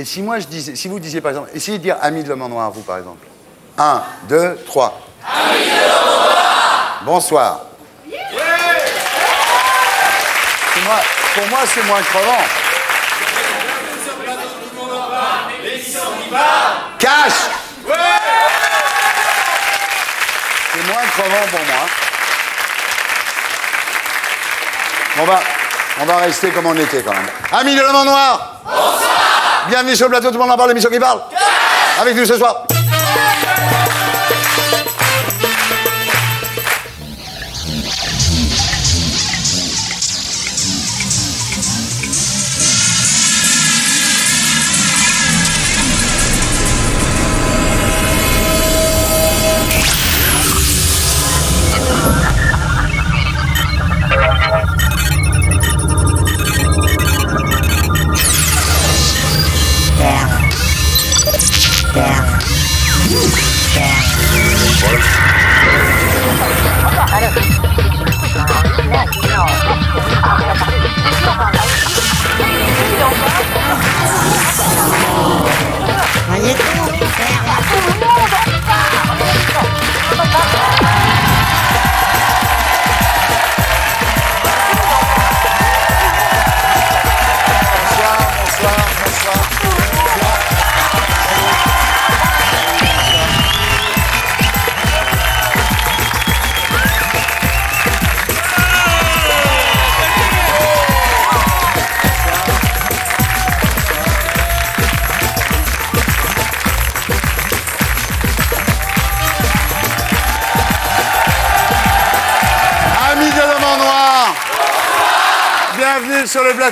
Et si moi je disais, si vous disiez par exemple, essayez de dire ami de l'homme en noir, vous par exemple. Un, deux, trois. Ami de l'homme en noir Bonsoir. Pour moi, c'est moins crevant. Cash C'est moins crevant pour moi. On va, on va rester comme on était quand même. Amis de l'homme en noir Bonsoir Bienvenue sur le plateau, tout le monde en parle, l'émission qui parle Avec nous ce soir.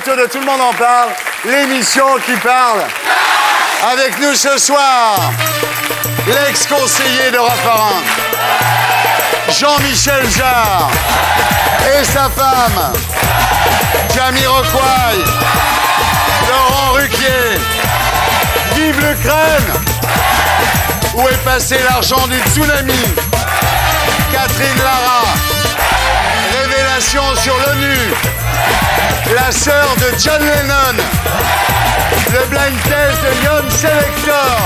De Tout le monde en parle, l'émission qui parle. Avec nous ce soir, l'ex-conseiller de Raffarin, Jean-Michel Jarre, et sa femme, Jamie Rockway, Laurent Ruquier, Vive crème Où est passé l'argent du tsunami? Catherine Lara, Révélation sur l'ONU. La sœur de John Lennon. Le blind test de Young Selector.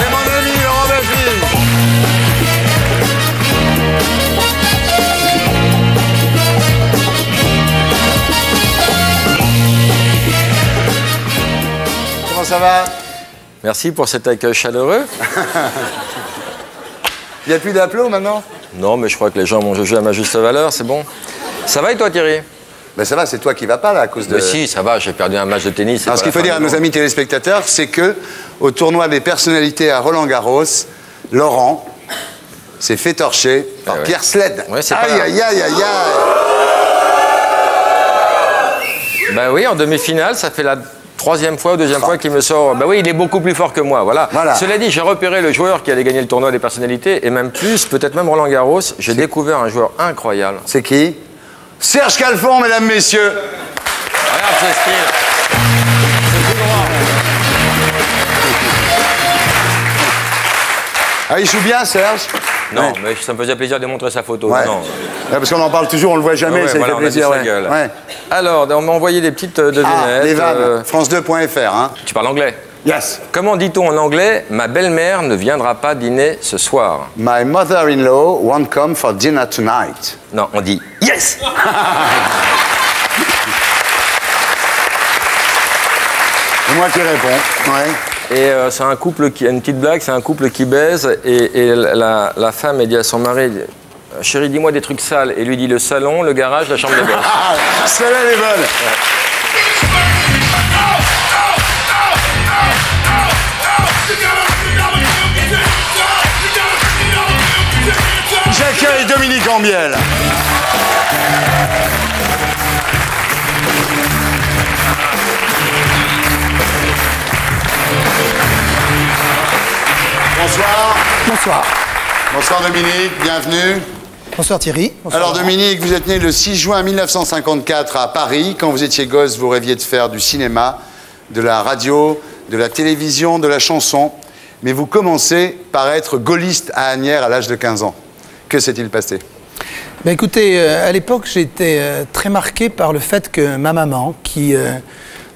Et mon ami Laurent Baffy. Comment ça va? Merci pour cet accueil chaleureux. Il n'y a plus d'applaudissements maintenant? Non, mais je crois que les gens m'ont jugé à ma juste valeur, c'est bon. Ça va et toi, Thierry? Ben ça va, c'est toi qui vas pas là à cause de. Mais si, ça va, j'ai perdu un match de tennis. Alors, ce qu'il faut dire à nos amis téléspectateurs, c'est que au tournoi des personnalités à Roland Garros, Laurent s'est fait torcher par ouais. Pierre Sled. Ouais, c'est aïe, aïe, aïe, aïe, aïe. Bah oui, en demi-finale, ça fait la troisième fois ou deuxième fois qu'il me sort. Bah oui, il est beaucoup plus fort que moi, voilà. Voilà. Cela dit, j'ai repéré le joueur qui allait gagner le tournoi des personnalités, et même plus, peut-être même Roland Garros. J'ai découvert un joueur incroyable. C'est qui? Serge Calfon, mesdames, messieurs. Regarde ce style. Ah, il joue bien, Serge Non, Ouais. mais ça me faisait plaisir de montrer sa photo. Ouais. Non. Ouais, parce qu'on en parle toujours, on le voit jamais, ça voilà, fait plaisir. Alors, on m'a envoyé des petites euh, devinettes. Ah, les vannes. euh, France2.fr, hein tu parles anglais Yes. Comment dit-on en anglais Ma belle-mère ne viendra pas dîner ce soir My mother-in-law won't come for dinner tonight. Non, on dit yes C'est moi qui réponds. Ouais. Et euh, c'est un couple qui. Une petite blague, c'est un couple qui baise et, et la, la femme elle dit à son mari Chérie, dis-moi des trucs sales. Et lui dit le salon, le garage, la chambre de. Ah, celle-là, elle est bonne. Bonsoir. Bonsoir. Bonsoir Dominique, bienvenue. Bonsoir Thierry. Bonsoir. Alors Dominique, vous êtes né le 6 juin 1954 à Paris. Quand vous étiez gosse, vous rêviez de faire du cinéma, de la radio, de la télévision, de la chanson. Mais vous commencez par être gaulliste à Agnières à l'âge de 15 ans. Que s'est-il passé? Ben écoutez, euh, à l'époque, j'étais euh, très marqué par le fait que ma maman, qui euh,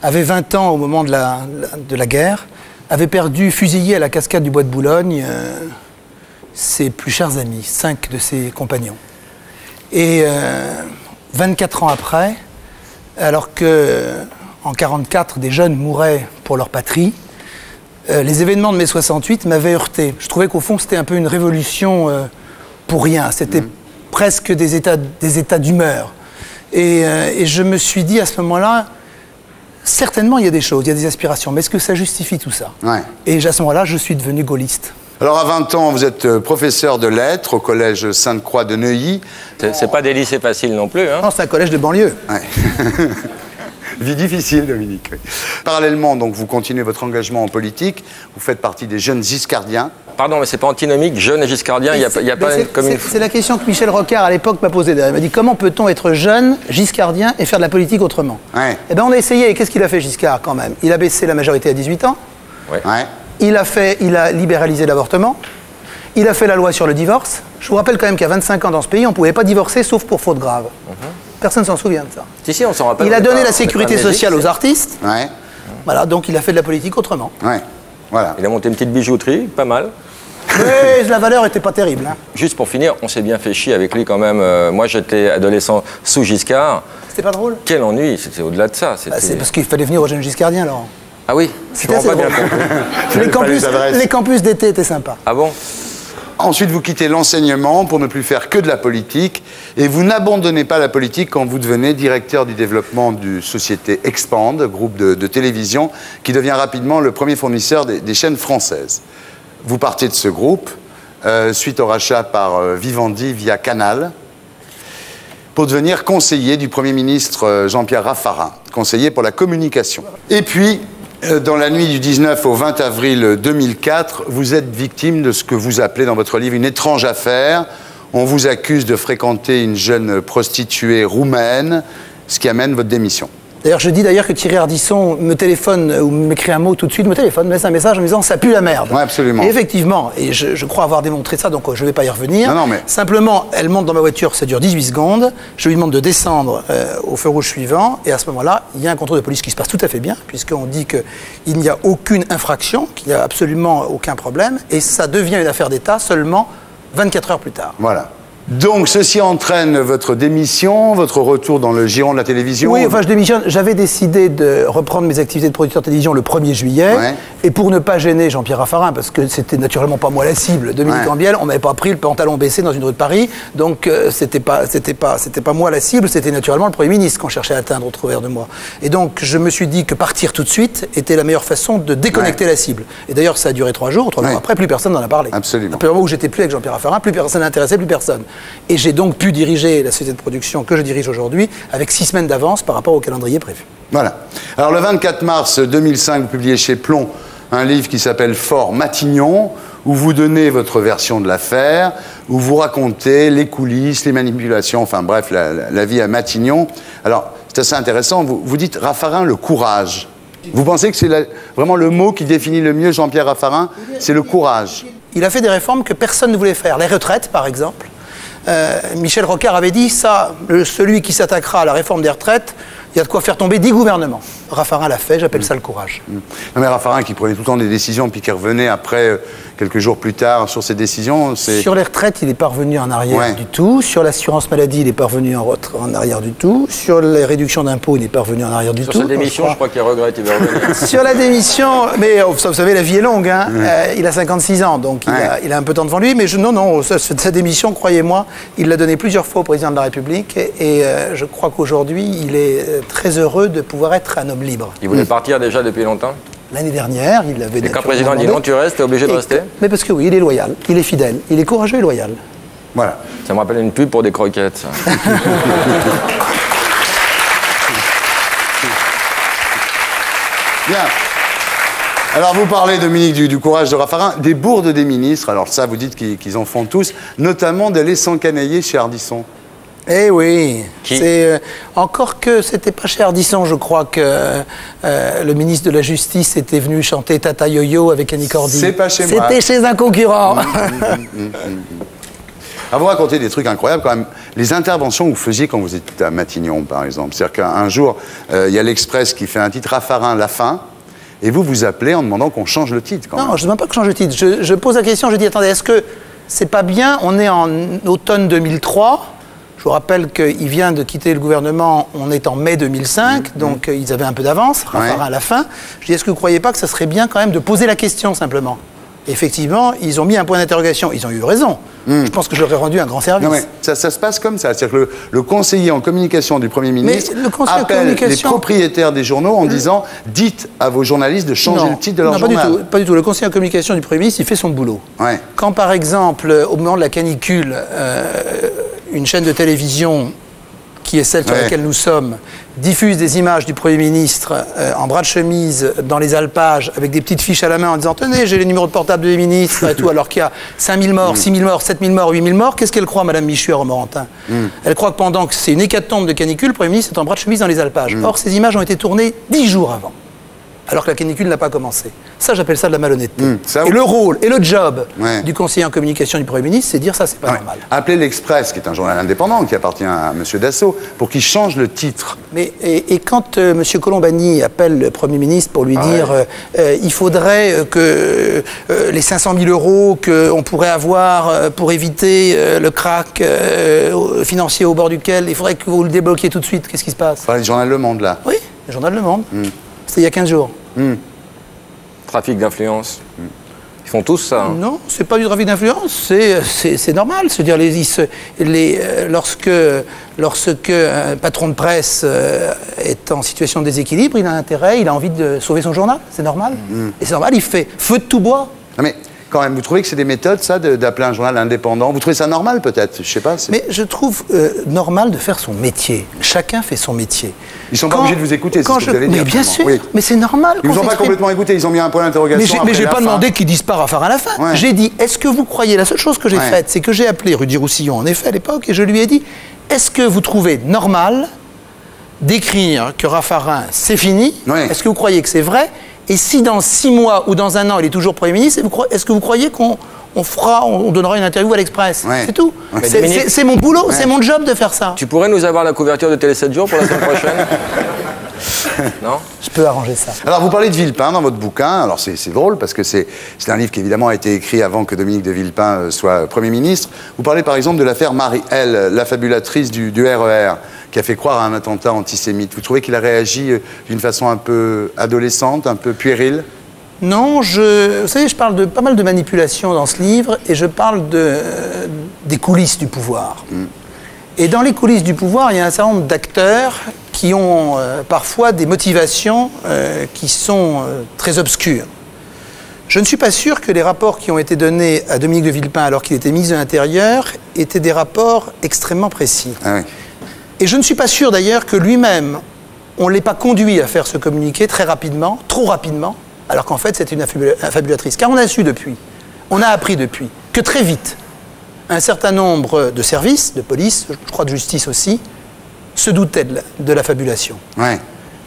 avait 20 ans au moment de la, de la guerre, avait perdu, fusillé à la cascade du Bois de Boulogne, ses plus chers amis, cinq de ses compagnons. Et euh, 24 ans après, alors que en 44 des jeunes mouraient pour leur patrie, les événements de mai 68 m'avaient heurté. Je trouvais qu'au fond c'était un peu une révolution pour rien. C'était presque des états, des états d'humeur. Et, euh, et je me suis dit à ce moment-là, certainement il y a des choses, il y a des aspirations, mais est-ce que ça justifie tout ça Ouais. Et à ce moment-là, je suis devenu gaulliste. Alors à 20 ans, vous êtes euh, professeur de lettres au collège Sainte-Croix de Neuilly. C'est pas des lycées faciles non plus. Hein. Non, c'est un collège de banlieue. Ouais. Vie difficile, Dominique. Parallèlement, donc, vous continuez votre engagement en politique. Vous faites partie des jeunes giscardiens. Pardon, mais c'est pas antinomique, jeune et giscardien, il n'y a, pas- il y a pas comme une... c'est- la question que Michel Rocard à l'époque m'a posée. d'ailleurs. Il m'a dit comment peut-on être jeune, giscardien et faire de la politique autrement? Ouais. Eh bien, on a essayé. Et qu'est-ce qu'il a fait Giscard quand même? Il a baissé la majorité à 18 ans. Ouais. Ouais. Il a fait, il a libéralisé l'avortement. Il a fait la loi sur le divorce. Je vous rappelle quand même qu'à 25 ans dans ce pays, on ne pouvait pas divorcer sauf pour faute grave. Personne ne s'en souvient de ça. Si, si, on s'en rappelle. Il a donné pas- la sécurité sociale aux artistes. Ouais. Voilà, donc il a fait de la politique autrement. Ouais. Voilà. Il a monté une petite bijouterie, pas mal. Mais la valeur n'était pas terrible. hein. Juste pour finir, on s'est bien fait chier avec lui quand même. Euh, moi, j'étais adolescent sous Giscard. C'était pas drôle Quel ennui, c'était au-delà de ça. Bah, C'est parce qu'il fallait venir aux jeunes giscardiens, Laurent. Ah oui, C'était assez pas drôle. Les campus, les d'été étaient sympas. Ah bon? Ensuite, vous quittez l'enseignement pour ne plus faire que de la politique. Et vous n'abandonnez pas la politique quand vous devenez directeur du développement du société Expand, groupe de, de télévision, qui devient rapidement le premier fournisseur des, des chaînes françaises. Vous partez de ce groupe euh, suite au rachat par euh, Vivendi via Canal pour devenir conseiller du Premier ministre euh, Jean-Pierre Raffarin, conseiller pour la communication. Et puis, dans la nuit du 19 au 20 avril 2004, vous êtes victime de ce que vous appelez dans votre livre une étrange affaire. On vous accuse de fréquenter une jeune prostituée roumaine, ce qui amène votre démission. D'ailleurs, je dis d'ailleurs que Thierry Ardisson me téléphone euh, ou m'écrit un mot tout de suite, me téléphone, me laisse un message en me disant ça pue la merde. Ouais, absolument. Et effectivement, et je, je crois avoir démontré ça, donc euh, je ne vais pas y revenir. Non, non, mais- Simplement, elle monte dans ma voiture, ça dure 18 secondes. Je lui demande de descendre euh, au feu rouge suivant, et à ce moment-là, il y a un contrôle de police qui se passe tout à fait bien, puisqu'on dit qu'il n'y a aucune infraction, qu'il n'y a absolument aucun problème, et ça devient une affaire d'État seulement 24 heures plus tard. Voilà. Donc, ceci entraîne votre démission, votre retour dans le giron de la télévision. Oui, enfin, je démissionne. J'avais décidé de reprendre mes activités de producteur de télévision le 1er juillet. Ouais. Et pour ne pas gêner Jean-Pierre Raffarin, parce que c'était naturellement pas moi la cible, Dominique Ouais. Ambiel, on m'avait pas pris le pantalon baissé dans une rue de Paris. Donc, euh, c'était pas, c'était pas, c'était pas moi la cible, c'était naturellement le Premier ministre qu'on cherchait à atteindre au travers de moi. Et donc, je me suis dit que partir tout de suite était la meilleure façon de déconnecter Ouais. la cible. Et d'ailleurs, ça a duré trois jours. Trois jours après, plus personne n'en a parlé. Absolument. Après le moment où j'étais plus avec Jean-Pierre Raffarin, plus personne n'intéressait plus personne. Et j'ai donc pu diriger la société de production que je dirige aujourd'hui avec six semaines d'avance par rapport au calendrier prévu. Voilà. Alors le 24 mars 2005, vous publiez chez Plomb un livre qui s'appelle Fort Matignon, où vous donnez votre version de l'affaire, où vous racontez les coulisses, les manipulations, enfin bref, la, vie à Matignon. Alors c'est assez intéressant, vous, vous dites Raffarin le courage. Vous pensez que c'est vraiment le mot qui définit le mieux Jean-Pierre Raffarin? C'est le courage. Il a fait des réformes que personne ne voulait faire. Les retraites, par exemple. Euh, Michel Rocard avait dit ça, celui qui s'attaquera à la réforme des retraites, il y a de quoi faire tomber dix gouvernements. Raffarin l'a fait, j'appelle ça le courage. Non mais Raffarin qui prenait tout le temps des décisions, puis qui revenait après, euh, quelques jours plus tard, sur ses décisions, c'est... Sur les retraites, il n'est pas revenu en arrière Ouais. du tout. Sur l'assurance maladie, il n'est pas revenu en, arrière du tout. Sur les réductions d'impôts, il n'est pas revenu en arrière du Sur tout. sa démission, je crois qu'il regrette, il va revenir. Sur la démission, mais euh, vous savez, la vie est longue. hein. Euh, il a 56 ans, donc il, Ouais. a, il a un peu de temps devant lui. Mais je- non, non, sa, sa démission, croyez-moi, il l'a donnée plusieurs fois au président de la République. Et, et, euh, je crois qu'aujourd'hui, il est euh, très heureux de pouvoir être un homme libre. Il voulait partir déjà depuis longtemps. L'année dernière, il avait. Et quand le président dit non, tu restes, t'es obligé de rester Mais parce que oui, il est loyal, il est fidèle, il est courageux et loyal. Voilà. Ça me rappelle une pub pour des croquettes, ça. Bien. Alors vous parlez, Dominique, du, du courage de Raffarin, des bourdes des ministres, alors ça vous dites qu'ils qu'ils en font tous, notamment d'aller s'encanailler chez Ardisson. Eh oui, Qui c'est euh, encore que c'était pas chez Ardisson, je crois que euh, le ministre de la Justice était venu chanter Tata Yo-Yo avec Annie Cordy. C'est pas chez moi. C'était chez un concurrent. Alors, vous racontez des trucs incroyables quand même. Les interventions que vous faisiez quand vous étiez à Matignon, par exemple. C'est-à-dire qu'un jour, euh, il y a l'Express qui fait un titre Raffarin, la fin. Et vous vous appelez en demandant qu'on change le titre. Quand Non, même. je ne demande pas que je change de titre. Je, je pose la question, je dis attendez, est-ce que c'est pas bien On est en automne 2003. Je vous rappelle qu'il vient de quitter le gouvernement, on est en mai 2005, donc euh, ils avaient un peu d'avance, Raffarin à la fin. Je dis est-ce que vous ne croyez pas que ça serait bien quand même de poser la question simplement? Effectivement, ils ont mis un point d'interrogation. Ils ont eu raison. Je pense que je leur ai rendu un grand service. Non, mais ça, ça se passe comme ça. C'est-à-dire que le, le conseiller en communication du Premier ministre le appelle les communication- propriétaires des journaux en disant dites à vos journalistes de changer non, le titre de leur non, pas journal. du tout, pas du tout. Le conseiller en communication du Premier ministre, il fait son boulot. Ouais. Quand, par exemple, au moment de la canicule, euh, une chaîne de télévision qui est celle sur Ouais. laquelle nous sommes, diffuse des images du Premier ministre euh, en bras de chemise dans les alpages avec des petites fiches à la main en disant Tenez, j'ai les numéros de portable des ministres et tout, alors qu'il y a 5000 morts, 6000 morts, 7000 morts, 8000 morts, qu'est-ce qu'elle croit, Madame Michu à Romorantin Elle croit que pendant que c'est une hécatombe de canicule, le Premier ministre est en bras de chemise dans les alpages. Or, ces images ont été tournées 10 jours avant alors que la canicule n'a pas commencé. Ça, j'appelle ça de la malhonnêteté. Ça, et le rôle et le job Ouais. du conseiller en communication du Premier ministre, c'est dire ça, c'est pas Ouais. normal. Appelez l'Express, qui est un journal indépendant qui appartient à M. Dassault, pour qu'il change le titre. Mais, et, et quand euh, M. Colombani appelle le Premier ministre pour lui Ah dire euh, euh, il faudrait que euh, les 500 000 euros qu'on pourrait avoir pour éviter le crack financier au bord duquel il faudrait que vous le débloquiez tout de suite, qu'est-ce qui se passe? Enfin, le journal Le Monde, là. Oui, le journal Le Monde. Hum. C'était il y a 15 jours. Trafic d'influence. Ils font tous ça. hein. Non, c'est pas du trafic d'influence, c'est- normal. Les, se- les, euh, lorsque, lorsque un patron de presse euh, est en situation de déséquilibre, il a intérêt, il a envie de sauver son journal, c'est normal. Et c'est normal, il fait feu de tout bois. Non, mais quand même, vous trouvez que c'est des méthodes, ça, d'appeler un journal indépendant? Vous trouvez ça normal, peut-être? Je sais pas. Mais je trouve euh, normal de faire son métier. Chacun fait son métier. Ils sont pas obligés de vous écouter, c'est quand ce que je- vous allez Mais bien sûr. Oui. mais c'est normal. Ils qu'on vous ont pas complètement écouté, ils ont mis un point d'interrogation. mais j'ai la pas fin. demandé qu'ils disent pas Raffarin à la fin. Ouais. J'ai dit, est-ce que vous croyez, la seule chose que j'ai Ouais. faite, c'est que j'ai appelé Rudy Roussillon, en effet, à l'époque, et je lui ai dit, est-ce que vous trouvez normal d'écrire que Raffarin, c'est fini? Est-ce que vous croyez que c'est vrai? Et si dans six mois ou dans un an, il est toujours Premier ministre, est-ce que vous croyez qu'on on fera, on donnera une interview à l'Express Ouais. C'est tout. Ouais. C'est, mon boulot, c'est mon job de faire ça. Tu pourrais nous avoir la couverture de Télé 7 jours pour la semaine prochaine Non Je peux arranger ça. Alors, vous parlez de Villepin dans votre bouquin. Alors, c'est drôle parce que c'est c'est un livre qui, évidemment, a été écrit avant que Dominique de Villepin euh, soit Premier ministre. Vous parlez, par exemple, de l'affaire Marie-L, la fabulatrice du, du RER, qui a fait croire à un attentat antisémite. Vous trouvez qu'il a réagi euh, d'une façon un peu adolescente, un peu puérile? Non, je, vous savez, je parle de pas mal de manipulation dans ce livre et je parle de, euh, des coulisses du pouvoir. Et dans les coulisses du pouvoir, il y a un certain nombre d'acteurs qui ont euh, parfois des motivations euh, qui sont très obscures. Je ne suis pas sûr que les rapports qui ont été donnés à Dominique de Villepin alors qu'il était ministre de l'Intérieur étaient des rapports extrêmement précis. Ah oui. Et je ne suis pas sûr d'ailleurs que lui-même, on ne l'ait pas conduit à faire ce communiqué très rapidement, trop rapidement, alors qu'en fait c'était une affabula- affabulatrice. Car on a su depuis, on a appris depuis, que très vite, un certain nombre de services, de police, je crois de justice aussi, se doutaient de la-. Ouais.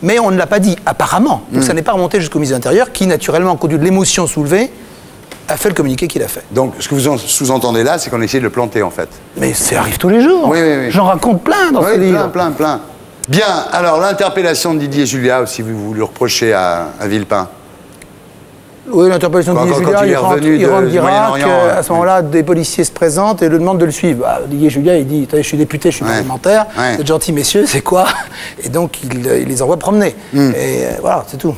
Mais on ne l'a pas dit, apparemment. Donc ça n'est pas remonté jusqu'au ministre de l'Intérieur, qui naturellement, compte de l'émotion soulevée, a fait le communiqué qu'il a fait. Donc, ce que vous en sous-entendez là, c'est qu'on essaie de le planter, en fait. Mais ça arrive tous les jours. Oui, oui, oui. J'en raconte plein dans oui, ce livre. plein, plein, plein. Bien, alors, l'interpellation de Didier Julia, si vous, vous le reprochez à, à Villepin. Oui, l'interpellation de Didier quand- quand Julia, il il rentre, il rentre d'Irak, euh, à ce moment-là, des policiers se présentent et le demandent de le suivre. Didier Julia, il dit, je suis député, je suis Ouais. parlementaire, Ouais. vous êtes gentils messieurs, c'est quoi? Et donc, il, euh, il les envoie promener. Hmm. Et euh, voilà, c'est tout.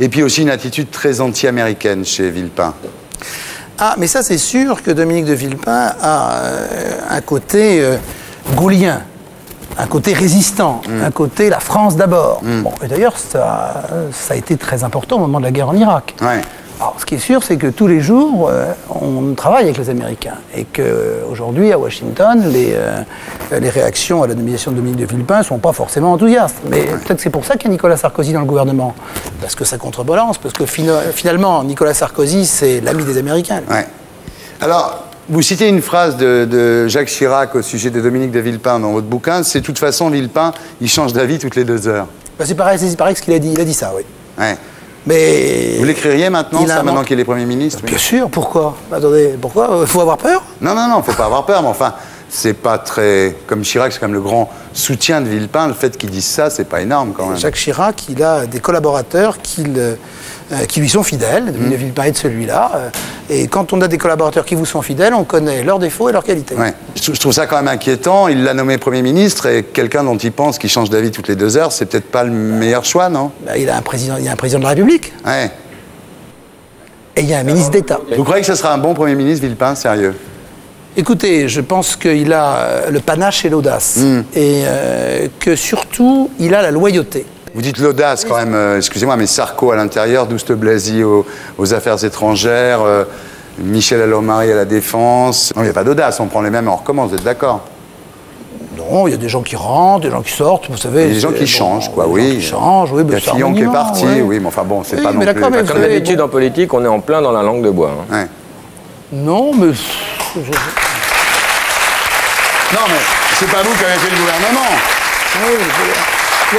Et puis aussi une attitude très anti-américaine chez Villepin. Ah, mais ça, c'est sûr que Dominique de Villepin a euh, un côté euh, gaulien, un côté résistant, Hmm. un côté la France d'abord. Bon, et d'ailleurs, ça, ça a été très important au moment de la guerre en Irak. Ouais. Alors, ce qui est sûr, c'est que tous les jours, euh, on travaille avec les Américains. Et qu'aujourd'hui, à Washington, les, euh, les réactions à la nomination de Dominique de Villepin ne sont pas forcément enthousiastes. Mais peut-être que c'est pour ça qu'il y a Nicolas Sarkozy dans le gouvernement. Parce que ça contrebalance, parce que fina- finalement, Nicolas Sarkozy, c'est l'ami des Américains. Ouais. Alors, vous citez une phrase de, de Jacques Chirac au sujet de Dominique de Villepin dans votre bouquin. C'est de toute façon, Villepin, il change d'avis toutes les deux heures. Bah, c'est pareil, c'est pareil que ce qu'il a dit. Il a dit ça, oui. Ouais. Mais Vous l'écririez maintenant, Il ça, maintenant qu'il est Premier ministre oui. bien sûr, pourquoi? Attendez, pourquoi? Il faut avoir peur Non, non, non, faut pas avoir peur, mais enfin, c'est pas très. Comme Chirac, c'est quand même le grand soutien de Villepin. Le fait qu'il dise ça, c'est pas énorme quand même. Jacques Chirac, il a des collaborateurs qui, le- euh, qui lui sont fidèles, Mmh. Villepin est de celui-là. euh, et quand on a des collaborateurs qui vous sont fidèles, on connaît leurs défauts et leurs qualités. Ouais. Je, trou- je trouve ça quand même inquiétant. Il l'a nommé Premier ministre et quelqu'un dont il pense qu'il change d'avis toutes les deux heures, c'est peut-être pas le meilleur choix, non? Bah, il, a un président, il y a un président de la République Ouais. et il y a un ministre d'État. Vous croyez que ce sera un bon Premier ministre, Villepin, sérieux? Écoutez, je pense qu'il a euh, le panache et l'audace. Mmh. Et euh, que surtout, il a la loyauté. Vous dites l'audace quand même, euh, excusez-moi, mais Sarko à l'intérieur, Douste Blazy aux, aux affaires étrangères, euh, Michel Allomari à la défense. Non, il n'y a pas d'audace, on prend les mêmes et on recommence, vous êtes d'accord? Non, il y a des gens qui rentrent, des gens qui sortent, vous savez. Il y a des gens qui changent, quoi, des oui. gens qui changent, oui. Il y a Fillon qui est parti, ouais. oui, mais enfin bon, c'est Oui, pas non mais plus... d'accord, mais Comme d'habitude en politique, on est en plein dans la langue de bois. hein. Ouais. Non, mais. je- Non, mais c'est pas vous qui avez fait le gouvernement. oui, je- le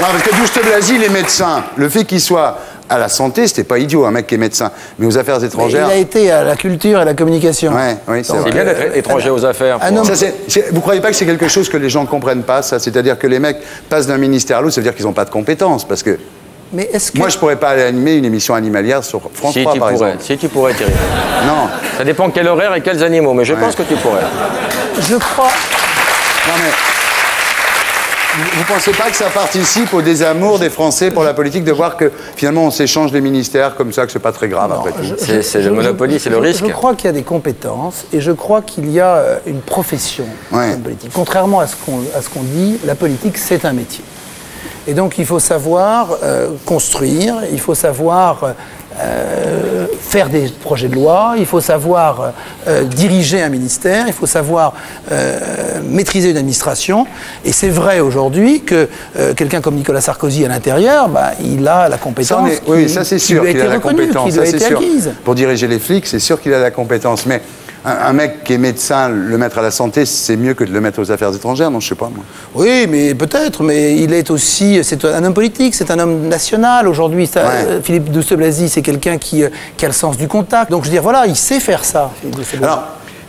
Non, parce que Douste Blazy, les médecins, le fait qu'il soit à la santé, c'était pas idiot, un mec qui est médecin. Mais aux affaires Mais étrangères... Il a été à la culture et à la communication. Ouais, oui, c'est Donc, vrai. C'est bien d'être euh, étranger aux affaires. c'est- c'est- vous croyez pas que c'est quelque chose que les gens comprennent pas, ça? C'est-à-dire que les mecs passent d'un ministère à l'autre, ça veut dire qu'ils n'ont pas de compétences. Parce que Mais est-ce que. moi, je pourrais pas aller animer une émission animalière sur France Si 3, tu par pourrais, exemple. si tu pourrais, Thierry. Non, Ça dépend quel horaire et quels animaux, mais je pense que tu pourrais. Je crois. non mais... Vous- Vous pensez pas que ça participe au désamour des Français pour la politique de voir que finalement on s'échange les ministères comme ça, que c'est pas très grave après tout C'est le monopoly, c'est le risque. Je crois qu'il y a des compétences et je crois qu'il y a euh, une profession Ouais. en politique. Contrairement à ce qu'on dit, la politique, c'est un métier. Et donc, il faut savoir euh, construire, il faut savoir euh, faire des projets de loi, il faut savoir euh, diriger un ministère, il faut savoir euh, maîtriser une administration. Et c'est vrai aujourd'hui que euh, quelqu'un comme Nicolas Sarkozy à l'intérieur, bah, il a la compétence. est- oui, qui- ça c'est sûr lui a qu'il été a la reconnue, compétence, ça a été sûr. acquise. Pour diriger les flics, c'est sûr qu'il a la compétence. Mais un, un mec qui est médecin, le mettre à la santé, c'est mieux que de le mettre aux affaires étrangères, non Je sais pas moi. Oui, mais peut-être, mais il est aussi, c'est un homme politique, c'est un homme national aujourd'hui. Ouais. euh, Philippe Douste-Blazy, c'est quelqu'un qui, euh, qui a le sens du contact. Donc je veux dire, voilà, il sait faire ça. Alors,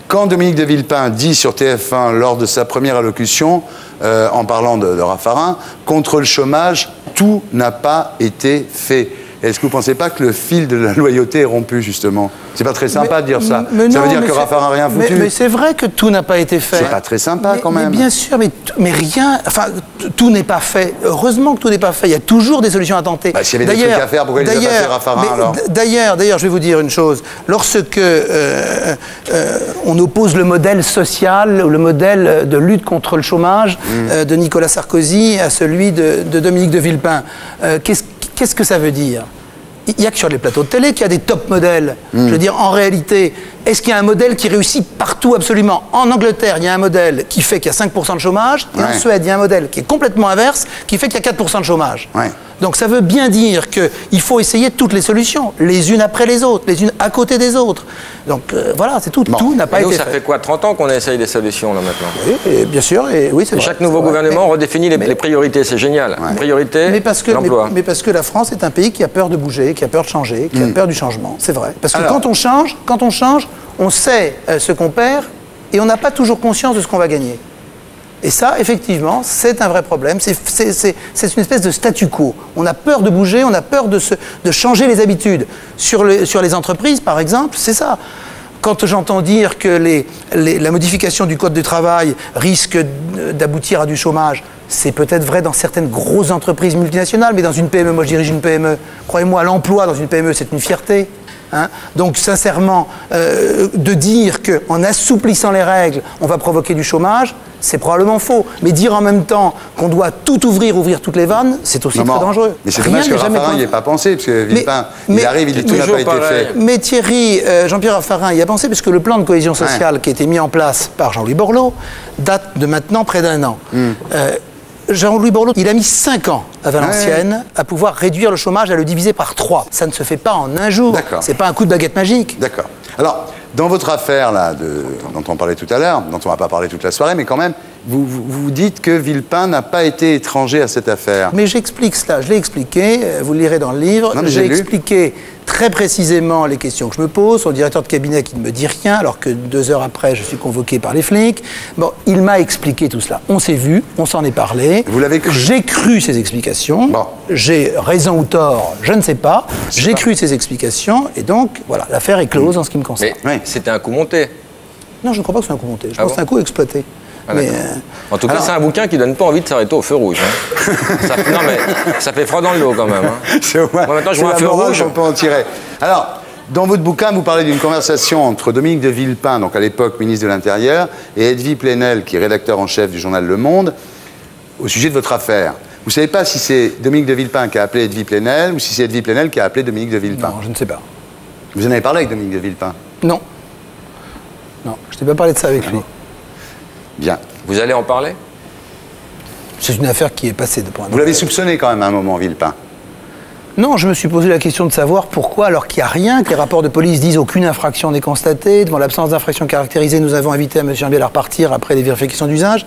quand Dominique de Villepin dit sur TF1 lors de sa première allocution, euh, en parlant de, de Raffarin, contre le chômage, tout n'a pas été fait. Est-ce que vous ne pensez pas que le fil de la loyauté est rompu, justement? C'est pas très sympa Mais- de dire ça. ça veut dire que Raffarin n'a rien foutu. Mais, c'est vrai que tout n'a pas été fait. C'est pas très sympa, Mais- quand même. Mais bien sûr, mais, mais rien, enfin, tout n'est pas fait. Heureusement que tout n'est pas fait. Il y a toujours des solutions à tenter. Bah, s'il y avait des D'ailleurs- trucs à faire, pourquoi il les a pas d'ailleurs- fait, alors D'ailleurs, je vais vous dire une chose. Lorsque euh, euh, on oppose le modèle social, ou le modèle de lutte contre le chômage Mm. euh, de Nicolas Sarkozy à celui de, de Dominique de Villepin, euh, qu'est-ce qu'est-ce que ça veut dire? Il n'y a que sur les plateaux de télé qu'il y a des top modèles. Mm. Je veux dire, en réalité, est-ce qu'il y a un modèle qui réussit partout absolument? En Angleterre, il y a un modèle qui fait qu'il y a 5% de chômage, et en Ouais. Suède, il y a un modèle qui est complètement inverse, qui fait qu'il y a 4% de chômage. Ouais. Donc ça veut bien dire qu'il faut essayer toutes les solutions, les unes après les autres, les unes à côté des autres. Donc euh, voilà, c'est tout. Tout n'a pas Et nous, été ça fait quoi 30 ans qu'on essaye des solutions là maintenant? Oui, et bien sûr, et oui, c'est Et vrai, chaque nouveau gouvernement Mais- redéfinit les, les priorités, c'est génial. Priorité, mais parce, que, mais, l'emploi. mais parce que la France est un pays qui a peur de bouger, qui a peur de changer, qui a peur du changement. C'est vrai. Parce que Alors- quand on change, quand on change, on sait euh, ce qu'on perd et on n'a pas toujours conscience de ce qu'on va gagner. Et ça, effectivement, c'est un vrai problème. C'est- une espèce de statu quo. On a peur de bouger, on a peur de, changer les habitudes. Sur, le- sur les entreprises, par exemple, c'est ça. Quand j'entends dire que la modification du Code du travail risque d'aboutir à du chômage, c'est peut-être vrai dans certaines grosses entreprises multinationales, mais dans une PME, moi je dirige une PME, croyez-moi, l'emploi dans une PME, c'est une fierté. Hein. Donc sincèrement, euh, de dire qu'en assouplissant les règles, on va provoquer du chômage, c'est probablement faux. Mais dire en même temps qu'on doit tout ouvrir, ouvrir toutes les vannes, c'est aussi Non, très dangereux. Mais c'est Rien dommage que Raffarin n'y ait pas pensé, parce que Villepin, il mais- arrive, il dit tout n'a toujours pas été pareil. fait. mais Thierry, euh, Jean-Pierre Raffarin y a pensé parce que le plan de cohésion sociale qui a été mis en place par Jean-Louis Borloo date de maintenant près d'un an. Hmm. Euh, Jean-Louis Borloo, il a mis 5 ans à Valenciennes à pouvoir réduire le chômage, à le diviser par 3. Ça ne se fait pas en un jour. D'accord. C'est pas un coup de baguette magique. D'accord. Alors, dans votre affaire, là, de- dont on parlait tout à l'heure, dont on va pas parler toute la soirée, mais quand même, vous, vous, vous dites que Villepin n'a pas été étranger à cette affaire. Mais j'explique cela, je l'ai expliqué, euh, vous le lirez dans le livre. J'ai expliqué très précisément les questions que je me pose, son directeur de cabinet qui ne me dit rien, alors que deux heures après, je suis convoqué par les flics. Bon, il m'a expliqué tout cela. On s'est vu, on s'en est parlé. Vous l'avez cru? J'ai cru ces explications. Bon. J'ai raison ou tort, je ne sais pas. J'ai cru ces explications, et donc, voilà, l'affaire est close en ce qui me concerne. Mais Oui. c'était un coup monté. Non, je ne crois pas que c'est un coup monté. Je Ah pense que bon c'est un coup exploité. Ah, mais, euh, En tout cas, Alors- c'est un bouquin qui donne pas envie de s'arrêter au feu rouge. hein. ça, non, mais ça fait froid dans le dos quand même. hein. C'est Moi, maintenant, je vois un feu morale rouge. qu'on peut en tirer. Alors, dans votre bouquin, vous parlez d'une conversation entre Dominique de Villepin, donc à l'époque ministre de l'Intérieur, et Edwy Plenel, qui est rédacteur en chef du journal Le Monde, au sujet de votre affaire. Vous ne savez pas si c'est Dominique de Villepin qui a appelé Edwy Plenel ou si c'est Edwy Plenel qui a appelé Dominique de Villepin. non, je ne sais pas. Vous en avez parlé avec Dominique de Villepin? Non. Non, je n'ai pas parlé de ça avec lui. Bien. Vous allez en parler? C'est une affaire qui est passée de point de Vous l'avez soupçonné quand même à un moment, Villepin. Non, je me suis posé la question de savoir pourquoi, alors qu'il n'y a rien, que les rapports de police disent aucune infraction n'est constatée, devant l'absence d'infraction caractérisée, nous avons invité à M. Ambiel à repartir après les vérifications d'usage.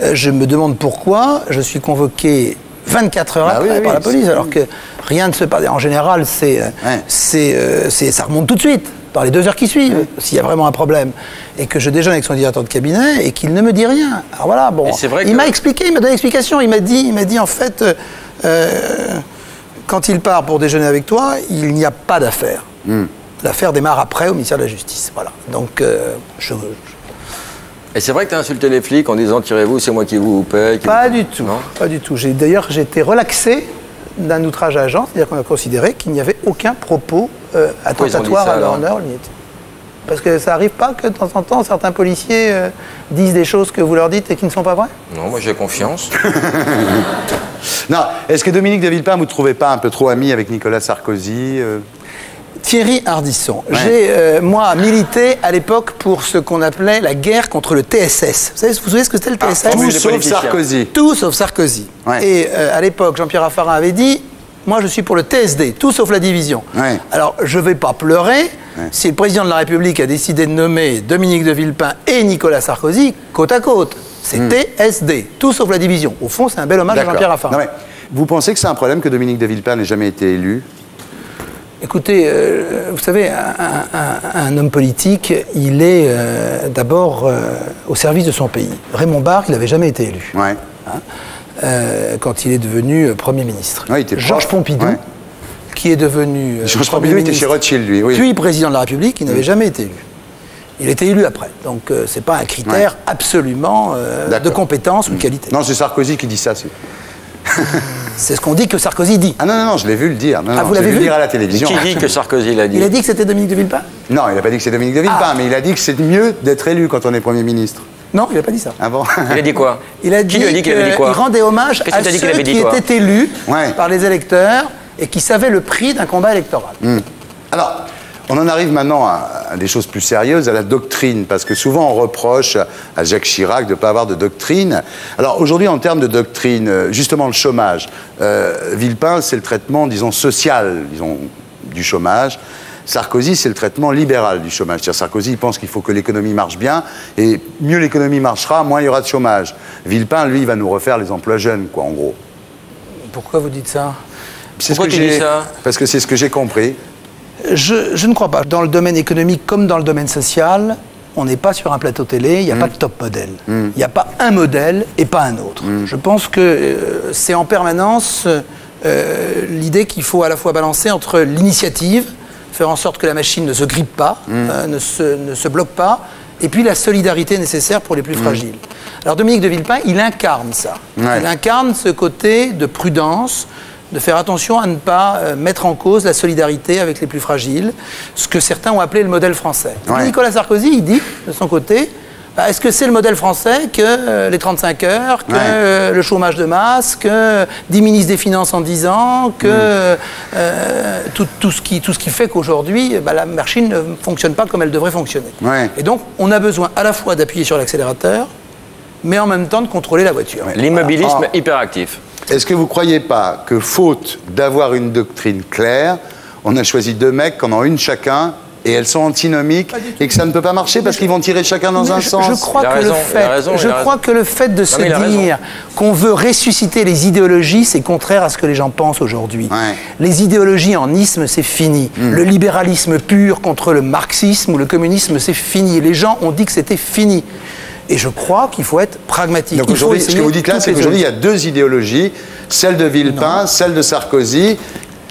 Euh, je me demande pourquoi je suis convoqué 24 heures Bah après oui, oui, par la police, alors que rien ne se passe. En général, c'est, euh, Ouais. c'est, euh, c'est- ça remonte tout de suite, dans les deux heures qui suivent, s'il y a vraiment un problème. Et que je déjeune avec son directeur de cabinet et qu'il ne me dit rien. Alors voilà, bon. Et c'est vrai il que- m'a expliqué, il m'a donné l'explication. Il m'a dit, il m'a dit en fait, euh, euh, quand il part pour déjeuner avec toi, il n'y a pas d'affaire. Hmm. L'affaire démarre après au ministère de la Justice. Voilà. Donc, euh, je, Et c'est vrai que tu as insulté les flics en disant tirez-vous, c'est moi qui vous paye. qui pas vous- du tout. Non Pas du tout. J'ai d'ailleurs j'ai été relaxé d'un outrage à agent, c'est-à-dire qu'on a considéré qu'il n'y avait aucun propos euh, attentatoire ça, à l'honneur. limite. Parce que ça arrive pas que de temps en temps certains policiers euh, disent des choses que vous leur dites et qui ne sont pas vraies? Non, moi j'ai confiance. Non, est-ce que Dominique de Villepin, vous ne trouvez pas un peu trop ami avec Nicolas Sarkozy euh? Thierry Ardisson. Ouais. J'ai, euh, moi, milité à l'époque pour ce qu'on appelait la guerre contre le TSS. Vous savez, vous ce que c'était le TSS Ah, Tout sauf. Sarkozy. Tout sauf Sarkozy. Ouais. Et euh, à l'époque, Jean-Pierre Raffarin avait dit Moi, je suis pour le TSD, tout sauf la division. Ouais. Alors, je ne vais pas pleurer Ouais. si le président de la République a décidé de nommer Dominique de Villepin et Nicolas Sarkozy côte à côte. C'est TSD, tout sauf la division. Au fond, c'est un bel hommage à. Jean-Pierre Raffarin. Vous pensez que c'est un problème que Dominique de Villepin n'ait jamais été élu? Écoutez, euh, vous savez, un, un- un homme politique, il est euh, d'abord euh, au service de son pays. Raymond Barre, il n'avait jamais été élu. Ouais. hein, euh, quand il est devenu euh, Premier ministre. Ouais, il était Georges Pompidou, ouais. qui est devenu euh, Georges Pompidou était chez Rothschild, lui, oui. Mm. Puis président de la République, il n'avait jamais été élu. Il a été élu après. Donc euh, c'est pas un critère absolument euh, de compétence ou de qualité. Non, c'est Sarkozy qui dit ça. c'est- C'est ce qu'on dit que Sarkozy dit. Ah non, non, non, je l'ai vu le dire. Non, Ah, non, vous l'avez vu vu dire à la télévision. Qui dit que Sarkozy l'a dit Il a dit que c'était Dominique de Villepin? Non, il n'a pas dit que c'est Dominique de Villepin, Ah. mais il a dit que c'est mieux d'être élu quand on est Premier ministre. Non, il n'a pas dit ça. Ah bon Il a dit quoi Il a Qui dit lui a dit qu'il avait dit quoi qu'il rendait hommage à ceux qu'il avait dit, qui étaient élus Ouais. par les électeurs et qui savaient le prix d'un combat électoral. Alors, on en arrive maintenant à, à des choses plus sérieuses, à la doctrine, parce que souvent on reproche à Jacques Chirac de ne pas avoir de doctrine. Alors aujourd'hui, en termes de doctrine, euh, justement le chômage, euh, Villepin, c'est le traitement, disons, social, disons, du chômage. Sarkozy, c'est le traitement libéral du chômage. Sarkozy il pense qu'il faut que l'économie marche bien, et mieux l'économie marchera, moins il y aura de chômage. Villepin, lui, il va nous refaire les emplois jeunes, quoi, en gros. Pourquoi vous dites ça? Pourquoi tu dis ça? Parce que c'est ce que j'ai compris. je, je ne crois pas. Dans le domaine économique comme dans le domaine social, on n'est pas sur un plateau télé, il n'y a pas de top modèle. Il n'y a pas un modèle et pas un autre. Je pense que euh, c'est en permanence euh, l'idée qu'il faut à la fois balancer entre l'initiative, faire en sorte que la machine ne se grippe pas, euh, ne, se, ne se bloque pas, et puis la solidarité nécessaire pour les plus fragiles. Alors Dominique de Villepin, il incarne ça. Ouais. Il incarne ce côté de prudence, de faire attention à ne pas euh, mettre en cause la solidarité avec les plus fragiles, ce que certains ont appelé le modèle français. Ouais. Nicolas Sarkozy, il dit, de son côté, est-ce que c'est le modèle français que euh, les 35 heures, que Ouais. euh, le chômage de masse, que 10 ministres des Finances en 10 ans, que euh, tout, tout ce qui, tout ce qui fait qu'aujourd'hui, bah, la machine ne fonctionne pas comme elle devrait fonctionner. Ouais. Et donc, on a besoin à la fois d'appuyer sur l'accélérateur, mais en même temps de contrôler la voiture. L'immobilisme Voilà. hyperactif. Est-ce que vous ne croyez pas que, faute d'avoir une doctrine claire, on a choisi deux mecs qui en ont une chacun et elles sont antinomiques et que ça ne peut pas marcher parce qu'ils vont tirer chacun dans Mais un je, sens. je crois que raison, le fait, raison, il je a crois raison. que le fait de se dire qu'on veut ressusciter les idéologies, c'est contraire à ce que les gens pensent aujourd'hui. Ouais. Hmm. Les idéologies en isme, c'est fini. Le libéralisme pur contre le marxisme ou le communisme, c'est fini. Les gens ont dit que c'était fini. Et je crois qu'il faut être pragmatique. Donc aujourd'hui, ce que vous dites là, c'est qu'aujourd'hui, il y a deux idéologies, celle de Villepin, celle de Sarkozy,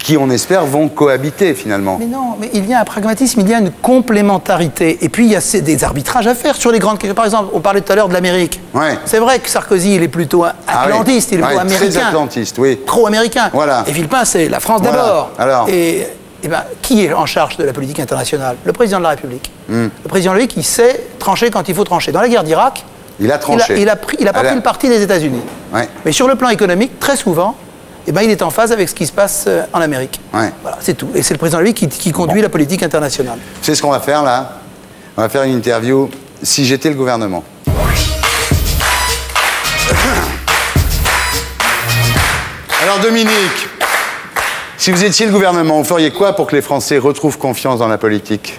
qui, on espère, vont cohabiter finalement. Mais non, mais il y a un pragmatisme, il y a une complémentarité. Et puis, il y a des arbitrages à faire sur les grandes questions. Par exemple, on parlait tout à l'heure de l'Amérique. Ouais. C'est vrai que Sarkozy, il est plutôt Ah oui. atlantiste, il est Ouais, plutôt très américain. atlantiste, oui. Pro-américain. Voilà. Et Villepin, c'est la France Voilà. d'abord. Alors Et, eh ben, qui est en charge de la politique internationale? Le président de la République. Hmm. Le président de la République, il sait trancher quand il faut trancher. Dans la guerre d'Irak, Il a tranché. il a, il a pris, il a pas pris le parti des États-Unis. Ouais. Mais sur le plan économique, très souvent, eh ben, il est en phase avec ce qui se passe euh, en Amérique. Ouais. Voilà, c'est tout. Et c'est le président République qui, qui conduit la politique internationale. C'est ce qu'on va faire là. On va faire une interview si j'étais le gouvernement. Alors Dominique, si vous étiez le gouvernement, vous feriez quoi pour que les Français retrouvent confiance dans la politique?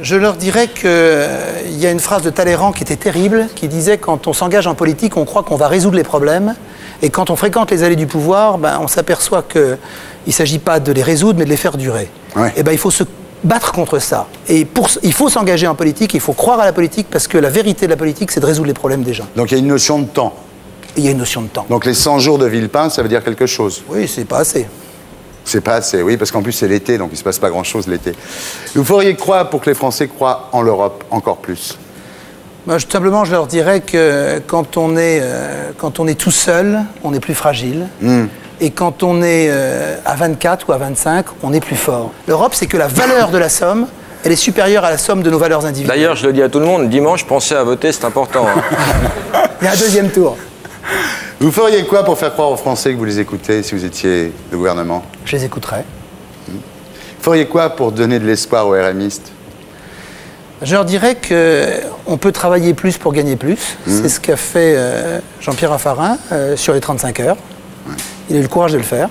Je leur dirais qu'il y a une phrase de Talleyrand qui était terrible, qui disait quand on s'engage en politique, on croit qu'on va résoudre les problèmes, et quand on fréquente les allées du pouvoir, ben, on s'aperçoit qu'il ne s'agit pas de les résoudre, mais de les faire durer. Ouais. Et ben, il faut se battre contre ça. Et pour, il faut s'engager en politique, il faut croire à la politique, parce que la vérité de la politique, c'est de résoudre les problèmes des gens. Donc il y a une notion de temps. Et il y a une notion de temps. Donc les 100 jours de Villepin, ça veut dire quelque chose. Oui, c'est pas assez. C'est pas assez, oui, parce qu'en plus c'est l'été, donc il se passe pas grand-chose l'été. Vous feriez quoi pour que les Français croient en l'Europe encore plus? Moi, je- simplement, je leur dirais que quand on est, euh, quand on est tout seul, on est plus fragile. Et quand on est euh, à 24 ou à 25, on est plus fort. L'Europe, c'est que la valeur de la somme, elle est supérieure à la somme de nos valeurs individuelles. D'ailleurs, je le dis à tout le monde, dimanche, pensez à voter, c'est important. hein. Il y a un deuxième tour. Vous feriez quoi pour faire croire aux Français que vous les écoutez si vous étiez le gouvernement? Je les écouterai. Vous feriez quoi pour donner de l'espoir aux RMistes Je leur dirais qu'on peut travailler plus pour gagner plus. C'est ce qu'a fait euh, Jean-Pierre Raffarin euh, sur les 35 heures. Il a eu le courage de le faire.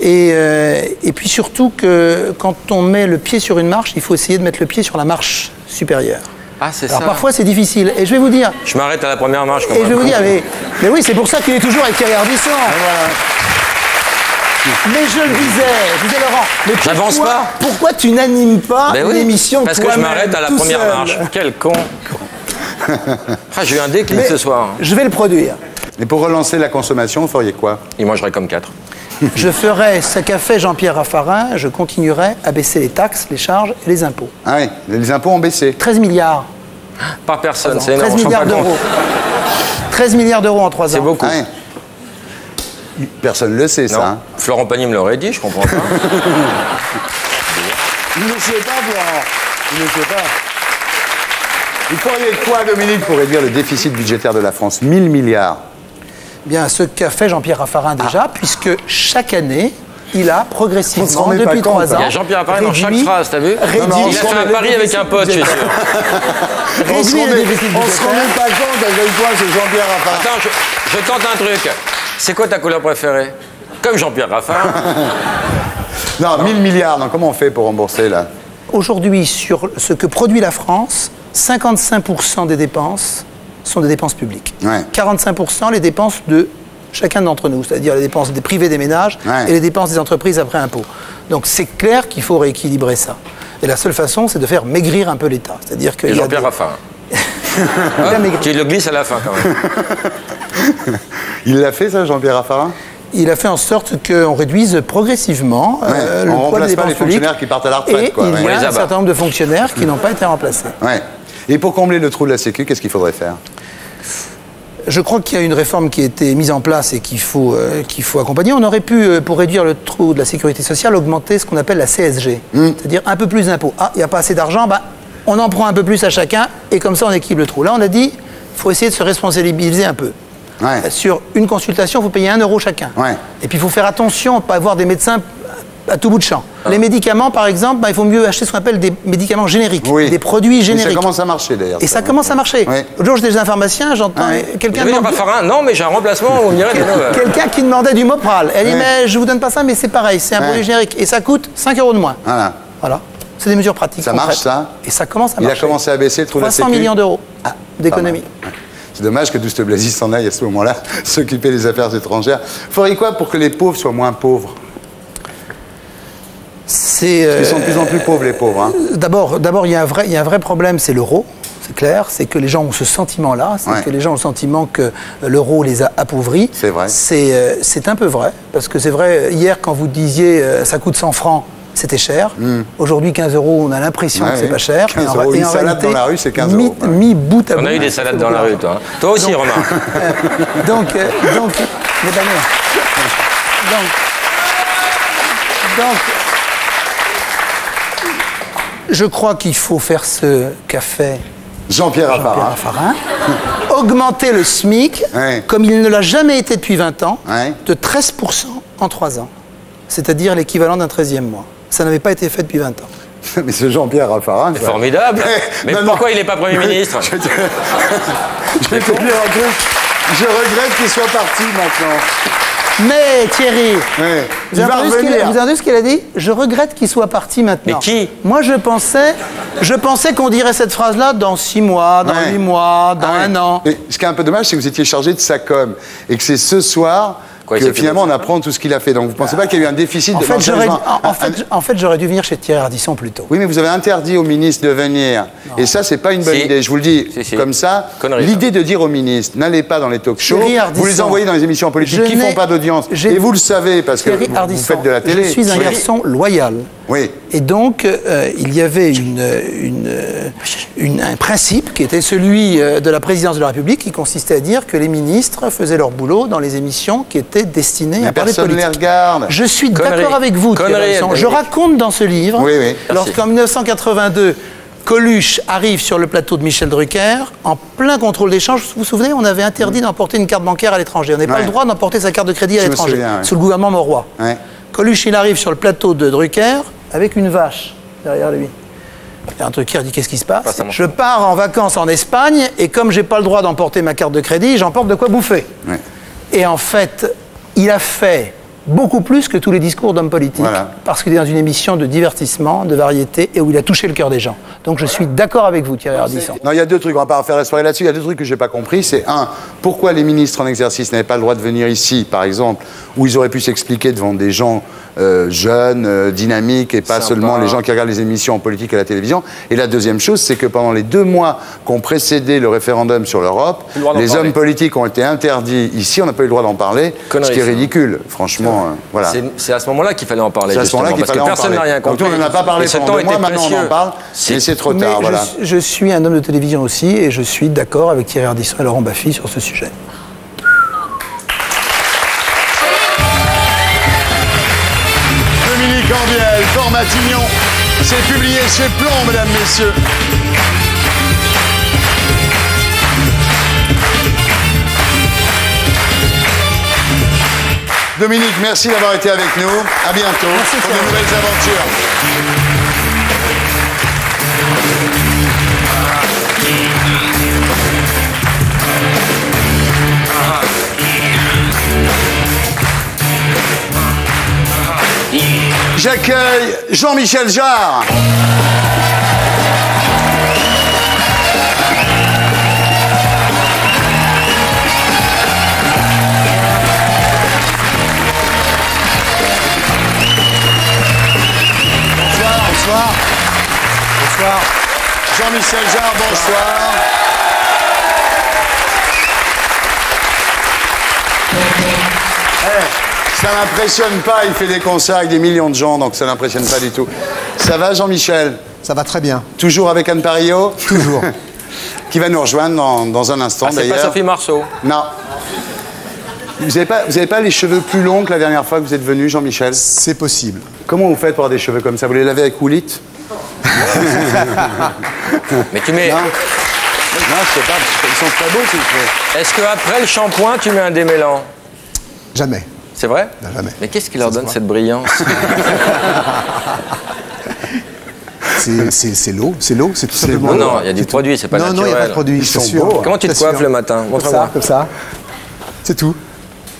Et, euh, et puis surtout que quand on met le pied sur une marche, il faut essayer de mettre le pied sur la marche supérieure. Ah, c'est ça. Alors parfois c'est difficile. Et je vais vous dire, Je m'arrête à la première marche. quand et je vais vous dire, mais, mais oui, c'est pour ça qu'il est toujours avec Thierry Ardisson. Mais je le disais, je disais Laurent, mais J'avance pourquoi, pas. pourquoi tu n'animes pas Ben une oui, émission Parce que je m'arrête à la première seul marche. Quel con. Ah, j'ai eu un déclic Mais ce soir. Je vais le produire. Et pour relancer la consommation, vous feriez quoi? Il mangerait comme quatre. Je ferai ce qu'a fait Jean-Pierre Raffarin, je continuerai à baisser les taxes, les charges et les impôts. Ah oui, les impôts ont baissé. 13 milliards. Par personne, c'est énorme. 13 on se rend milliards d'euros. 13 milliards d'euros en 3 ans. C'est beaucoup. Ah oui. Personne ne le sait, Non. ça. hein. Florent Pagny me l'aurait dit, je comprends pas. Il ne sait pas, Florent. Il ne sait pas. Vous feriez quoi, Dominique, pour réduire le déficit budgétaire de la France? 1000 milliards. Bien, ce qu'a fait Jean-Pierre Raffarin déjà, puisque chaque année, il a Ah. Progressivement, depuis compte, 3 hein. ans. Il y a Jean-Pierre Appareil dans chaque phrase, t'as vu? réduit- Non, non, Il a on fait un pari avec un pote, je suis sûr. On se rendait pas compte à quel point c'est Jean-Pierre Raffarin. Attends, je, je tente un truc. C'est quoi ta couleur préférée Comme Jean-Pierre Raffarin. Non, 1000 milliards. Non, comment on fait pour rembourser, là Aujourd'hui, sur ce que produit la France, 55% des dépenses sont des dépenses publiques. Ouais. 45% les dépenses de chacun d'entre nous, c'est-à-dire les dépenses des privés des ménages Ouais. et les dépenses des entreprises après impôt. Donc c'est clair qu'il faut rééquilibrer ça. Et la seule façon, c'est de faire maigrir un peu l'État. C'est-à-dire que Et Jean-Pierre Raffarin. Maigrir. Qui le glisse à la fin quand même. Il l'a fait, ça, Jean-Pierre Raffarin? Il a fait en sorte qu'on réduise progressivement euh, Ouais, le on poids des remplace pas dépenses les fonctionnaires qui partent à la retraite, Et quoi, il ouais. y a un certain nombre de fonctionnaires qui n'ont pas été remplacés. Ouais. Et pour combler le trou de la Sécu, qu'est-ce qu'il faudrait faire? Je crois qu'il y a une réforme qui a été mise en place et qu'il faut, euh, qu'il faut accompagner. On aurait pu, euh, pour réduire le trou de la sécurité sociale, augmenter ce qu'on appelle la CSG, c'est-à-dire un peu plus d'impôts. Ah, il n'y a pas assez d'argent, bah, on en prend un peu plus à chacun et comme ça on équilibre le trou. Là, on a dit, il faut essayer de se responsabiliser un peu. Ouais. Euh, Sur une consultation, vous payez un euro chacun. Ouais. Et puis il faut faire attention à ne pas avoir des médecins à tout bout de champ. Les médicaments, par exemple, bah, il faut mieux acheter ce qu'on appelle des médicaments génériques, Oui. des produits génériques. ça commence à marcher, d'ailleurs. Et ça commence à marcher. Ouais. L'autre jour, j'étais chez un pharmacien, j'entends Ouais. quelqu'un demande- Non, mais j'ai un remplacement, Quelqu'un qui demandait du Mopral. Elle dit, mais je vous donne pas ça, mais c'est pareil, c'est un Ouais. produit générique. Et ça coûte 5 euros de moins. Voilà. Voilà. C'est des mesures pratiques. Ça marche, ça Et ça commence à Il a marcher. commencé à baisser le trou de la 300 Sécu millions d'euros Ah, d'économie. C'est dommage que Douste Blazy s'en aille à ce moment-là, s'occuper des affaires étrangères. Faudrait quoi pour que les pauvres soient moins pauvres C'est. euh, Ils sont de plus en plus pauvres, les pauvres. hein. D'abord, d'abord, il y a un vrai, il y a un vrai problème, c'est l'euro. C'est clair, c'est que les gens ont ce sentiment-là, c'est Ouais. que les gens ont le sentiment que euh, l'euro les a appauvris. C'est vrai. C'est, euh, c'est un peu vrai, parce que c'est vrai, hier, quand vous disiez euh, ça coûte 100 francs, c'était cher. Aujourd'hui, 15 euros, on a l'impression Hmm. Ouais, que c'est pas cher. 15 Et en- euros, et une en salade réalité, dans la rue, c'est 15 mis- euros. Mis bout à bout. On a eu des salades fait dans la rue, toi. hein. Toi aussi, Donc- Romain. donc, euh, donc, les bananes. Donc, donc, je crois qu'il faut faire ce café Jean-Pierre Pierre Raffarin. Augmenter le SMIC, Ouais. comme il ne l'a jamais été depuis 20 ans, Ouais. de 13% en 3 ans. C'est-à-dire l'équivalent d'un 13e mois. Ça n'avait pas été fait depuis 20 ans. Mais ce Jean-Pierre Raffarin. ça- Formidable. Mais Non, non. pourquoi il n'est pas Premier ministre Je vais te je vais te dire un truc. Je regrette qu'il soit parti maintenant. Mais Thierry, Ouais. vous avez entendu ce qu'il a- revenir. vous avez entendu ce qu'il a dit? Je regrette qu'il soit parti maintenant. Mais qui? Moi, je pensais, je pensais qu'on dirait cette phrase-là dans 6 mois, dans Ouais. 8 mois, dans Ah ouais. un an. Mais ce qui est un peu dommage, c'est que vous étiez chargé de sa com. Et que c'est ce soir Quoi, il que finalement on apprend tout ce qu'il a fait. Donc vous ne pensez pas qu'il y a eu un déficit En de fait, j'aurais, en, fait, en fait, j'aurais dû venir chez Thierry Ardisson plus tôt. Oui, mais vous avez interdit au ministre de venir. Et ça, c'est pas une bonne Si. idée. Je vous le dis Si, si. comme ça. Connerie, L'idée de dire au ministre, n'allez pas dans les talk shows, vous les envoyez dans les émissions politiques qui font pas d'audience. Et vous le savez parce que vous, vous faites de la télé. je suis un Oui. garçon loyal. Oui. Et donc, euh, il y avait une, une, une- un principe qui était celui euh, de la présidence de la République qui consistait à dire que les ministres faisaient leur boulot dans les émissions qui étaient destinées Mais à parler personne ne les politique. regarde. Je suis d'accord avec vous, Connerie. Je raconte dans ce livre, Oui, oui. lorsqu'en 1982, Coluche arrive sur le plateau de Michel Drucker, en plein contrôle d'échange, vous vous souvenez, on avait interdit d'emporter une carte bancaire à l'étranger. On n'avait pas le droit d'emporter sa carte de crédit à l'étranger, ouais. sous le gouvernement Mauroy. Ouais. Coluche, il arrive sur le plateau de Drucker avec une vache derrière lui. Et un Drucker dit Qu'est-ce qui se passe Je pars en vacances en Espagne et comme j'ai pas le droit d'emporter ma carte de crédit, j'emporte de quoi bouffer. Ouais. Et en fait, il a fait beaucoup plus que tous les discours d'hommes politiques, Voilà. parce qu'il est dans une émission de divertissement, de variété, et où il a touché le cœur des gens. Donc je suis d'accord avec vous, Thierry Ardisson. Non, il y a deux trucs, on va pas faire la soirée là-dessus. Il y a deux trucs que j'ai pas compris. C'est un, pourquoi les ministres en exercice n'avaient pas le droit de venir ici, par exemple, où ils auraient pu s'expliquer devant des gens euh, jeunes, euh, dynamiques, et pas Sympa. seulement les gens qui regardent les émissions en politique à la télévision. Et la deuxième chose, c'est que pendant les deux mois qui ont précédé le référendum sur l'Europe, le les parler. hommes politiques ont été interdits. Ici, on n'a pas eu le droit d'en parler, Connerie, ce qui est ça. ridicule. Franchement, euh, voilà. C'est- C'est à ce moment-là qu'il fallait en parler. C'est à ce moment-là qu'il fallait en personne n'a parler. rien Donc, compris. on n'en a pas parlé pendant temps deux mois, maintenant on en parle, mais c'est trop Mais tard, je, voilà. je suis un homme de télévision aussi, et je suis d'accord avec Thierry Ardisson et Laurent Baffy sur ce sujet. Matignon. C'est publié chez Plomb, mesdames, messieurs. Dominique, merci d'avoir été avec nous. À bientôt Merci, pour de nouvelles aventures. J'accueille Jean-Michel Jarre. Bonsoir, bonsoir. Bonsoir. Jean-Michel Jarre, bonsoir. Eh, ça m'impressionne pas, il fait des concerts avec des millions de gens, donc ça n'impressionne pas du tout. Ça va Jean-Michel? Ça va très bien. Toujours avec Anne Parillo Toujours. Qui va nous rejoindre dans, dans un instant Ah, c'est pas d'ailleurs. Sophie Marceau. Non. Vous n'avez pas, pas les cheveux plus longs que la dernière fois que vous êtes venu, Jean-Michel? C'est possible. Comment vous faites pour avoir des cheveux comme ça? Vous les lavez avec Oulit Mais tu mets. Non Non, je sais pas, ils sont très beaux ces cheveux. Est-ce qu'après le shampoing, tu mets un démêlant? Jamais. C'est vrai Non, jamais. Mais qu'est-ce qui leur donne cette brillance C'est- l'eau. C'est l'eau. C'est tout simplement Non, l'eau. non, il y a du produit, c'est pas non, Non, il n'y a pas naturel. de produit. Ils je beaux. Comment tu te coiffes le matin Comme Montre-moi. ça, comme ça. C'est tout.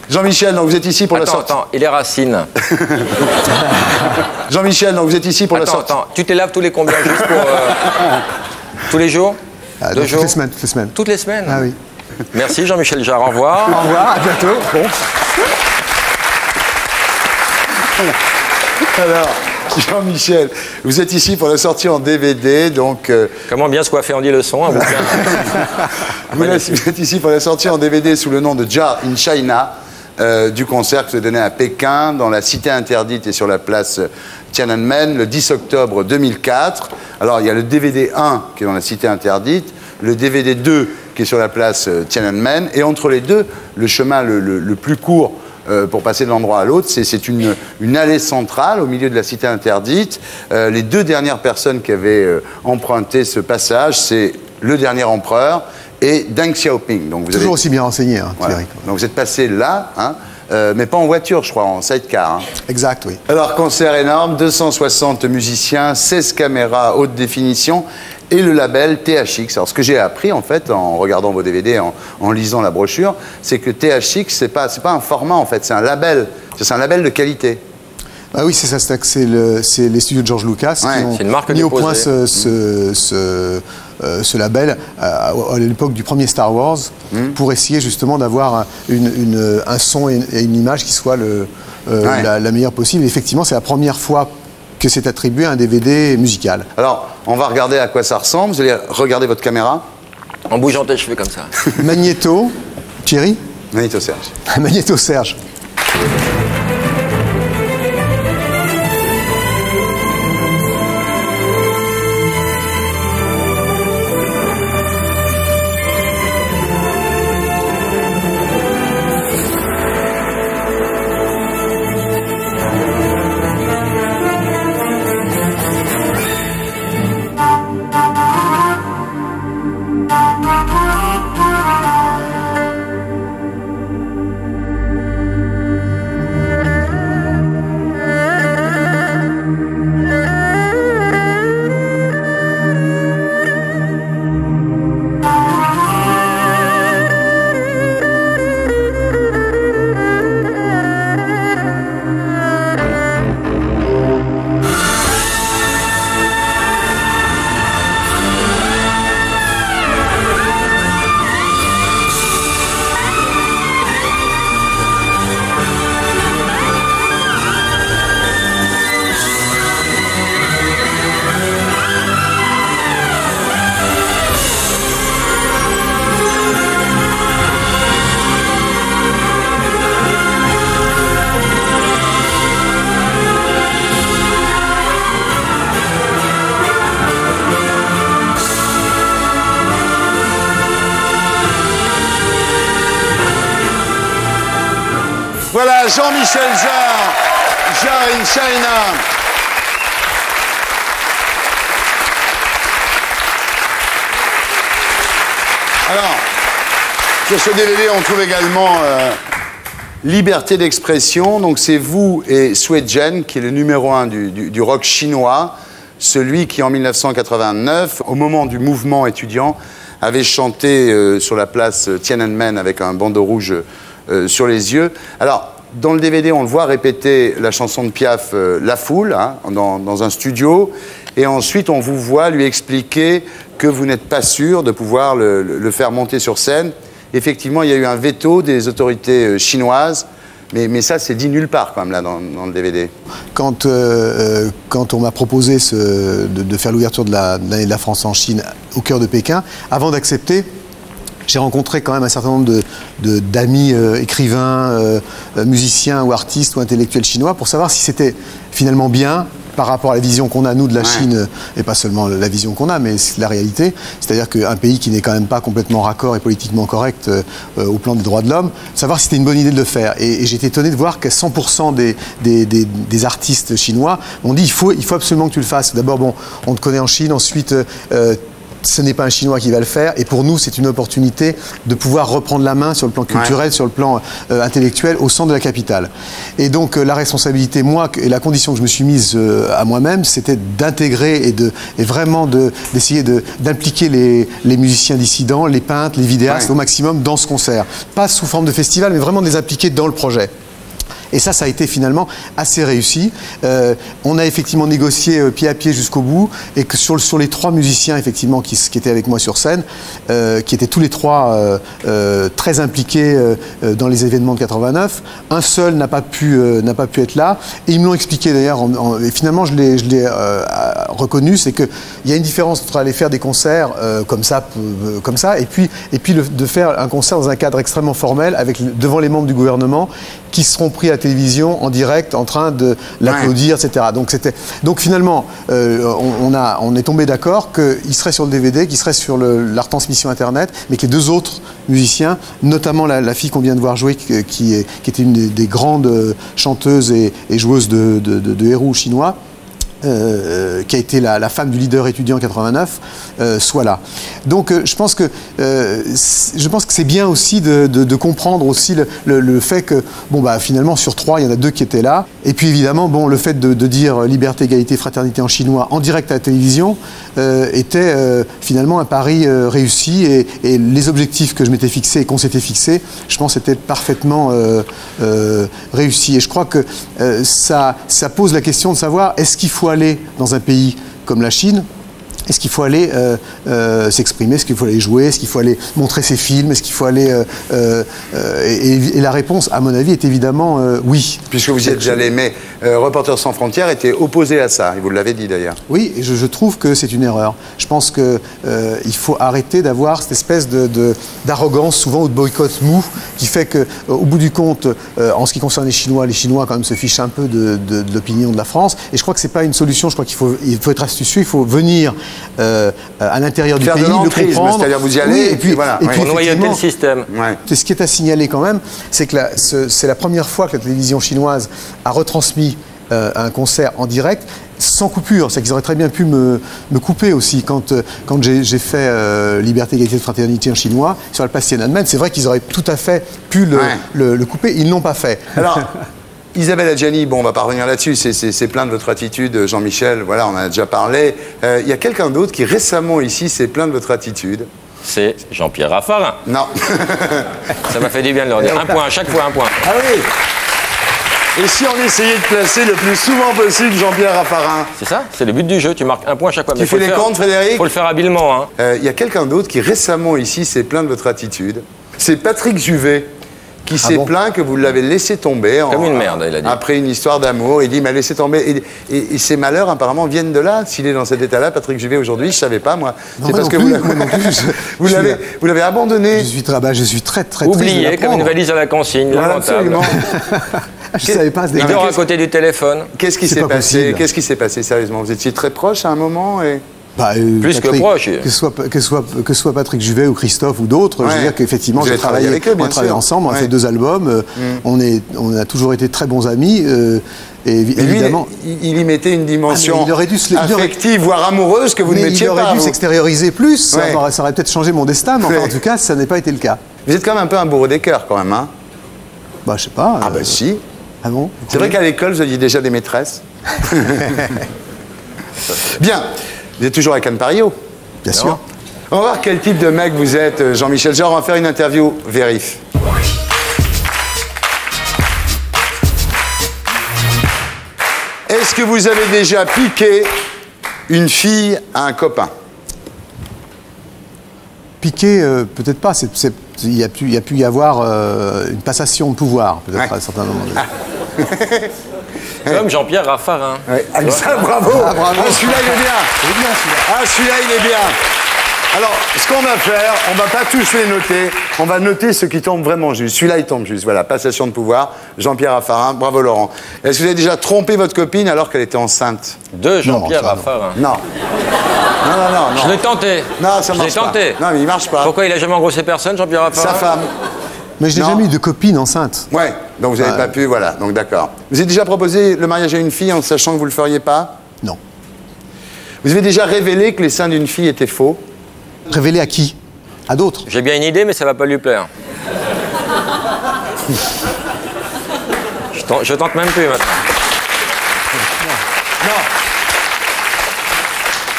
Jean-Michel, donc vous êtes ici pour la Attends, sortie. attends, il est racine. Jean-Michel, donc vous êtes ici pour la Attends, sortie. attends, tu te laves tous les combien juste pour. euh, tous les jours Ah, Deux donc, jours toutes les semaines, toutes les semaines. Toutes les semaines Ah oui. Merci Jean-Michel Jarre, au revoir. Au revoir, à bientôt. Bon. Alors, Jean-Michel, vous êtes ici pour la sortie en DVD, donc euh, Comment bien se coiffer en dit le son, un bouquin vous êtes vous êtes ici pour la sortie en DVD sous le nom de Jar in China, euh, du concert que vous donné à Pékin, dans la cité interdite et sur la place Tiananmen, le 10 octobre 2004. Alors, il y a le DVD 1 qui est dans la cité interdite, le DVD 2 qui est sur la place euh, Tiananmen, et entre les deux, le chemin le, le- le plus court euh, pour passer de l'endroit à l'autre, c'est une, une allée centrale au milieu de la cité interdite. Euh, les deux dernières personnes qui avaient euh, emprunté ce passage, c'est le dernier empereur et Deng Xiaoping. Donc vous avez- Toujours aussi bien renseigné, hein, voilà. Donc vous êtes passé là, hein, euh, mais pas en voiture, je crois, en sidecar. hein. Exact, oui. Alors, concert énorme, 260 musiciens, 16 caméras haute définition et le label THX. Alors, ce que j'ai appris, en fait, en regardant vos DVD, en, en lisant la brochure, c'est que THX, c'est pas, c'est pas un format, en fait, c'est un label. C'est un label de qualité. Ah oui, c'est ça, c'est le- c'est les studios de George Lucas Ouais, qui ont c'est une marque mis au point ce, ce, ce, euh, ce label euh, à l'époque du premier Star Wars Hmm. pour essayer justement d'avoir une, une- un son et une, et une image qui soit le, euh, Ouais. la, la meilleure possible. Et effectivement, c'est la première fois que c'est attribué à un DVD musical. Alors, on va regarder à quoi ça ressemble. Vous allez regarder votre caméra. En bougeant tes cheveux comme ça. Magnéto, Thierry Magnéto Serge. Magnéto Serge. Ce DVD, on trouve également euh, Liberté d'expression. Donc, c'est vous et Jen, qui est le numéro un du, rock chinois. Celui qui, en 1989, au moment du mouvement étudiant, avait chanté euh, sur la place Tiananmen avec un bandeau rouge euh, sur les yeux. Alors, dans le DVD, on le voit répéter la chanson de Piaf, La Foule, hein, dans, un studio. Et ensuite, on vous voit lui expliquer que vous n'êtes pas sûr de pouvoir le faire monter sur scène. Effectivement, il y a eu un veto des autorités euh, chinoises. Mais, mais ça, c'est dit nulle part, quand même, là, dans, le DVD. Quand, euh, euh, quand on m'a proposé de, de faire l'ouverture de la- de l'année de la France en Chine au cœur de Pékin, avant d'accepter, j'ai rencontré quand même un certain nombre de- de- d'amis euh, écrivains, musiciens ou artistes ou intellectuels chinois pour savoir si c'était finalement bien par rapport à la vision qu'on a, nous, de la Ouais. Chine, et pas seulement la vision qu'on a, mais c'est la réalité. C'est-à-dire qu'un pays qui n'est quand même pas complètement raccord et politiquement correct euh, euh, au plan des droits de l'homme, savoir si c'était une bonne idée de le faire. Et, et j'étais étonné de voir que 100% des, des, des- des artistes chinois m'ont dit il faut, il faut absolument que tu le fasses. D'abord, bon, on te connaît en Chine, ensuite, euh, ce n'est pas un Chinois qui va le faire. Et pour nous, c'est une opportunité de pouvoir reprendre la main sur le plan culturel, sur le plan euh, intellectuel, au centre de la capitale. Et donc, euh, la responsabilité, moi, et la condition que je me suis mise euh, à moi-même, c'était d'intégrer et, de, et vraiment de- d'essayer de, d'impliquer les, les musiciens dissidents, les peintres, les vidéastes Ouais. au maximum dans ce concert. Pas sous forme de festival, mais vraiment de les impliquer dans le projet. Et ça, ça a été finalement assez réussi. Euh, on a effectivement négocié euh, pied à pied jusqu'au bout, et que sur, le- sur les trois musiciens effectivement qui, étaient avec moi sur scène, euh, qui étaient tous les trois très impliqués dans les événements de 89, un seul n'a pas pu n'a pas pu être là. Et ils me l'ont expliqué d'ailleurs. et finalement, je l'ai reconnu, c'est que il y a une différence entre aller faire des concerts comme ça, comme ça, et puis et puis de faire un concert dans un cadre extrêmement formel avec devant les membres du gouvernement qui seront pris à la télévision en direct en train de l'applaudir, etc. Donc, donc finalement, euh, on, on a, on est tombé d'accord qu'il serait sur le DVD, qu'il serait sur le- la retransmission Internet, mais que deux autres musiciens, notamment la, la fille qu'on vient de voir jouer, qui, est- qui était une des, des grandes euh, chanteuses et, et joueuses de, de, de, de héros chinois, euh, qui a été la, femme du leader étudiant en 89, euh, soit là. Donc euh, je pense que je pense que c'est bien aussi de, comprendre aussi le, fait que bon bah finalement sur trois il y en a deux qui étaient là et puis évidemment bon le fait de dire liberté égalité fraternité en chinois en direct à la télévision euh, était euh, finalement un pari euh, réussi et, les objectifs que je m'étais fixés et qu'on s'était fixés je pense étaient parfaitement réussis. Et je crois que ça pose la question de savoir est-ce qu'il faut aller dans un pays comme la Chine est-ce qu'il faut aller euh, euh, s'exprimer? Est-ce qu'il faut aller jouer? Est-ce qu'il faut aller montrer ses films? Est-ce qu'il faut aller... euh, et, et la réponse, à mon avis, est évidemment oui. Puisque vous y êtes déjà allé, mais Reporters sans frontières était opposé à ça, et vous l'avez dit d'ailleurs. Oui, et je, je trouve que c'est une erreur. Je pense qu'il faut arrêter d'avoir cette espèce de- de- d'arrogance, souvent, ou de boycott mou, qui fait que, euh, au bout du compte, en ce qui concerne les Chinois, les Chinois quand même se fichent un peu de, de- de l'opinion de la France. Et je crois que c'est pas une solution. Je crois qu'il faut, il faut être astucieux. Il faut venir euh, à l'intérieur du Faire de pays, le comprendre. c'est-à-dire vous y allez, Oui, et et puis, puis voilà, et puis Pour noyauter le système. Ouais. ce qui est à signaler quand même, c'est que ce- c'est la première fois que la télévision chinoise a retransmis euh, un concert en direct sans coupure. C'est qu'ils auraient très bien pu me, me couper aussi quand, euh, quand j'ai j'ai fait euh, Liberté, Égalité, Fraternité en chinois sur le place Tiananmen. C'est vrai qu'ils auraient tout à fait pu le, Ouais. le- le couper. Ils ne l'ont pas fait. Alors, Isabelle Adjani, bon, on va pas revenir là-dessus, c'est- plein de votre attitude, Jean-Michel, voilà, on en a déjà parlé. Euh, Il y a quelqu'un d'autre qui récemment ici s'est plaint de votre attitude? C'est Jean-Pierre Raffarin. Non. Ça m'a fait du bien de leur dire. Un point, à chaque fois un point. ah oui Et si on essayait de placer le plus souvent possible Jean-Pierre Raffarin? C'est ça C'est le but du jeu. Tu marques un point à chaque fois. Tu Mais fais le les faire- comptes, Frédéric? faut le faire habilement. Hein. Euh, Il y a quelqu'un d'autre qui récemment ici s'est plaint de votre attitude? C'est Patrick Juvet qui s'est bon plaint que vous l'avez laissé tomber. en- Comme une merde, il a dit. Après une histoire d'amour, il dit, m'a laissé tomber. Et, et- et ces malheurs apparemment viennent de là. S'il est dans cet état-là, Patrick Juvet aujourd'hui, je savais pas moi. Non, C'est parce non que plus, vous l'avez- vous l'avez suis- vous l'avez abandonné. Je suis très, bah, je suis très, très Oublié comme une valise à la consigne. Voilà, lamentable. absolument. Je savais pas. ce Il dort à côté du téléphone. Qu'est-ce qui s'est pas passé? Qu'est-ce qui s'est passé sérieusement? Vous étiez très proche à un moment et... Bah, euh, Plus que proche. Que ce soit, que ce soit, que ce soit Patrick Juvet ou Christophe ou d'autres, je veux dire qu'effectivement, j'ai travaillé avec eux, on a travaillé ensemble, on a. Mm. fait deux albums, euh, on, est, on a toujours été très bons amis, euh, et lui, évidemment. il, il y mettait une dimension Ah, mais il aurait dû se- il aurait- affective, voire amoureuse, que vous mais ne mettiez il aurait pas. dû s'extérioriser plus, ça Ouais. aurait, ça aurait peut-être changé mon destin, mais enfin, en tout cas, ça n'a pas été le cas. Vous êtes quand même un peu un bourreau des cœurs, quand même. Hein Bah, je sais pas. ah bah si. ah bon C'est vrai qu'à l'école, vous aviez déjà des maîtresses. Bien. Vous êtes toujours avec Anne Pario. Bien sûr. On va voir quel type de mec vous êtes, euh, Jean-Michel Genre. On va faire une interview vérif. Est-ce que vous avez déjà piqué une fille à un copain? Piqué, euh, peut-être pas. Il y, a pu, y a pu y avoir euh, une passation de pouvoir, peut-être Ouais. à un certain moment. Comme Jean-Pierre Raffarin. Ah, ça, bravo. Ah, bravo. Ah, celui-là, il est bien. Celui-là. Ah, celui-là, il est bien. Alors, ce qu'on va faire, on va pas tous les noter. On va noter ce qui tombe vraiment juste. Celui-là, il tombe juste. Voilà, passation de pouvoir. Jean-Pierre Raffarin. Bravo, Laurent. Est-ce que vous avez déjà trompé votre copine alors qu'elle était enceinte De Jean-Pierre non. Raffarin. Non. Non, non, non, Je l'ai tenté. Non, ça Je marche l'ai tenté. pas. Non, mais il marche pas. Pourquoi il a jamais engrossé personne, Jean-Pierre Raffarin? Sa femme. Mais je n'ai Non. jamais eu de copine enceinte. Ouais. Donc vous n'avez pas pu, voilà. Donc d'accord. Vous avez déjà proposé le mariage à une fille en sachant que vous le feriez pas? Non. Vous avez déjà révélé que les seins d'une fille étaient faux? Révélé à qui? À d'autres J'ai bien une idée, mais ça va pas lui plaire. je, tente, je tente même plus maintenant.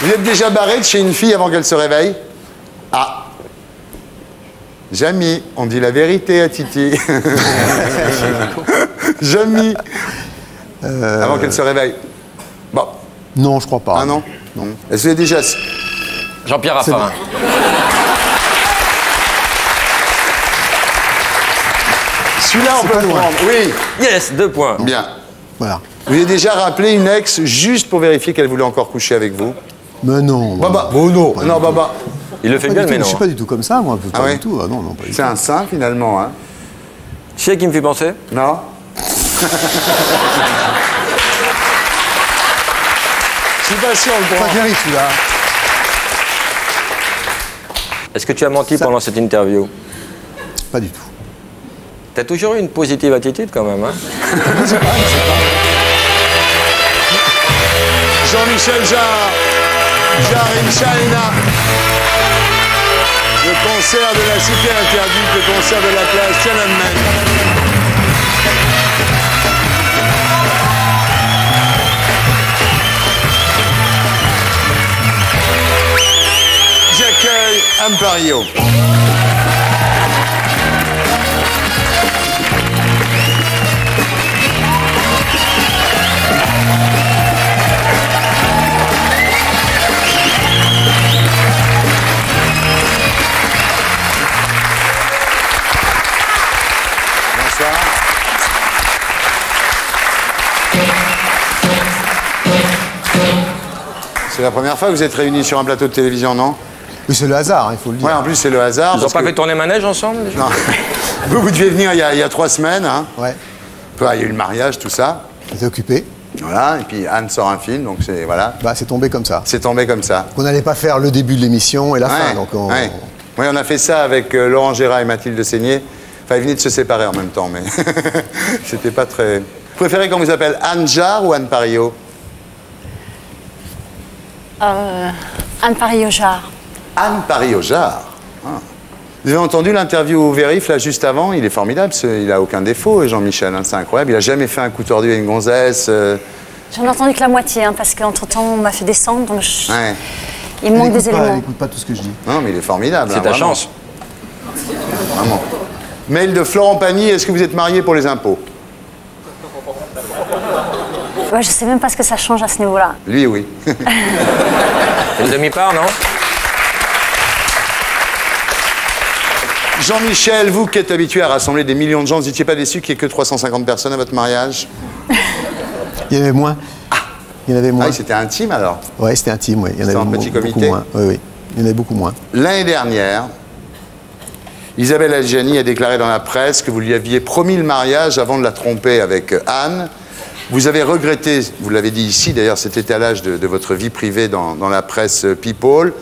Vous êtes déjà barré de chez une fille avant qu'elle se réveille? Ah. Jamy, on dit la vérité à Titi. Jamy. Avant qu'elle se réveille. Bon. Non, je crois pas. Ah non Non. Est-ce que vous déjà... Jean-Pierre Raffarin. Celui-là, on peut le prendre. Oui. Yes, deux points. Bien. Voilà. Vous avez déjà rappelé une ex juste pour vérifier qu'elle voulait encore coucher avec vous? Mais non. Baba. Oh non. Non, Baba. Il le fait pas bien, mais non. Je suis pas du tout comme ça, moi. Pas Ah ouais du tout. Ah non, non. C'est un saint, finalement, hein Tu sais qui me fait penser? Non Je suis pas sûr, le Pas. Thierry, celui-là. Est-ce que tu as menti pendant cette interview? Pas du tout. T'as toujours eu une positive attitude quand même, hein? Jean-Michel Jarre, Jarre in China. Le concert de la Cité Interdite, le concert de la place Tiananmen. J'accueille Ampario. C'est la première fois que vous êtes réunis sur un plateau de télévision, non? Mais c'est le hasard, hein, il faut le dire. Ouais, en plus c'est le hasard. Ils ont parce pas que- fait tourner manège ensemble déjà? Non. Vous, vous deviez venir il y a, il y a trois semaines. Hein. Ouais. Peu, Il y a eu le mariage, tout ça. J'étais occupé. Voilà. Et puis Anne sort un film, donc c'est voilà. Bah, c'est tombé comme ça. C'est tombé comme ça. On n'allait pas faire le début de l'émission et la fin. Donc on... ouais. Ouais, on a fait ça avec euh, Laurent Gérard et Mathilde Seigné. Enfin, ils venaient de se séparer en même temps, mais c'était pas très. Vous préférez qu'on vous appelle Anne Jarre ou Anne Pario Euh, Anne Paris au Jarre. Anne Pario Jarre. Ah. Vous avez entendu l'interview au Vérif là juste avant? Il est formidable, ce- il a aucun défaut, Jean-Michel, hein, c'est incroyable. Il a jamais fait un coup tordu à une gonzesse. euh, J'en ai entendu que la moitié, hein, parce qu'entre-temps, on m'a fait descendre, donc je- ouais. il manque des pas, éléments. n'écoute pas tout ce que je dis. Non, mais il est formidable. C'est hein, ta vraiment. chance. Vraiment. Mail de Florent Pagny, est-ce que vous êtes marié pour les impôts? Ouais, je sais même pas ce que ça change à ce niveau-là. Lui, oui. Une demi-part, non? Jean-Michel, vous qui êtes habitué à rassembler des millions de gens, vous n'étiez pas déçu qu'il n'y ait que 350 personnes à votre mariage? Il y en avait moins. Il y en avait Ah moins. oui, c'était intime alors? ouais, c'était intime, oui. Il y en C'était avait un petit beaucoup comité? moins. Oui, oui. Il y en avait beaucoup moins. L'année dernière, Isabelle Adjani a déclaré dans la presse que vous lui aviez promis le mariage avant de la tromper avec Anne. Vous avez regretté, vous l'avez dit ici, d'ailleurs cet étalage de, de votre vie privée dans, dans la presse People.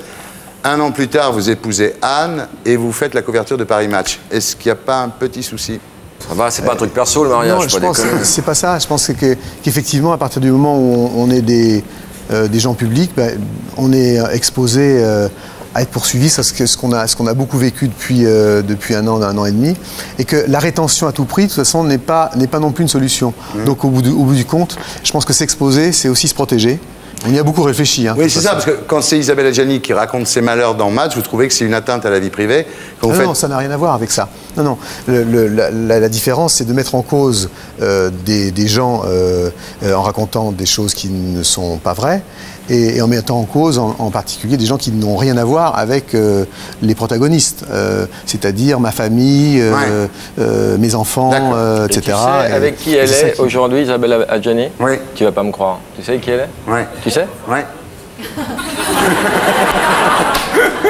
Un an plus tard, vous épousez Anne et vous faites la couverture de Paris Match. Est-ce qu'il n'y a pas un petit souci? Ça va, c'est pas un truc perso le mariage, Non, je pas pense c'est pas ça. Je pense que- qu'effectivement, à partir du moment où on, on est des, euh, des gens publics, ben, on est euh, exposé euh, à être poursuivi. C'est ce qu'on a, ce qu'on a beaucoup vécu depuis, euh, depuis un an, un an et demi. Et que la rétention à tout prix, de toute façon, n'est pas, pas non plus une solution. Mmh. Donc, au bout, du, au bout du compte, je pense que s'exposer, c'est aussi se protéger. On y a beaucoup réfléchi. hein, Oui, c'est ça, parce que quand c'est Isabelle Adjani qui raconte ses malheurs dans Match, vous trouvez que c'est une atteinte à la vie privée quand vous Ah faites- Non, ça n'a rien à voir avec ça. Non, non. Le- le- la, la- la différence, c'est de mettre en cause euh, des, des gens euh, en racontant des choses qui ne sont pas vraies et, et en mettant en cause, en, en particulier, des gens qui n'ont rien à voir avec euh, les protagonistes, Euh, c'est-à-dire ma famille, euh, Ouais. euh, mes enfants, euh, Et etc. tu sais Et- avec qui elle est qui- aujourd'hui, Isabelle Adjani Oui. Tu vas pas me croire. Tu sais qui elle est Ouais. Tu sais Ouais.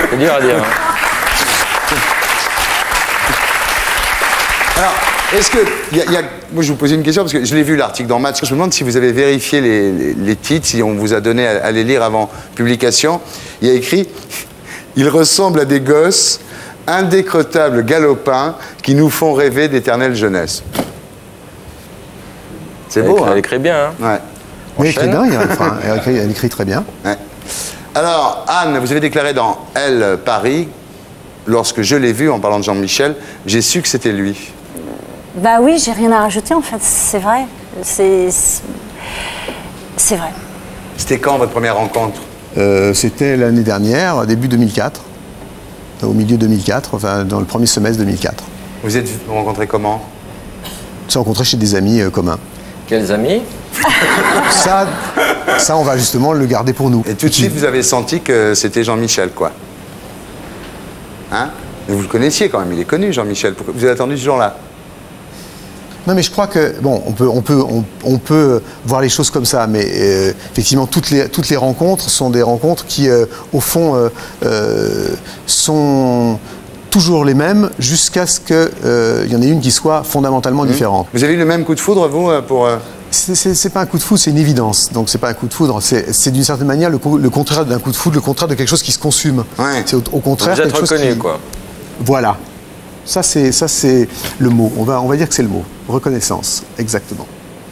C'est dur à dire. hein. Alors, est-ce que. il y a- il y a- moi, je vous posais une question parce que je l'ai vu l'article dans Match. Je me demande si vous avez vérifié les, les- les titres, si on vous a donné à, à les lire avant publication. Il y a écrit Ils ressemblent à des gosses indécrottables galopins qui nous font rêver d'éternelle jeunesse. C'est beau, écrit- hein Elle écrit bien. hein. Ouais. Oui, elle écrit bien, il enfin, elle écrit- elle écrit très bien. Ouais. Alors, Anne, vous avez déclaré dans Elle, Paris, lorsque je l'ai vu en parlant de Jean-Michel, j'ai su que c'était lui. Bah oui, j'ai rien à rajouter en fait, c'est vrai. C'est. C'est vrai. C'était quand votre première rencontre? Euh, C'était l'année dernière, début 2004, au milieu 2004, enfin dans le premier semestre 2004. Vous êtes rencontrés comment? On s'est rencontrés chez des amis euh, communs. Quels amis? Ça, ça, on va justement le garder pour nous. Et tout de suite, vous avez senti que c'était Jean-Michel, quoi. Hein? Vous le connaissiez quand même, il est connu, Jean-Michel. Pourquoi vous avez attendu ce jour-là? Non, mais je crois que bon, on peut, on peut, on, on peut voir les choses comme ça, mais euh, effectivement, toutes les, toutes les rencontres sont des rencontres qui, euh, au fond, euh, sont toujours les mêmes jusqu'à ce qu'il y en ait une qui soit fondamentalement différente. Vous avez eu le même coup de foudre, vous, pour... C'est- pas un coup de foudre, c'est une évidence. Donc c'est pas un coup de foudre, c'est d'une certaine manière le, le contraire d'un coup de foudre, le contraire de quelque chose qui se consume. Ouais. C'est au, au contraire Vous êtes quelque chose reconnu, qui- quoi. Voilà. Ça c'est ça c'est le mot. On va on va dire que c'est le mot. Reconnaissance, exactement.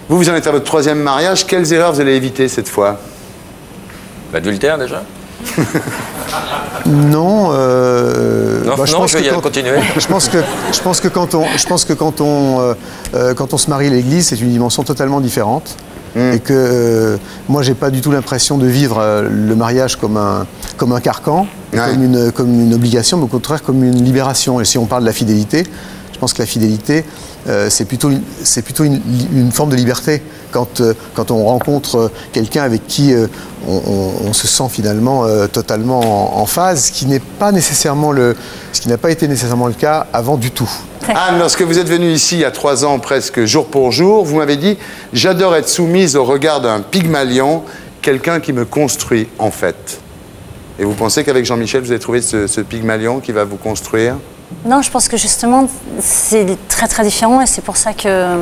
Vous, vous en êtes à votre troisième mariage. Quelles erreurs vous allez éviter cette fois? L'adultère, déjà Non. euh, Non, non, je vais y quand- continuer. Je pense que je pense que quand on je pense que quand on euh, euh, quand on se marie à l'église, c'est une dimension totalement différente. Et que euh, moi, j'ai pas du tout l'impression de vivre euh, le mariage comme un comme un carcan, Ouais. comme une comme une obligation, mais au contraire comme une libération. Et si on parle de la fidélité, je pense que la fidélité, euh, c'est plutôt une, plutôt une, une forme de liberté. Quand euh, quand on rencontre euh, quelqu'un avec qui euh, on, on- on se sent finalement euh, totalement en, en phase, ce qui n'est pas nécessairement le, ce qui n'a pas été nécessairement le cas avant du tout. Anne, lorsque vous êtes venue ici il y a trois ans, presque jour pour jour, vous m'avez dit J'adore être soumise au regard d'un pygmalion, quelqu'un qui me construit, en fait. Et vous pensez qu'avec Jean-Michel, vous avez trouvé ce, ce pygmalion qui va vous construire? Non, je pense que justement, c'est très très différent et c'est pour ça que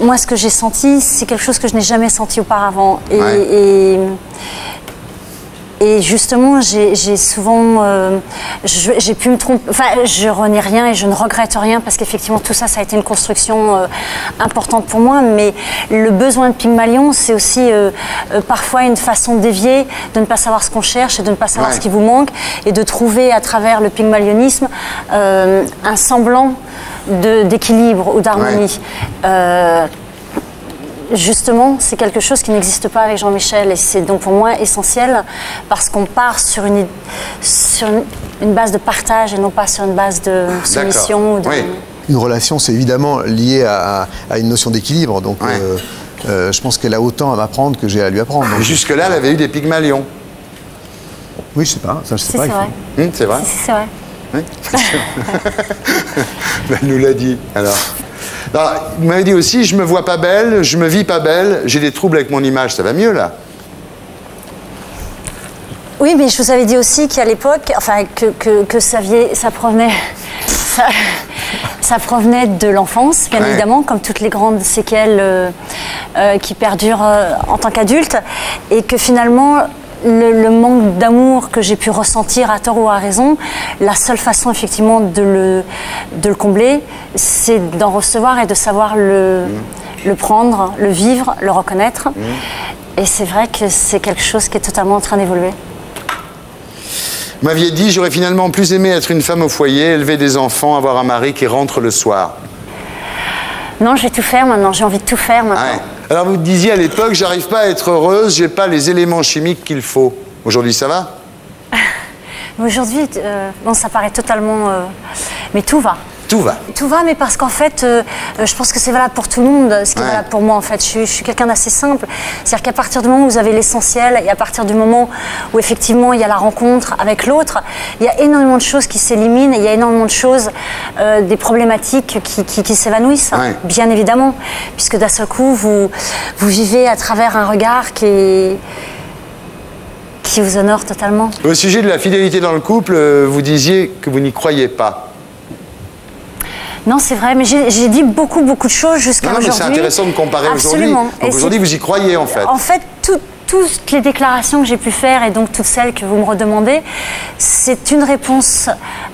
moi, ce que j'ai senti, c'est quelque chose que je n'ai jamais senti auparavant. Et, Ouais. et, et justement, j'ai souvent. euh, j'ai pu me tromper. Enfin, je renie rien et je ne regrette rien parce qu'effectivement, tout ça, ça a été une construction euh, importante pour moi. Mais le besoin de Pygmalion, c'est aussi euh, parfois une façon déviée de ne pas savoir ce qu'on cherche et de ne pas savoir Ouais. ce qui vous manque et de trouver à travers le pygmalionisme un semblant d'équilibre ou d'harmonie. Euh, Justement, c'est quelque chose qui n'existe pas avec Jean-Michel et c'est donc pour moi essentiel parce qu'on part sur une, sur une, une base de partage et non pas sur une base de soumission. ou de- Oui. Une relation, c'est évidemment lié à, à une notion d'équilibre. Donc, Ouais. euh, euh, je pense qu'elle a autant à m'apprendre que j'ai à lui apprendre. Jusque-là, elle avait eu des pygmalions. oui, je sais pas. Ça, je sais Si, pas. c'est vrai. Hum, c'est vrai Si, si, c'est vrai. Oui, sûr. Elle nous l'a dit, alors. Alors, Vous m'avez dit aussi, je me vois pas belle, je me vis pas belle, j'ai des troubles avec mon image, ça va mieux là Oui, mais je vous avais dit aussi qu'à l'époque, enfin, que, que, que ça, vie- ça provenait. Ça, ça provenait de l'enfance, bien Ouais. évidemment, comme toutes les grandes séquelles euh, euh, qui perdurent euh, en tant qu'adulte, et que finalement, le, le manque d'amour que j'ai pu ressentir à tort ou à raison, la seule façon effectivement de le, de le combler, c'est d'en recevoir et de savoir le, le prendre, le vivre, le reconnaître. Et c'est vrai que c'est quelque chose qui est totalement en train d'évoluer. Vous m'aviez dit, j'aurais finalement plus aimé être une femme au foyer, élever des enfants, avoir un mari qui rentre le soir. Non, je vais tout faire maintenant. J'ai envie de tout faire Ah maintenant. ouais. Alors vous disiez à l'époque, j'arrive pas à être heureuse, j'ai pas les éléments chimiques qu'il faut. Aujourd'hui, ça va? Aujourd'hui, euh, non, ça paraît totalement. euh, mais tout va. Tout va. Tout va, mais parce qu'en fait, euh, euh, je pense que c'est valable pour tout le monde, ce qui Ouais. est valable pour moi en fait. Je suis, je suis quelqu'un d'assez simple. C'est-à-dire qu'à partir du moment où vous avez l'essentiel et à partir du moment où effectivement il y a la rencontre avec l'autre, il y a énormément de choses qui s'éliminent et il y a énormément de choses, euh, des problématiques qui, qui- qui s'évanouissent, Ouais. bien évidemment. Puisque d'un seul coup, vous, vous vivez à travers un regard qui est qui vous honore totalement. Au sujet de la fidélité dans le couple, vous disiez que vous n'y croyez pas. Non, c'est vrai, mais j'ai dit beaucoup, beaucoup de choses jusqu'à Non, non, mais aujourd'hui. c'est intéressant de comparer aujourd'hui. Aujourd'hui, vous y croyez en fait. En fait, tout toutes les déclarations que j'ai pu faire et donc toutes celles que vous me redemandez, c'est une réponse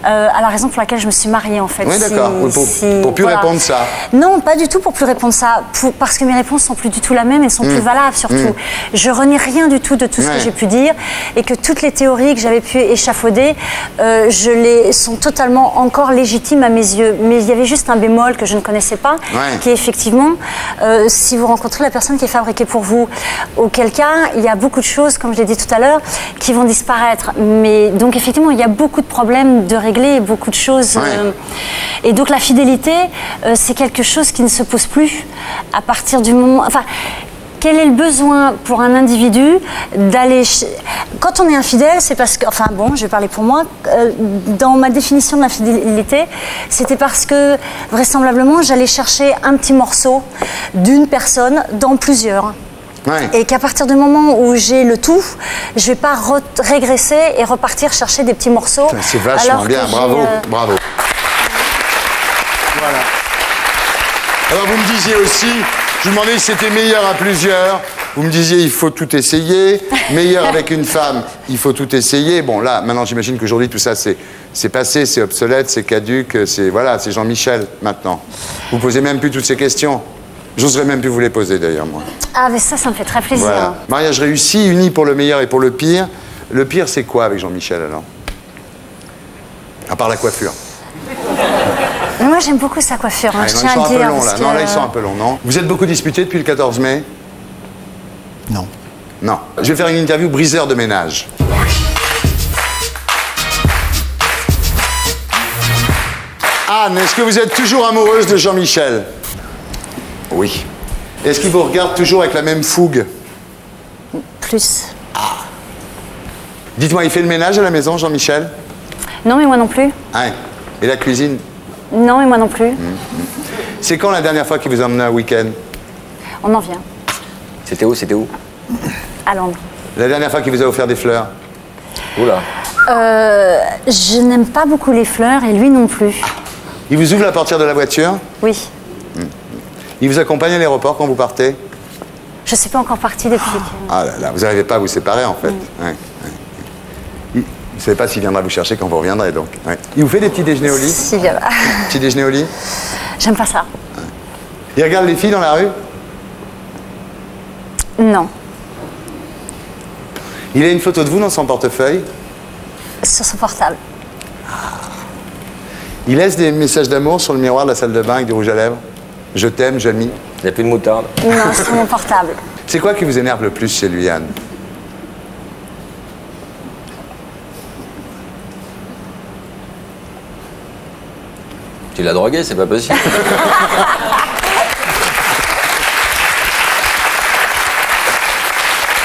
euh, à la raison pour laquelle je me suis mariée en fait. Oui, Si- d'accord. Oui, pour- pour plus répondre ça. Non, pas du tout pour plus répondre ça, pour- parce que mes réponses sont plus du tout la même et sont plus valables surtout. Je renie rien du tout de tout ce Mm. Que j'ai pu dire et que toutes les théories que j'avais pu échafauder, euh, je les sont totalement encore légitimes à mes yeux. Mais il y avait juste un bémol que je ne connaissais pas, Ouais. qui est effectivement, euh, si vous rencontrez la personne qui est fabriquée pour vous, auquel cas il y a beaucoup de choses, comme je l'ai dit tout à l'heure, qui vont disparaître. Mais donc effectivement, il y a beaucoup de problèmes de régler, beaucoup de choses. Ouais. euh, et donc la fidélité, euh, c'est quelque chose qui ne se pose plus à partir du moment. Enfin, quel est le besoin pour un individu d'aller. Quand on est infidèle, c'est parce que. Enfin, bon, je vais parler pour moi. euh, dans ma définition de l'infidélité, c'était parce que vraisemblablement, j'allais chercher un petit morceau d'une personne dans plusieurs. Ouais. Et qu'à partir du moment où j'ai le tout, je vais pas re- régresser et repartir chercher des petits morceaux. C'est vachement bien, bravo, euh, bravo. Voilà. Alors vous me disiez aussi, je vous demandais si c'était meilleur à plusieurs. Vous me disiez il faut tout essayer. Meilleur avec une femme, il faut tout essayer. Bon là, maintenant j'imagine qu'aujourd'hui tout ça c'est c'est passé, c'est obsolète, c'est caduque, c'est voilà, c'est Jean-Michel maintenant. Vous posez même plus toutes ces questions. J'oserais même plus vous les poser d'ailleurs moi. Ah, mais ça, ça me fait très plaisir. Voilà. Mariage réussi, uni pour le meilleur et pour le pire. Le pire c'est quoi avec Jean-Michel alors? À part la coiffure. Mais moi, j'aime beaucoup sa coiffure, hein, Ah, je non, tiens ils sont à un peu longs là. parce Non, que- là ils sont un peu longs, non? Vous êtes beaucoup disputés depuis le 14 mai? Non. Non. Je vais faire une interview briseur de ménage. Anne, est-ce que vous êtes toujours amoureuse de Jean-Michel? Oui. Est-ce qu'il vous regarde toujours avec la même fougue Plus. Dites-moi, il fait le ménage à la maison, Jean-Michel? Non, mais moi non plus. Ah. Et la cuisine? Non, mais moi non plus. C'est quand la dernière fois qu'il vous a emmené un week-end? On en vient. C'était où C'était où? À Londres. La dernière fois qu'il vous a offert des fleurs? Oula. Euh, je n'aime pas beaucoup les fleurs et lui non plus. Il vous ouvre la portière de la voiture? Oui. Il vous accompagne à l'aéroport quand vous partez Je ne suis pas encore partie depuis. Ah là là, vous n'arrivez pas à vous séparer en fait. Ouais, ouais. Il- Vous ne savez pas s'il viendra vous chercher quand vous reviendrez donc. Ouais. Il vous fait des petits déjeuners au lit Si, bien. Petits déjeuners au lit J'aime pas ça. Il regarde les filles dans la rue Non. Il a une photo de vous dans son portefeuille Sur son portable. Il laisse des messages d'amour sur le miroir de la salle de bain avec du rouge à lèvres Je t'aime, Jamie. Il n'y a plus de moutarde. Non, sur mon portable. C'est quoi qui vous énerve le plus chez lui, Anne Tu l'as drogué, c'est pas possible.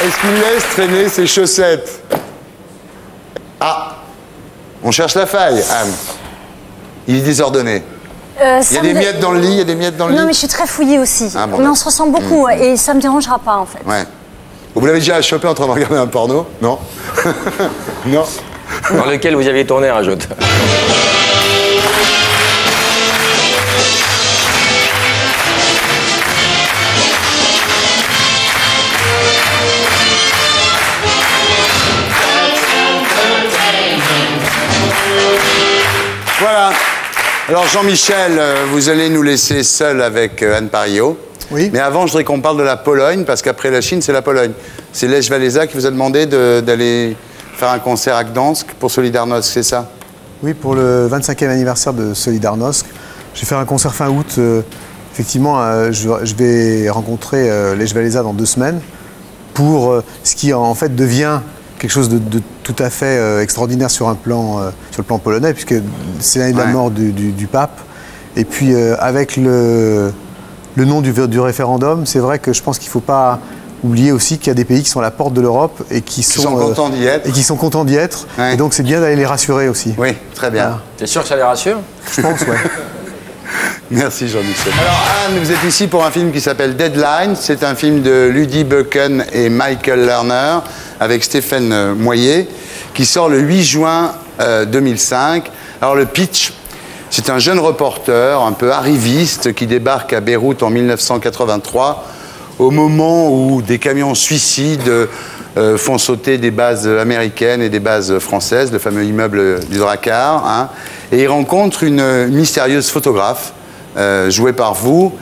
Est-ce qu'il laisse traîner ses chaussettes Ah On cherche la faille, Anne. Il est désordonné. Euh, Il y a des dé- miettes dans le lit, il y a des miettes dans le Non, lit mais je suis très fouillée aussi. Ah, bon, mais on d'accord. se ressemble beaucoup et ça me dérangera pas en fait. Ouais. Vous l'avez déjà chopé en train de regarder un porno? Non? Non? Dans lequel vous aviez tourné, rajoute. Alors Jean-Michel, euh, vous allez nous laisser seul avec euh, Anne Parillo. Oui. Mais avant, je voudrais qu'on parle de la Pologne, parce qu'après la Chine, c'est la Pologne. C'est Lech Walesa qui vous a demandé de- d'aller faire un concert à Gdansk pour Solidarność, c'est ça? Oui, pour le 25e anniversaire de Solidarnosc, je vais faire un concert fin août. euh, effectivement, euh, je, je vais rencontrer euh, Lech Walesa dans deux semaines pour ce qui en fait devient quelque chose de, de tout à fait euh, extraordinaire sur, un plan, euh, sur le plan polonais, puisque c'est l'année de la mort du, du- du pape. Et puis euh, avec le, le nom du, du référendum, c'est vrai que je pense qu'il ne faut pas oublier aussi qu'il y a des pays qui sont à la porte de l'Europe et qui, sont, sont contents d'y être. Et qui sont contents d'y être. Ouais. Et donc c'est bien d'aller les rassurer aussi. Oui, très bien. Voilà. T'es sûr que ça les rassure? Je pense, ouais. Merci Jean-Michel. Alors Anne, vous êtes ici pour un film qui s'appelle Deadline. C'est un film de Ludie Bucken et Michael Lerner avec Stéphane euh, Moyer qui sort le 8 juin euh, 2005. Alors le pitch, c'est un jeune reporter un peu arriviste qui débarque à Beyrouth en 1983 au moment où des camions suicides euh, font sauter des bases américaines et des bases françaises, le fameux immeuble du Drakkar. hein. Et il rencontre une mystérieuse photographe, euh, jouée par vous,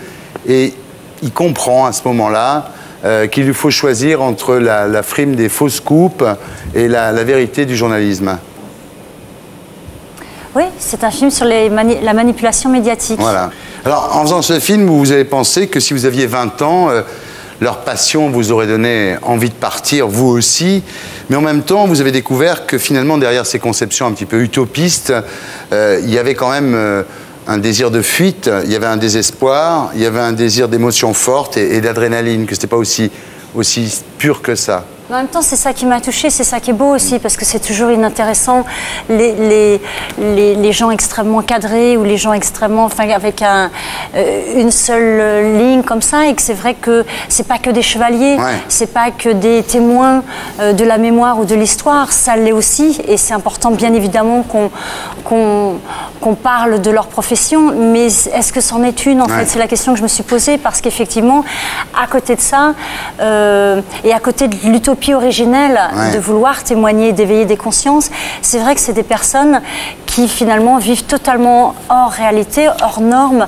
et il comprend à ce moment-là euh, qu'il lui faut choisir entre la, la frime des fausses coupes et la, la vérité du journalisme. Oui, c'est un film sur les mani- la manipulation médiatique. Voilà. Alors, en faisant ce film, vous avez pensé que si vous aviez 20 ans, euh, leur passion vous aurait donné envie de partir, vous aussi. Mais en même temps, vous avez découvert que finalement, derrière ces conceptions un petit peu utopistes, euh, il y avait quand même euh, un désir de fuite, il y avait un désespoir, il y avait un désir d'émotion forte et, d'adrénaline, que ce n'était pas aussi, aussi pur que ça. En même temps, c'est ça qui m'a touchée, c'est ça qui est beau aussi, parce que c'est toujours inintéressant les, les, les, les gens extrêmement cadrés ou les gens extrêmement, enfin, avec un, euh, une seule ligne comme ça, et que c'est vrai que c'est pas que des chevaliers, Ouais. c'est pas que des témoins euh, de la mémoire ou de l'histoire, ça l'est aussi, et c'est important, bien évidemment, qu'on parle de leur profession, mais est-ce que c'en est une en Ouais. fait C'est la question que je me suis posée parce qu'effectivement, à côté de ça, euh, et à côté de l'utopie originelle Ouais. de vouloir témoigner, d'éveiller des consciences, c'est vrai que c'est des personnes qui finalement vivent totalement hors réalité, hors normes,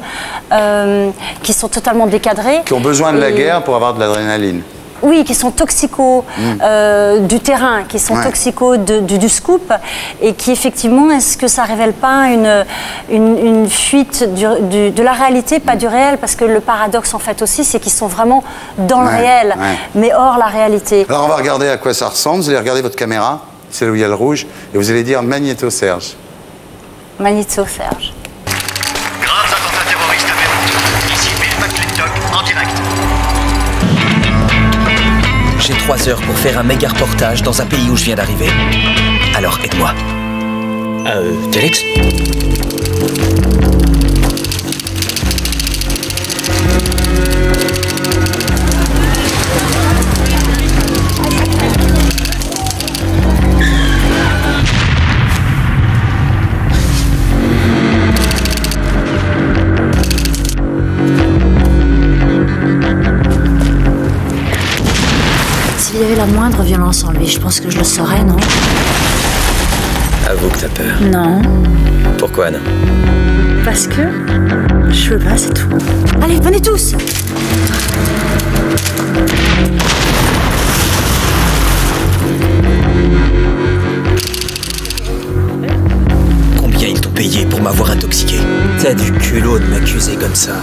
euh, qui sont totalement décadrées. Qui ont besoin de la guerre pour avoir de l'adrénaline. Oui, qui sont toxicaux euh, du terrain, qui sont Ouais. de- du, du scoop, et qui effectivement, est-ce que ça révèle pas une, une, une fuite du- du- de la réalité, pas du réel Parce que le paradoxe en fait aussi, c'est qu'ils sont vraiment dans le réel, ouais. mais hors la réalité. Alors, on va regarder à quoi ça ressemble. Vous allez regarder votre caméra, celle où il y a le rouge, et vous allez dire Magnéto Serge. Magnéto, Serge. 3 heures pour faire un méga reportage dans un pays où je viens d'arriver. Alors aide-moi. Euh, Félix violence en lui, je pense que je le saurais, non Avoue que t'as peur. Non. Pourquoi non Parce que je veux pas, c'est tout. Allez, venez tous Combien ils t'ont payé pour m'avoir intoxiqué? T'as du culot de m'accuser comme ça.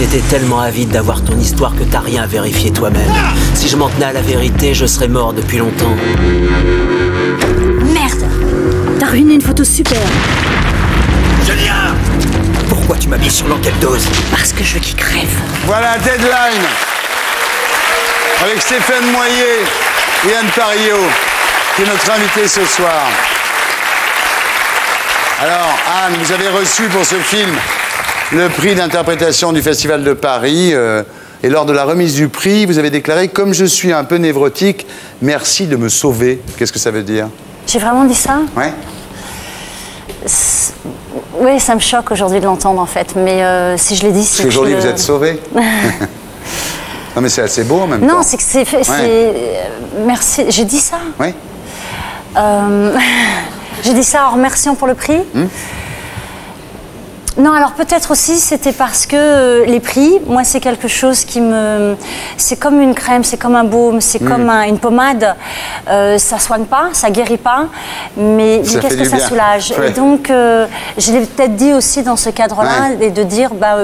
T'étais tellement avide d'avoir ton histoire que t'as rien vérifié toi-même. Si je m'en tenais à la vérité, je serais mort depuis longtemps. Merde T'as ruiné une photo super Julien Pourquoi tu m'as mis sur l'enquête dose? Parce que je veux qu'il crève. Voilà, Deadline Avec Stéphane Moyer et Anne Pario, qui est notre invité ce soir. Alors, Anne, vous avez reçu pour ce film le prix d'interprétation du Festival de Paris. euh, et lors de la remise du prix, vous avez déclaré Comme je suis un peu névrotique, merci de me sauver. Qu'est-ce que ça veut dire? J'ai vraiment dit ça? Ouais Oui, ça me choque aujourd'hui de l'entendre en fait, mais euh, si je l'ai dit, Parce c'est qu'aujourd'hui, que- vous êtes sauvé. non, mais c'est assez beau en même temps. Non, c'est que c'est. c'est- euh, Merci. J'ai dit ça? Oui Euh, J'ai dit ça en remerciant pour le prix? Hmm? Non, alors peut-être aussi c'était parce que euh, les prix, moi c'est quelque chose qui me, c'est comme une crème, c'est comme un baume, c'est Hmm. comme un- une pommade. Euh, ça soigne pas, ça guérit pas, mais, qu'est-ce que ça bien. soulage? Ouais. Et donc euh, je l'ai peut-être dit aussi dans ce cadre-là Ouais. et de dire bah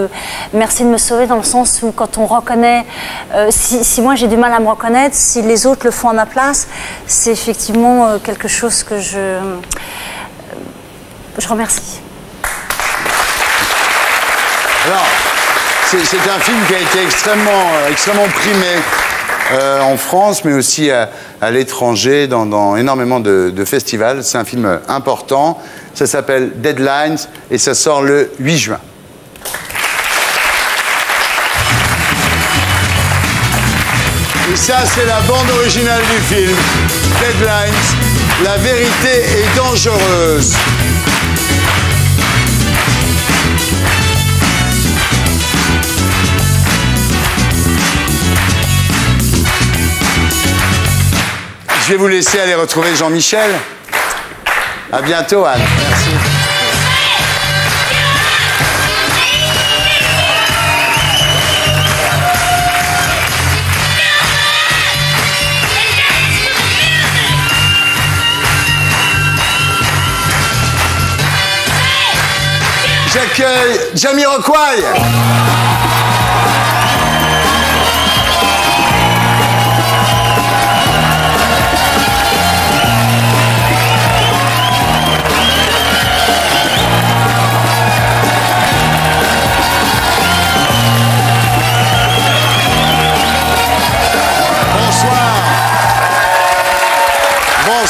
merci de me sauver dans le sens où quand on reconnaît, si, si moi j'ai du mal à me reconnaître, si les autres le font à ma place, c'est effectivement quelque chose que je je remercie. Alors, c'est un film qui a été extrêmement, extrêmement primé euh, en France, mais aussi à, l'étranger, dans, dans énormément de, de festivals. C'est un film important. Ça s'appelle Deadlines et ça sort le 8 juin. Et ça, c'est la bande originale du film. Deadlines, la vérité est dangereuse. Je vais vous laisser aller retrouver Jean-Michel. À bientôt, Anne. Merci. J'accueille Jamiroquai. Bonsoir.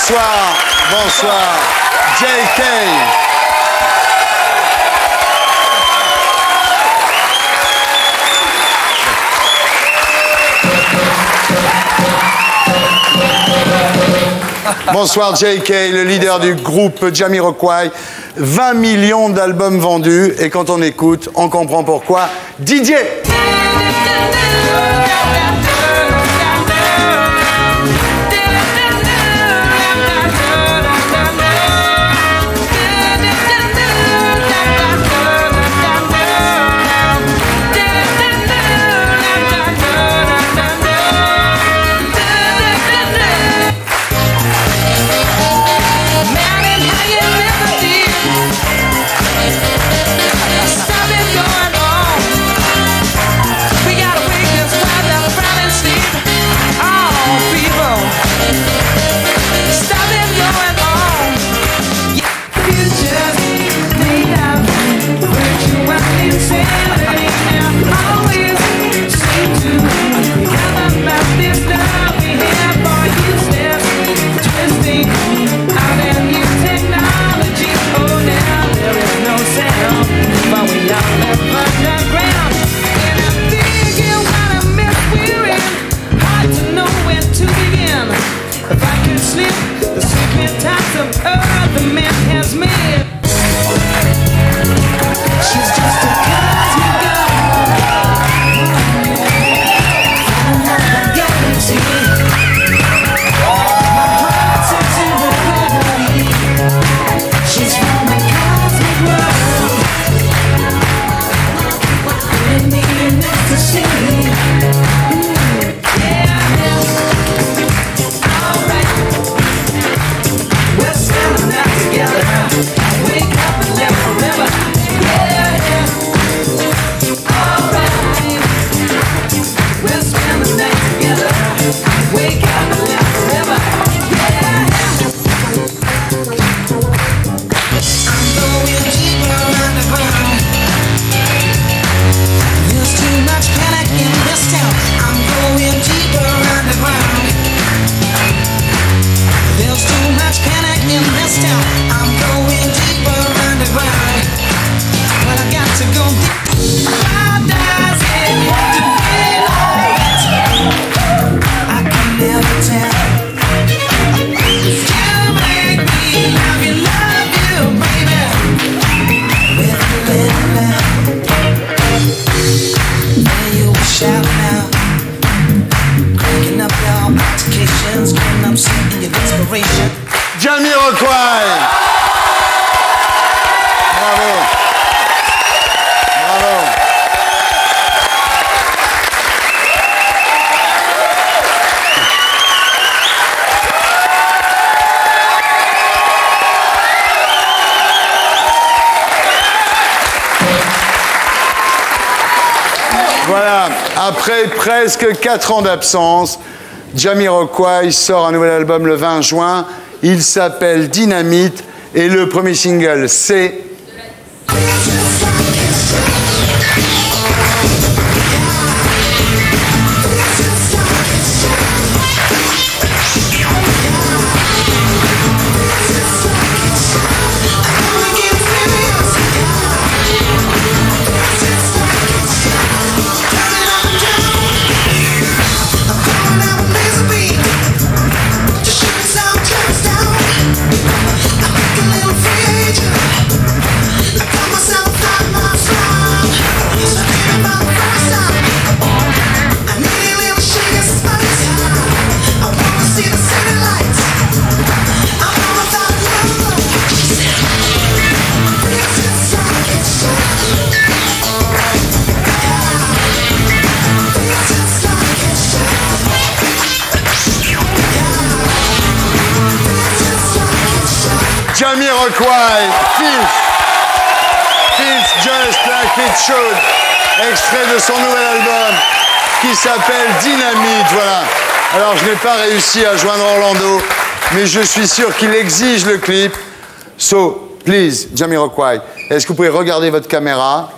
Bonsoir. Bonsoir. JK. Bonsoir JK, le leader du groupe Jamiroquai. 20 millions d'albums vendus et quand on écoute, on comprend pourquoi. Didier après presque 4 ans d'absence, Jamiroquai sort un nouvel album le 20 juin. Il s'appelle Dynamite et le premier single c'est Feels. Feels just like it should. Extrait de son nouvel album qui s'appelle Dynamite, voilà. Alors je n'ai pas réussi à joindre Orlando, mais je suis sûr qu'il exige le clip. So, please, Jamiroquai, est-ce que vous pouvez regarder votre caméra,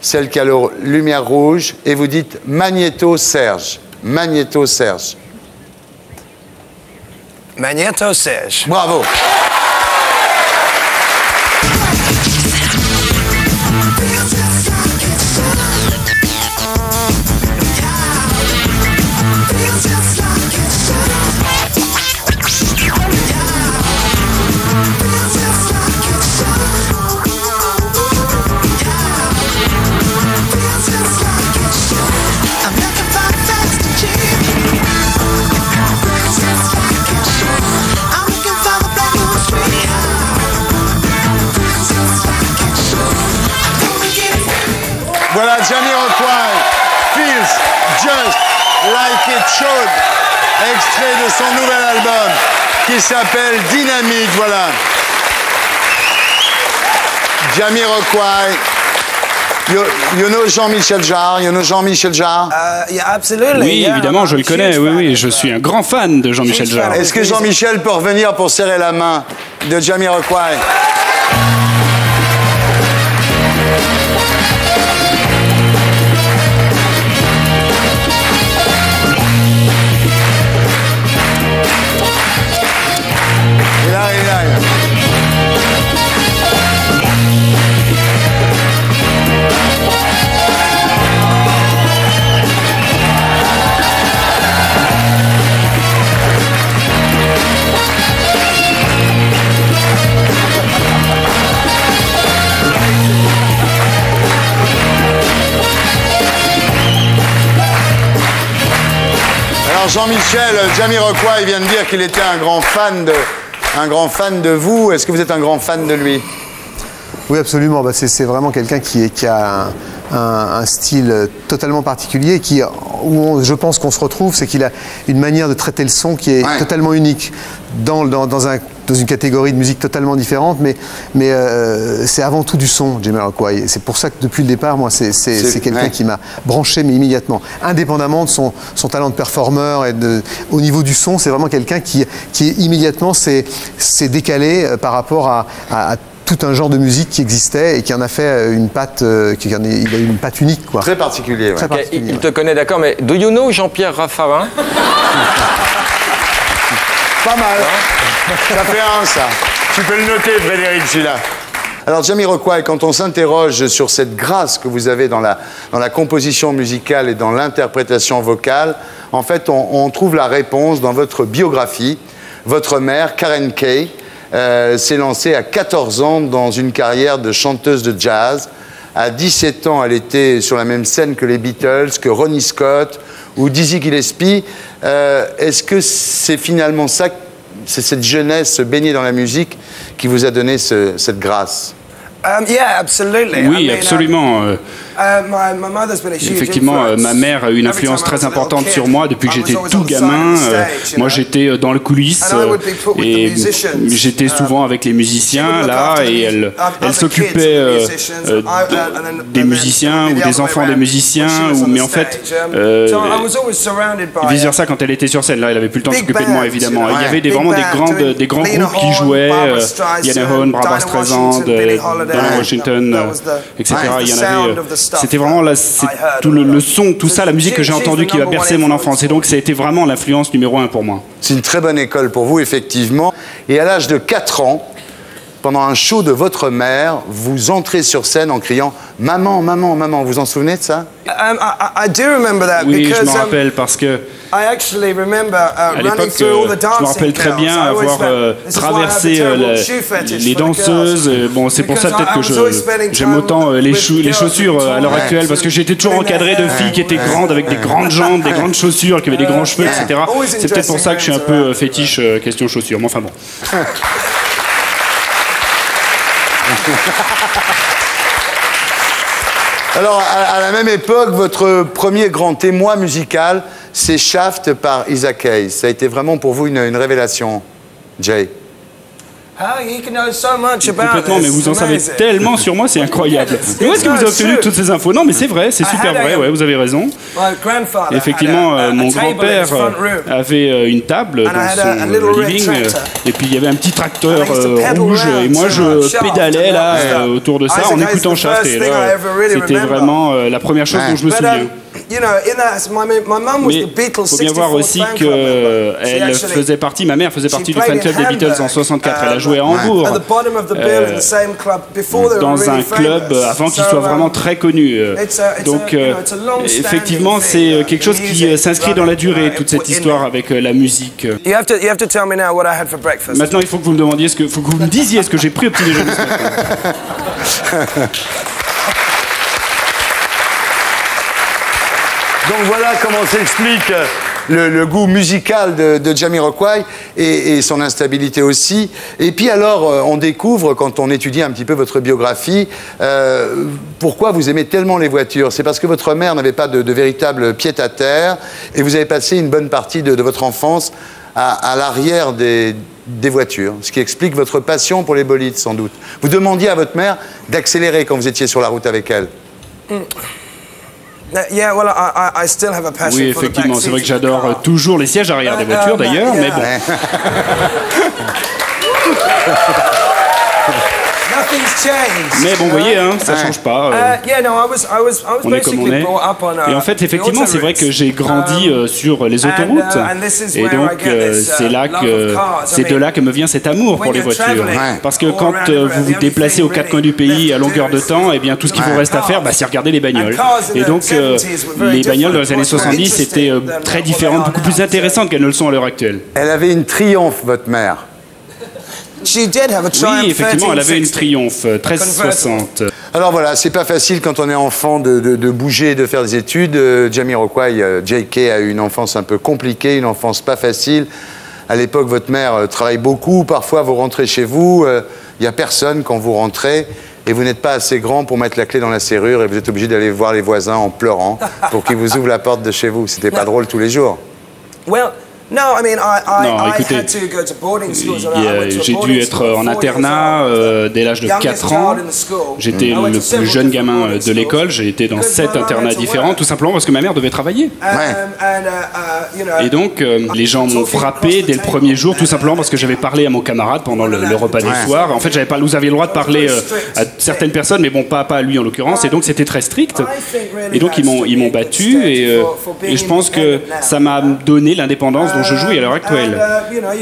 celle qui a la lumière rouge, et vous dites Magnéto Serge. Magnéto Serge. Magneto Serge. Bravo. Qui s'appelle Dynamite, voilà. Jamiroquai, you, you know Jean-Michel Jarre, you know Jean-Michel Jarre Uh, yeah, absolutely. Oui, yeah, évidemment, je le I'm a connais. Oui, fan oui, of, je suis un grand fan de Jean-Michel Jarre. Est-ce que Jean-Michel peut revenir pour serrer la main de Jamiroquai Jean-Michel, Jamiroquai vient de dire qu'il était un grand fan de, un grand vous. Est-ce que vous êtes un grand fan de lui? Oui, absolument. Bah, c'est, vraiment quelqu'un qui, est- a un, un- un style totalement particulier, qui, où on- je pense qu'on se retrouve, c'est qu'il a une manière de traiter le son qui est Ouais. totalement unique, dans, dans, dans un- dans une catégorie de musique totalement différente, mais, mais euh, c'est avant tout du son, Jamiroquai. C'est pour ça que depuis le départ, moi, c'est, quelqu'un ouais. qui m'a branché, mais immédiatement. Indépendamment de son, son talent de performeur et de, au niveau du son, c'est vraiment quelqu'un qui, qui immédiatement s'est, s'est décalé euh, par rapport à, à- à tout un genre de musique qui existait et qui en a fait euh, une patte, euh, qui en est- il a eu une patte unique, quoi. Très particulier. ouais. Très Ok, particulier, il, te connaît, d'accord, mais do you know Jean-Pierre Raffarin? Pas mal. Ça fait un, ça. Tu peux le noter, Frédéric, celui-là. Alors, Jamiroquai, quand on s'interroge sur cette grâce que vous avez dans la, dans la composition musicale et dans l'interprétation vocale, en fait, on, on trouve la réponse dans votre biographie. Votre mère, Karen Kay, euh, s'est lancée à 14 ans dans une carrière de chanteuse de jazz. À 17 ans, elle était sur la même scène que les Beatles, que Ronnie Scott ou Dizzy Gillespie. Euh, Est-ce que c'est finalement ça, c'est cette jeunesse baignée dans la musique qui vous a donné ce- cette grâce? Um, yeah, absolutely. I Oui, mean, absolument. euh, uh, huge Effectivement, euh, ma mère a eu une influence très importante sur moi depuis que j'étais tout gamin. euh, Moi, j'étais euh, dans le coulisses euh, et j'étais souvent avec les musiciens là et elle, elle s'occupait euh, euh, des musiciens ou des enfants des musiciens, ou, mais en fait, um, euh, vice versa quand elle était sur scène. Là, elle avait plus le temps de s'occuper de moi évidemment. Il y avait des, vraiment des, grandes, des grands groupes qui jouaient, euh, Diana Horn, Barbara Streisand, Washington, euh, euh, etc. Il y en avait. C'était vraiment là, tout le, son, tout ça, la musique que j'ai entendue qui va bercer mon enfance. Et donc, ça a été vraiment l'influence numéro un pour moi. C'est une très bonne école pour vous, effectivement. Et à l'âge de 4 ans, pendant un show de votre mère, vous entrez sur scène en criant Maman, maman, maman. Vous vous en souvenez de ça? Um, I, do remember that Oui, je because me um, rappelle parce que I actually remember uh, à running l'époque, through all euh, the je me rappelle très bien avoir euh, traversé euh, la- les danseuses. Bon, c'est pour ça Because peut-être I- que je j'aime autant euh, les, chaussures à l'heure who actuelle parce que j'étais toujours encadré de filles qui étaient grandes avec des grandes jambes, des grandes chaussures, qui avaient des grands cheveux, etc. C'est peut-être pour ça que je suis un peu fétiche question chaussures. Mais enfin bon. Alors, à, la même époque, votre premier grand témoin musical, c'est Shaft par Isaac Hayes. Ça a été vraiment pour vous une, une révélation, Jay? Complètement, mais vous en It's savez tellement sur moi, c'est incroyable. Mais où est-ce que vous avez obtenu toutes ces infos? Non, mais c'est vrai, c'est super vrai, ouais, vous avez raison. My grandfather Effectivement, euh, mon grand-père euh, avait euh, une table dans son living, et puis il y avait un petit tracteur rouge, et moi je pédalais là autour de ça en écoutant Shaft. Et là, I ever really c'était vraiment la première chose dont je me souviens. Um, Mais the Beatles faut bien voir 64 aussi qu'elle faisait partie, ma mère faisait partie du fan club des Beatles en Hamburg, 64. Elle a um, joué à Hambourg. At the bottom of the bill Euh, in the same club before they were dans un club famous. avant qu'il So, soit um, vraiment très connu. euh. Donc, euh, effectivement, c'est euh, uh, quelque chose qui euh, s'inscrit dans la durée, uh, toute cette histoire avec euh, la musique. Maintenant, il faut que vous me demandiez ce que, faut que vous me disiez ce que j'ai pris au petit déjeuner ce matin. Donc voilà comment s'explique euh, le, goût musical de, de Jamiroquai et, son instabilité aussi. Et puis alors, euh, on découvre, quand on étudie un petit peu votre biographie, euh, pourquoi vous aimez tellement les voitures. C'est parce que votre mère n'avait pas de, de véritable pied-à-terre et vous avez passé une bonne partie de, votre enfance à, à l'arrière des, voitures, ce qui explique votre passion pour les bolides, sans doute. Vous demandiez à votre mère d'accélérer quand vous étiez sur la route avec elle. Oui, effectivement, c'est vrai que j'adore euh, toujours les sièges arrière des voitures Uh, d'ailleurs, yeah. mais bon. Mais bon, vous voyez, hein, ça change pas. euh. Uh, yeah, no, I was, I was, I was on est comme on basically est. brought up on uh, Et en fait, the effectivement, c'est vrai que j'ai grandi Um, euh, sur les and, uh, autoroutes. and this is Et donc, get euh, this, uh, c'est là love que c'est de là que me vient cet amour pour when les voitures. Parce que quand around euh, vous the vous déplacez aux quatre coins du pays à longueur do de is- temps, et bien tout ce qu'il vous reste à faire, bah, c'est regarder les bagnoles. Et the donc, euh, 70s were very les bagnoles dans les années different, 70 much more étaient euh, interesting than très différentes, are beaucoup plus intéressantes qu'elles ne le sont à l'heure actuelle. Elle avait une triomphe, votre mère. She did have a Triumph Oui, effectivement, elle avait une 1360. Triumph euh, 1360. Alors voilà, c'est pas facile quand on est enfant de, de- de bouger, de faire des études. Euh, Jamiroquai, euh, JK a eu une enfance un peu compliquée, une enfance pas facile. À l'époque, votre mère euh, travaille beaucoup. Parfois, vous rentrez chez vous, il n'y a personne quand vous rentrez. Et vous n'êtes pas assez grand pour mettre la clé dans la serrure et vous êtes obligé d'aller voir les voisins en pleurant pour qu'ils vous ouvrent la porte de chez vous. C'était pas drôle tous les jours. Well, no, I mean, I, I, Non, écoutez, J'ai dû être en internat euh, dès l'âge de 4 ans. J'étais le plus jeune gamin euh, de l'école. J'ai été dans sept internats différents, tout simplement parce que ma mère devait travailler. uh, Et donc, euh, les gens m'ont frappé dès le premier jour, tout simplement parce que j'avais parlé à mon camarade pendant le, le repas du Ouais. soir. En fait, j'avais pas, vous aviez le droit de parler euh, à certaines personnes, mais bon, pas, pas à lui en l'occurrence. Et donc, c'était très strict. Et donc, ils m'ont, ils m'ont battu. Et, euh, et je pense que ça m'a donné l'indépendance dont je jouis à l'heure actuelle.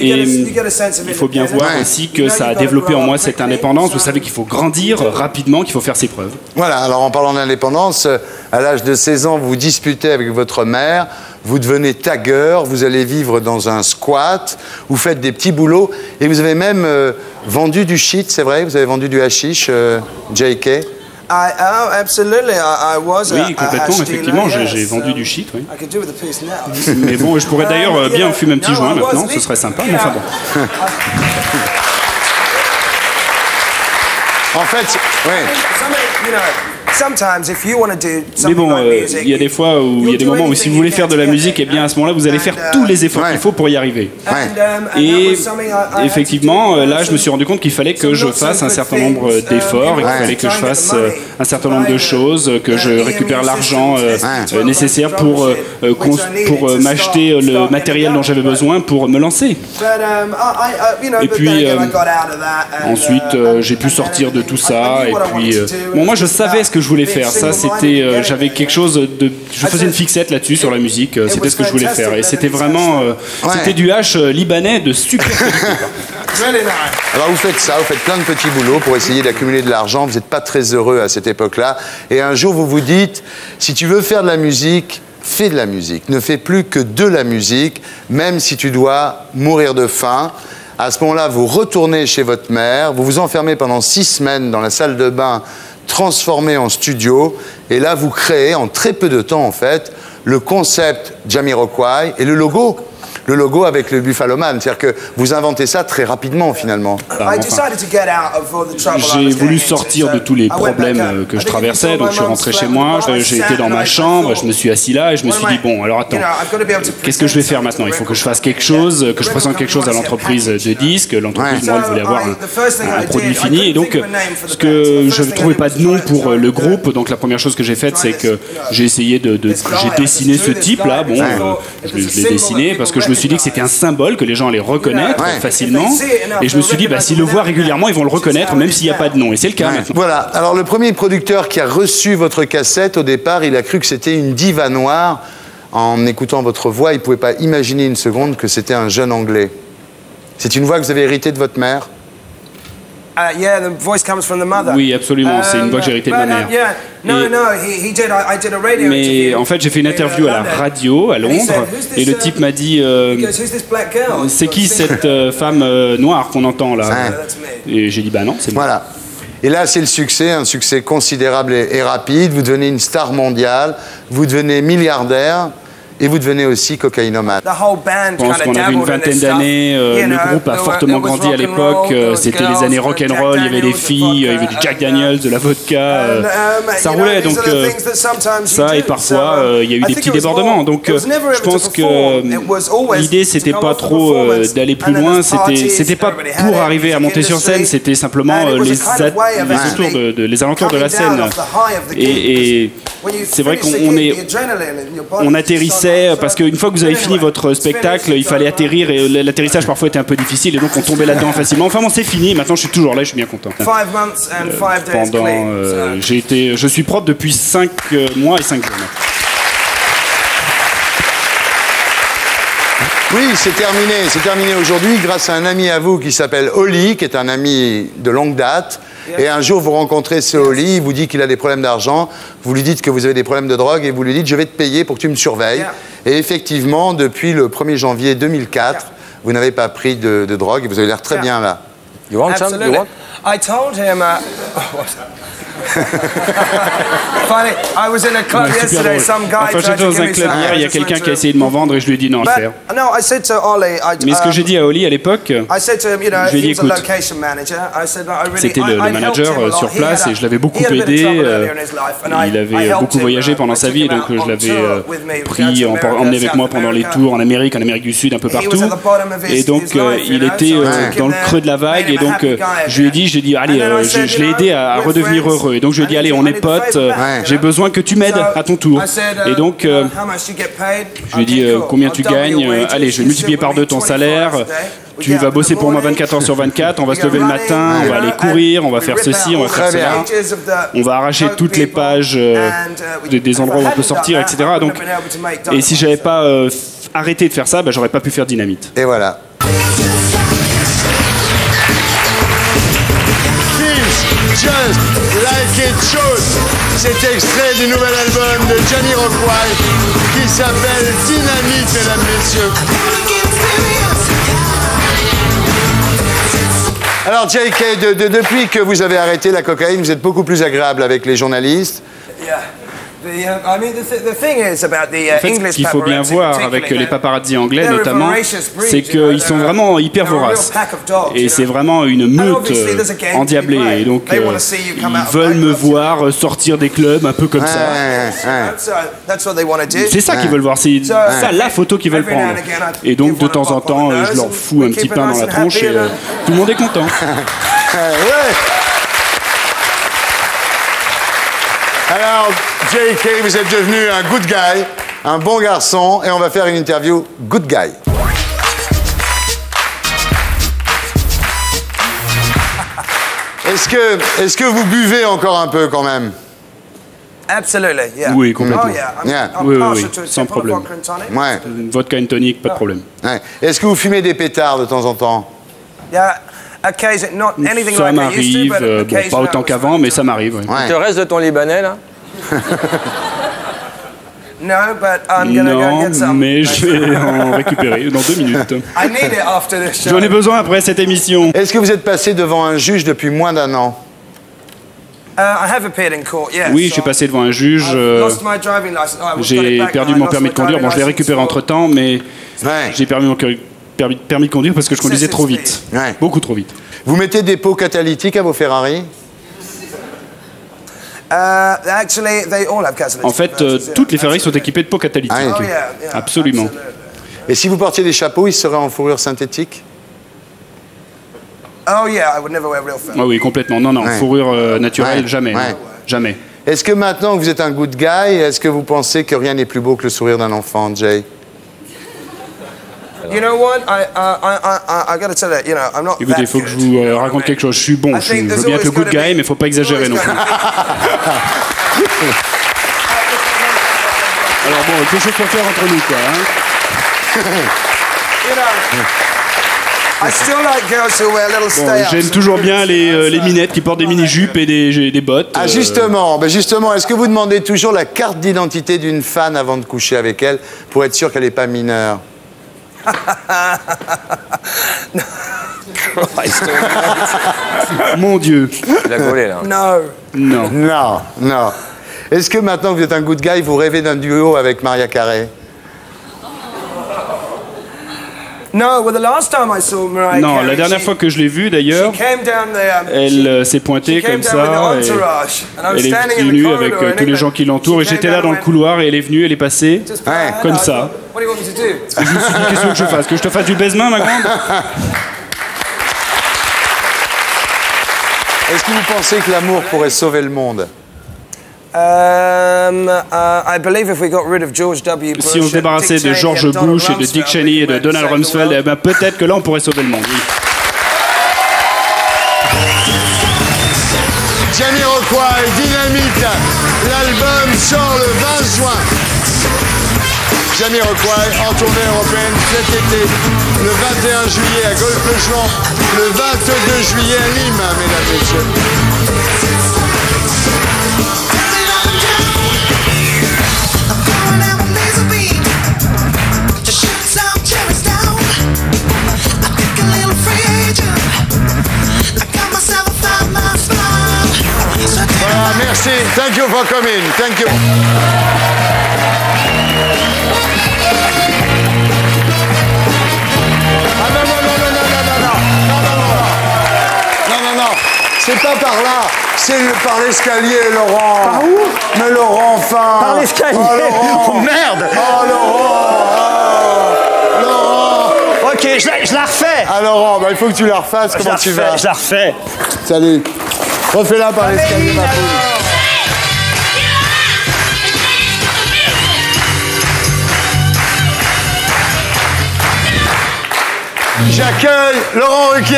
Et il faut bien voir aussi que ça a développé en moi cette indépendance. Vous savez qu'il faut grandir rapidement, qu'il faut faire ses preuves. Voilà, alors en parlant d'indépendance, euh, à l'âge de 16 ans, vous vous disputez avec votre mère, vous devenez tagueur, vous allez vivre dans un squat, vous faites des petits boulots, et vous avez même euh, vendu du shit, c'est vrai Vous avez vendu du hashish, euh, JK I, oh, absolutely. I, I was a- Oui, a complètement, effectivement, j'ai vendu du shit. Oui. Mais bon, je pourrais d'ailleurs euh, bien fumer un petit No, joint maintenant, ce serait sympa. Mais enfin bon. En fait, oui. Somebody, you know, sometimes if you want to do Mais bon, euh, music, il y a des fois où il y a des moments où si vous voulez faire de la musique, et bien à ce moment-là, vous allez faire tous les efforts qu'il faut pour y arriver. um, Et effectivement, euh, là, je me suis rendu compte qu'il fallait que je fasse un certain nombre euh, d'efforts, et qu'il fallait que je fasse un certain nombre de choses, euh, que je récupère l'argent nécessaire pour, pour m'acheter le matériel dont j'avais besoin pour me lancer. But, um, I, I, you know, Et puis, then again, I got out of that and, Ensuite, uh, j'ai pu sortir de tout ça. Et puis, bon, moi, je savais ce que je voulais faire. Ça, c'était, euh, j'avais quelque chose de, je faisais une fixette là-dessus sur la musique. euh, C'était ce que je voulais faire. Et c'était vraiment, euh, c'était du H euh, libanais de super. Alors vous faites ça, vous faites plein de petits boulots pour essayer d'accumuler de l'argent, vous n'êtes pas très heureux à cette époque-là, et un jour vous vous dites, si tu veux faire de la musique, fais de la musique, ne fais plus que de la musique, même si tu dois mourir de faim. À ce moment-là, vous retournez chez votre mère, vous vous enfermez pendant six semaines dans la salle de bain transformée en studio, et là vous créez en très peu de temps en fait le concept Jamiroquai et le logo. Le logo avec le Buffalo Man. C'est-à-dire que vous inventez ça très rapidement finalement. I decided to get out of all the trouble I J'ai voulu sortir so de tous les problèmes que je traversais, you donc je suis rentré chez moi, j'ai été dans ma chambre, je me suis assis là et je me suis dit bon alors attends, qu'est-ce que je vais faire maintenant? Il faut que je fasse quelque chose, que je présente quelque chose à l'entreprise de disques. L'entreprise moi elle voulait avoir un, un produit fini. et donc ce que je ne trouvais pas de nom pour euh, le groupe, donc la première chose que j'ai faite c'est que j'ai essayé de, de- j'ai dessiné ce type là, bon, euh, je, je l'ai dessiné parce que je me suis dit que c'était un symbole que les gens allaient reconnaître Ouais. facilement et je me suis dit bah s'ils le voient régulièrement ils vont le reconnaître même s'il n'y a pas de nom et c'est le cas maintenant. Voilà. Alors le premier producteur qui a reçu votre cassette, au départ, il a cru que c'était une diva noire. En écoutant votre voix, il ne pouvait pas imaginer une seconde que c'était un jeune anglais. C'est une voix que vous avez héritée de votre mère Uh, yeah, the voice comes from the mother. Oui, absolument, c'est une voix que j'ai héritée de ma but, uh, mère. yeah. No, Et- no, he, he did. I, I did a radio Mais interview. en fait, j'ai fait une in, uh, interview à la London. radio à Londres "Who's this, et le uh, type m'a dit euh? C'est qui cette femme euh, noire qu'on entend là Et j'ai dit Bah non, c'est moi. Voilà. Et là, c'est le succès, un succès considérable et, et rapide. Vous devenez une star mondiale, vous devenez milliardaire et vous devenez aussi cocaïnomane. The whole band Je pense qu'on avait une vingtaine d'années, euh, le groupe a fortement grandi à rock and l'époque, euh, c'était les années there was rock and Jack roll, il y avait des filles, il y avait du Jack and, Daniels, de la vodka, euh, um, ça roulait donc euh, ça et parfois euh, il y a eu des petits débordements donc je pense que l'idée c'était pas trop d'aller plus loin, c'était pas pour arriver à monter sur scène, c'était simplement les, les autours de, de- les alentours de la scène. et, c'est vrai qu'on on atterrissait so- parce qu'une fois que vous avez fini votre spectacle, il fallait atterrir et l'atterrissage parfois était un peu difficile et donc on tombait là-dedans facilement. Enfin bon, c'est fini. Maintenant, je suis toujours là, je suis bien content. Days Pendant, euh, j'ai été, je suis propre depuis 5 mois et 5 jours. Oui, c'est terminé. C'est terminé aujourd'hui grâce à un ami à vous qui s'appelle Oli, qui est un ami de longue date. Et un jour, vous rencontrez ce Oli, il vous dit qu'il a des problèmes d'argent, vous lui dites que vous avez des problèmes de drogue et vous lui dites je vais te payer pour que tu me surveilles. Et effectivement, depuis le 1er janvier 2004, vous n'avez pas pris de, de drogue et vous avez l'air très bien là. You want some? Absolutely. You want? I told him. Uh, oh, what? Funny, I was in a club Ouais, super yesterday. drôle. Some guy Enfin, j'étais dans un club hier, il y a quelqu'un qui a essayé de m'en vendre et je lui ai dit non, But, faire. no, I said to Ollie. I, Mais ce que um, j'ai dit à Oli à l'époque, Je lui ai dit, écoute, C'était le- manager, euh, sur place et je l'avais beaucoup aidé, euh, il avait beaucoup him, voyagé uh, pendant sa vie, him donc euh, je l'avais pris, emmené avec moi pendant les tours en Amérique, en Amérique du Sud, un peu partout. Et donc il était dans le creux de la vague et donc je lui ai dit, j'ai dit allez, je, l'ai aidé à, à we're Et donc je lui ai dit I allez, on I est potes, euh, j'ai besoin que tu m'aides So, à ton tour. Uh, Et donc euh, how much you get paid? je lui ai dit euh, combien tu gagnes, euh, allez, je vais multiplier par deux me ton 24 salaire. hours a day. We Tu vas bosser pour moi morning, 24 heures sur 24, on va se go lever le matin, on va aller courir, on va faire ceci, on va all faire the cela. pages of the On va arracher toutes les pages euh, and, uh, des, des endroits où on peut sortir, etc. Donc, et si j'avais pas euh, arrêté de faire ça, bah, j'aurais pas pu faire Dynamite. Et voilà. Just like it should. C'est extrait du nouvel album de Johnny Rockway qui s'appelle Dynamite, mesdames, messieurs. Alors, JK, de- de- depuis que vous avez arrêté la cocaïne, vous êtes beaucoup plus agréable avec les journalistes. The, uh, I mean, the, th- the thing is about the uh, En fait, ce English qu'il faut bien voir avec les paparazzi anglais notamment, c'est qu'ils sont vraiment hyper voraces. Et c'est vraiment une And meute obviously, there's a game to be endiablée. Et donc, They euh, wanna see you come ils out of veulent me voir sortir des clubs un peu comme ça. Uh, that's what they want to do. C'est ça qu'ils veulent voir, c'est ça la photo qu'ils veulent prendre. Et donc de temps a en temps, the euh, je leur and fous un petit pain dans la tronche happy et euh, uh, tout le monde est content. ouais. Alors, JK, vous êtes devenu un good guy, un bon garçon, et on va faire une interview good guy. Est-ce que, est-ce que vous buvez encore un peu quand même? Absolutely, yeah. Oui, complètement. Oh, yeah. I'm, Yeah. I'm Oui, oui, oui, sans problème. vodka and tonic. Ouais. Vodka and tonic, pas de problème. ouais. Est-ce que vous fumez des pétards de temps en temps? Yeah, ça m'arrive, euh, pas autant qu'avant, mais ça m'arrive. Oui. Ouais. Te reste de ton Libanais, là Non, mais je vais en récupérer dans deux minutes. J'en ai besoin après cette émission. Est-ce que vous êtes passé devant un juge depuis moins d'un an? Oui, je suis passé devant un juge. Euh, j'ai perdu mon permis de conduire. Bon, je l'ai récupéré entre temps, mais j'ai perdu mon permis permis, permis de conduire parce que je conduisais trop vite. Beaucoup trop vite. Vous mettez des pots catalytiques à vos Ferrari Uh, actually, they all have catalytic En fait, euh, toutes les Ferrari sont équipées de pots catalytiques. Ah. Oh, yeah, yeah, Absolument. Et si vous portiez des chapeaux, ils seraient en fourrure synthétique Oh yeah, I would never wear real fur. Ah oui, complètement. Non, non, Ouais. fourrure euh, naturelle, Ouais, jamais. ouais. Jamais. Est-ce que maintenant que vous êtes un good guy, est-ce que vous pensez que rien n'est plus beau que le sourire d'un enfant, Jay? You know what? I, uh, I, I, I, I got to tell you, you know, I'm not Écoutez, il faut que je vous euh, raconte quelque chose. Je suis bon. Je, veux bien être good gotta guy, be- mais il faut pas exagérer non plus. Alors bon, quelque chose pour faire entre nous, quoi. hein. Bon. J'aime toujours bien les, euh, les minettes qui portent des mini-jupes et des, des bottes. Ah euh, justement, ben justement, est-ce que vous demandez toujours la carte d'identité d'une fan avant de coucher avec elle pour être sûr qu'elle n'est pas mineure? Mon Dieu. Il a gaulé, là. No. Non. Non, non. Est-ce que maintenant que vous êtes un good guy, vous rêvez d'un duo avec Maria Carey? Non, la dernière fois que je l'ai vue d'ailleurs, elle euh, s'est pointée comme ça. Et elle est venue avec euh, tous les gens qui l'entourent. Et j'étais là dans le couloir et elle est venue, elle est passée comme ça. C'est une question que je fasse? Que je te fasse du baisement, ma grande? Est-ce que vous pensez que l'amour pourrait sauver le monde? Si on se débarrassait de George Bush et de Dick Cheney et de Donald Rumsfeld, eh ben, peut-être que là on pourrait sauver le monde. oui. Jamiroquai, Dynamite, l'album sort le 20 juin. Jamiroquai en tournée européenne cet été, le 21 juillet à Golfe-le-Champ, le 22 juillet à Nîmes, mesdames et messieurs. Merci. Thank you for coming. Thank you. Ah non, non, non, non, non, non, non, non, non, non, non, non, non, non, non, c'est pas par là, c'est par l'escalier, Laurent. Par où? Mais Laurent, enfin. Par l'escalier. Oh. Oh, merde. Oh, Laurent. Oh, Laurent. Ok, je la, je la refais. Ah, Laurent, bah, il faut que tu la refasses. Comment la tu refais, vas je la refais. Salut. Refais-la par l'escalier, ma poule. J'accueille Laurent Ruquier.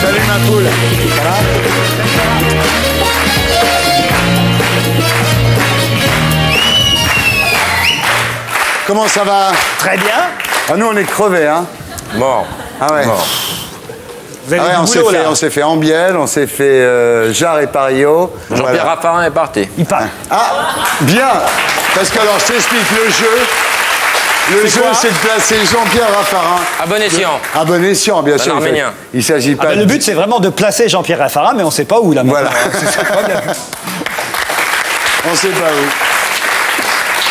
Salut ma poule. Comment ça va? Très bien. Ah, nous, on est crevés, hein Mort. Ah ouais. Mort. Vous avez Ah ouais, on s'est fait, là. on s'est fait Ambiel, on s'est fait euh, Jarre et Pario. Jean-Pierre Voilà. Raffarin est parti. Il part. Ah, bien Parce que alors, je t'explique le jeu. Le jeu, c'est de placer Jean-Pierre Raffarin. À bon escient. À bon escient, bien sûr. Arménien. Il s'agit Ah pas ben, de... le but, c'est vraiment de placer Jean-Pierre Raffarin, mais on ne sait pas où là. Voilà. On sait pas où.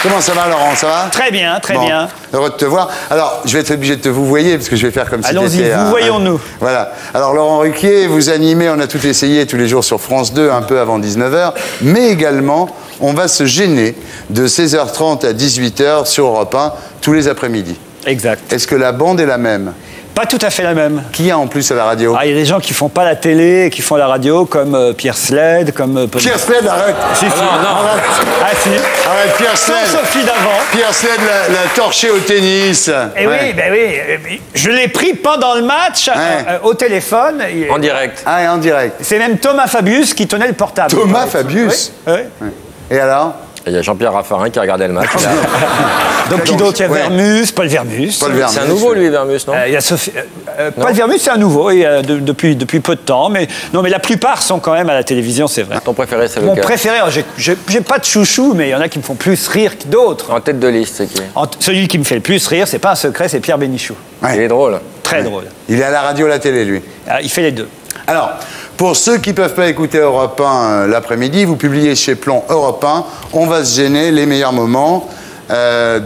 Comment ça va, Laurent Ça va? Très bien, très Bon, bien. Heureux de te voir. Alors, je vais être obligé de te vous voyer parce que je vais faire comme si Allons-y, vous voyons-nous. Voilà. Alors, Laurent Ruquier, vous animez, on a tout essayé tous les jours sur France 2, un peu avant 19h, mais également, on va se gêner de 16h30 à 18h sur Europe 1 tous les après-midi. Exact. Est-ce que la bande est la même? Pas tout à fait la même. Qui a en plus à la radio Ah, il y a des gens qui font pas la télé et qui font la radio, comme euh, Pierre Sled, comme. euh, Paul- Pierre Sled, arrête Si, si. non, non. Arrête, Ah, si. arrête Pierre Sans Sled Sophie d'avant. Pierre Sled l'a l'a torché au tennis. Et Ouais. oui, ben oui, euh, je l'ai pris pendant le match euh, euh, au téléphone. Il- En direct. Ah, et en direct. C'est même Thomas Fabius qui tenait le portable. Thomas Fabius Oui. oui. Et alors? Et il y a Jean-Pierre Raffarin qui a regardé le match. Donc qui d'autre Il y a Ouais. Vermus, Paul Vermus. Paul Vermus, C'est un nouveau, lui, Vermus, non Euh, il y a Sophie- euh, euh, Paul Vermus, c'est un nouveau, et, euh, de- depuis, depuis peu de temps. Mais, non, mais la plupart sont quand même à la télévision, c'est vrai. Ton préféré, c'est Mon lequel préféré, alors, j'ai- pas de chouchou, mais il y en a qui me font plus rire que d'autres. En tête de liste, c'est qui En- celui qui me fait le plus rire, c'est pas un secret, c'est Pierre Bénichou. Il est drôle. Très drôle. Il est à la radio, à la télé, lui. Il fait les deux. Alors, pour ceux qui ne peuvent pas écouter Europe 1 euh, l'après-midi, vous publiez chez Plomb Europe 1, On va se gêner, les meilleurs moments, euh,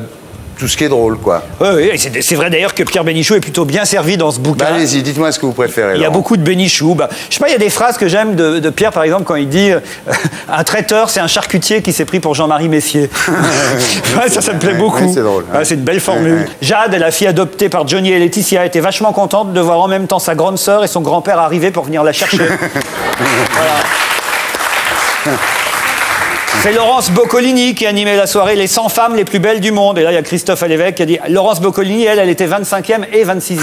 tout ce qui est drôle, quoi. Oui, c'est vrai d'ailleurs que Pierre Bénichou est plutôt bien servi dans ce bouquin. Bah, Allez-y, dites-moi ce que vous préférez. Il y a Laurent. beaucoup de bénichou. Bah, je sais pas, il y a des phrases que j'aime de, de Pierre, par exemple, quand il dit euh, Un traiteur, c'est un charcutier qui s'est pris pour Jean-Marie Messier. Ouais, ça, ça me plaît beaucoup. ouais, c'est drôle, ouais. Ouais, c'est une belle formule. Jade, la fille adoptée par Johnny et Laetitia, était vachement contente de voir en même temps sa grande sœur et son grand-père arriver pour venir la chercher. Voilà. C'est Laurence Boccolini qui animait la soirée Les 100 femmes les plus belles du monde. Et là, il y a Christophe Alévèque qui a dit Laurence Boccolini, elle, elle était 25e et 26e.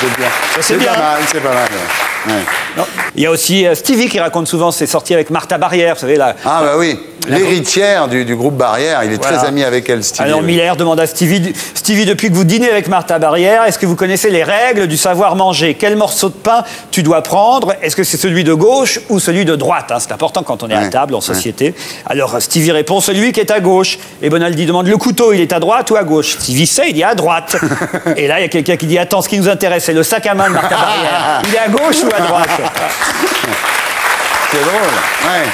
c'est bien. c'est bien. pas mal, c'est pas mal. ouais. Ouais. Non. Il y a aussi euh, Stevie qui raconte souvent ses sorties avec Martha Barrière, vous savez, la, Ah bah oui, l'héritière du, du groupe Barrière, il est Voilà. très ami avec elle, Stevie. Alors oui. Miller demande à Stevie, Stevie, depuis que vous dînez avec Martha Barrière, est-ce que vous connaissez les règles du savoir manger? Quel morceau de pain tu dois prendre? Est-ce que c'est celui de gauche ou celui de droite? Hein C'est important quand on est à Ouais, table en société. Alors Stevie répond celui qui est à gauche. Et Bonaldi demande le couteau, il est à droite ou à gauche? Stevie sait, il est à droite. Et là, il y a quelqu'un qui dit attends, ce qui nous intéresse, c'est le sac à main de Barrière. Il est à gauche ou à droite? C'est drôle. Ouais.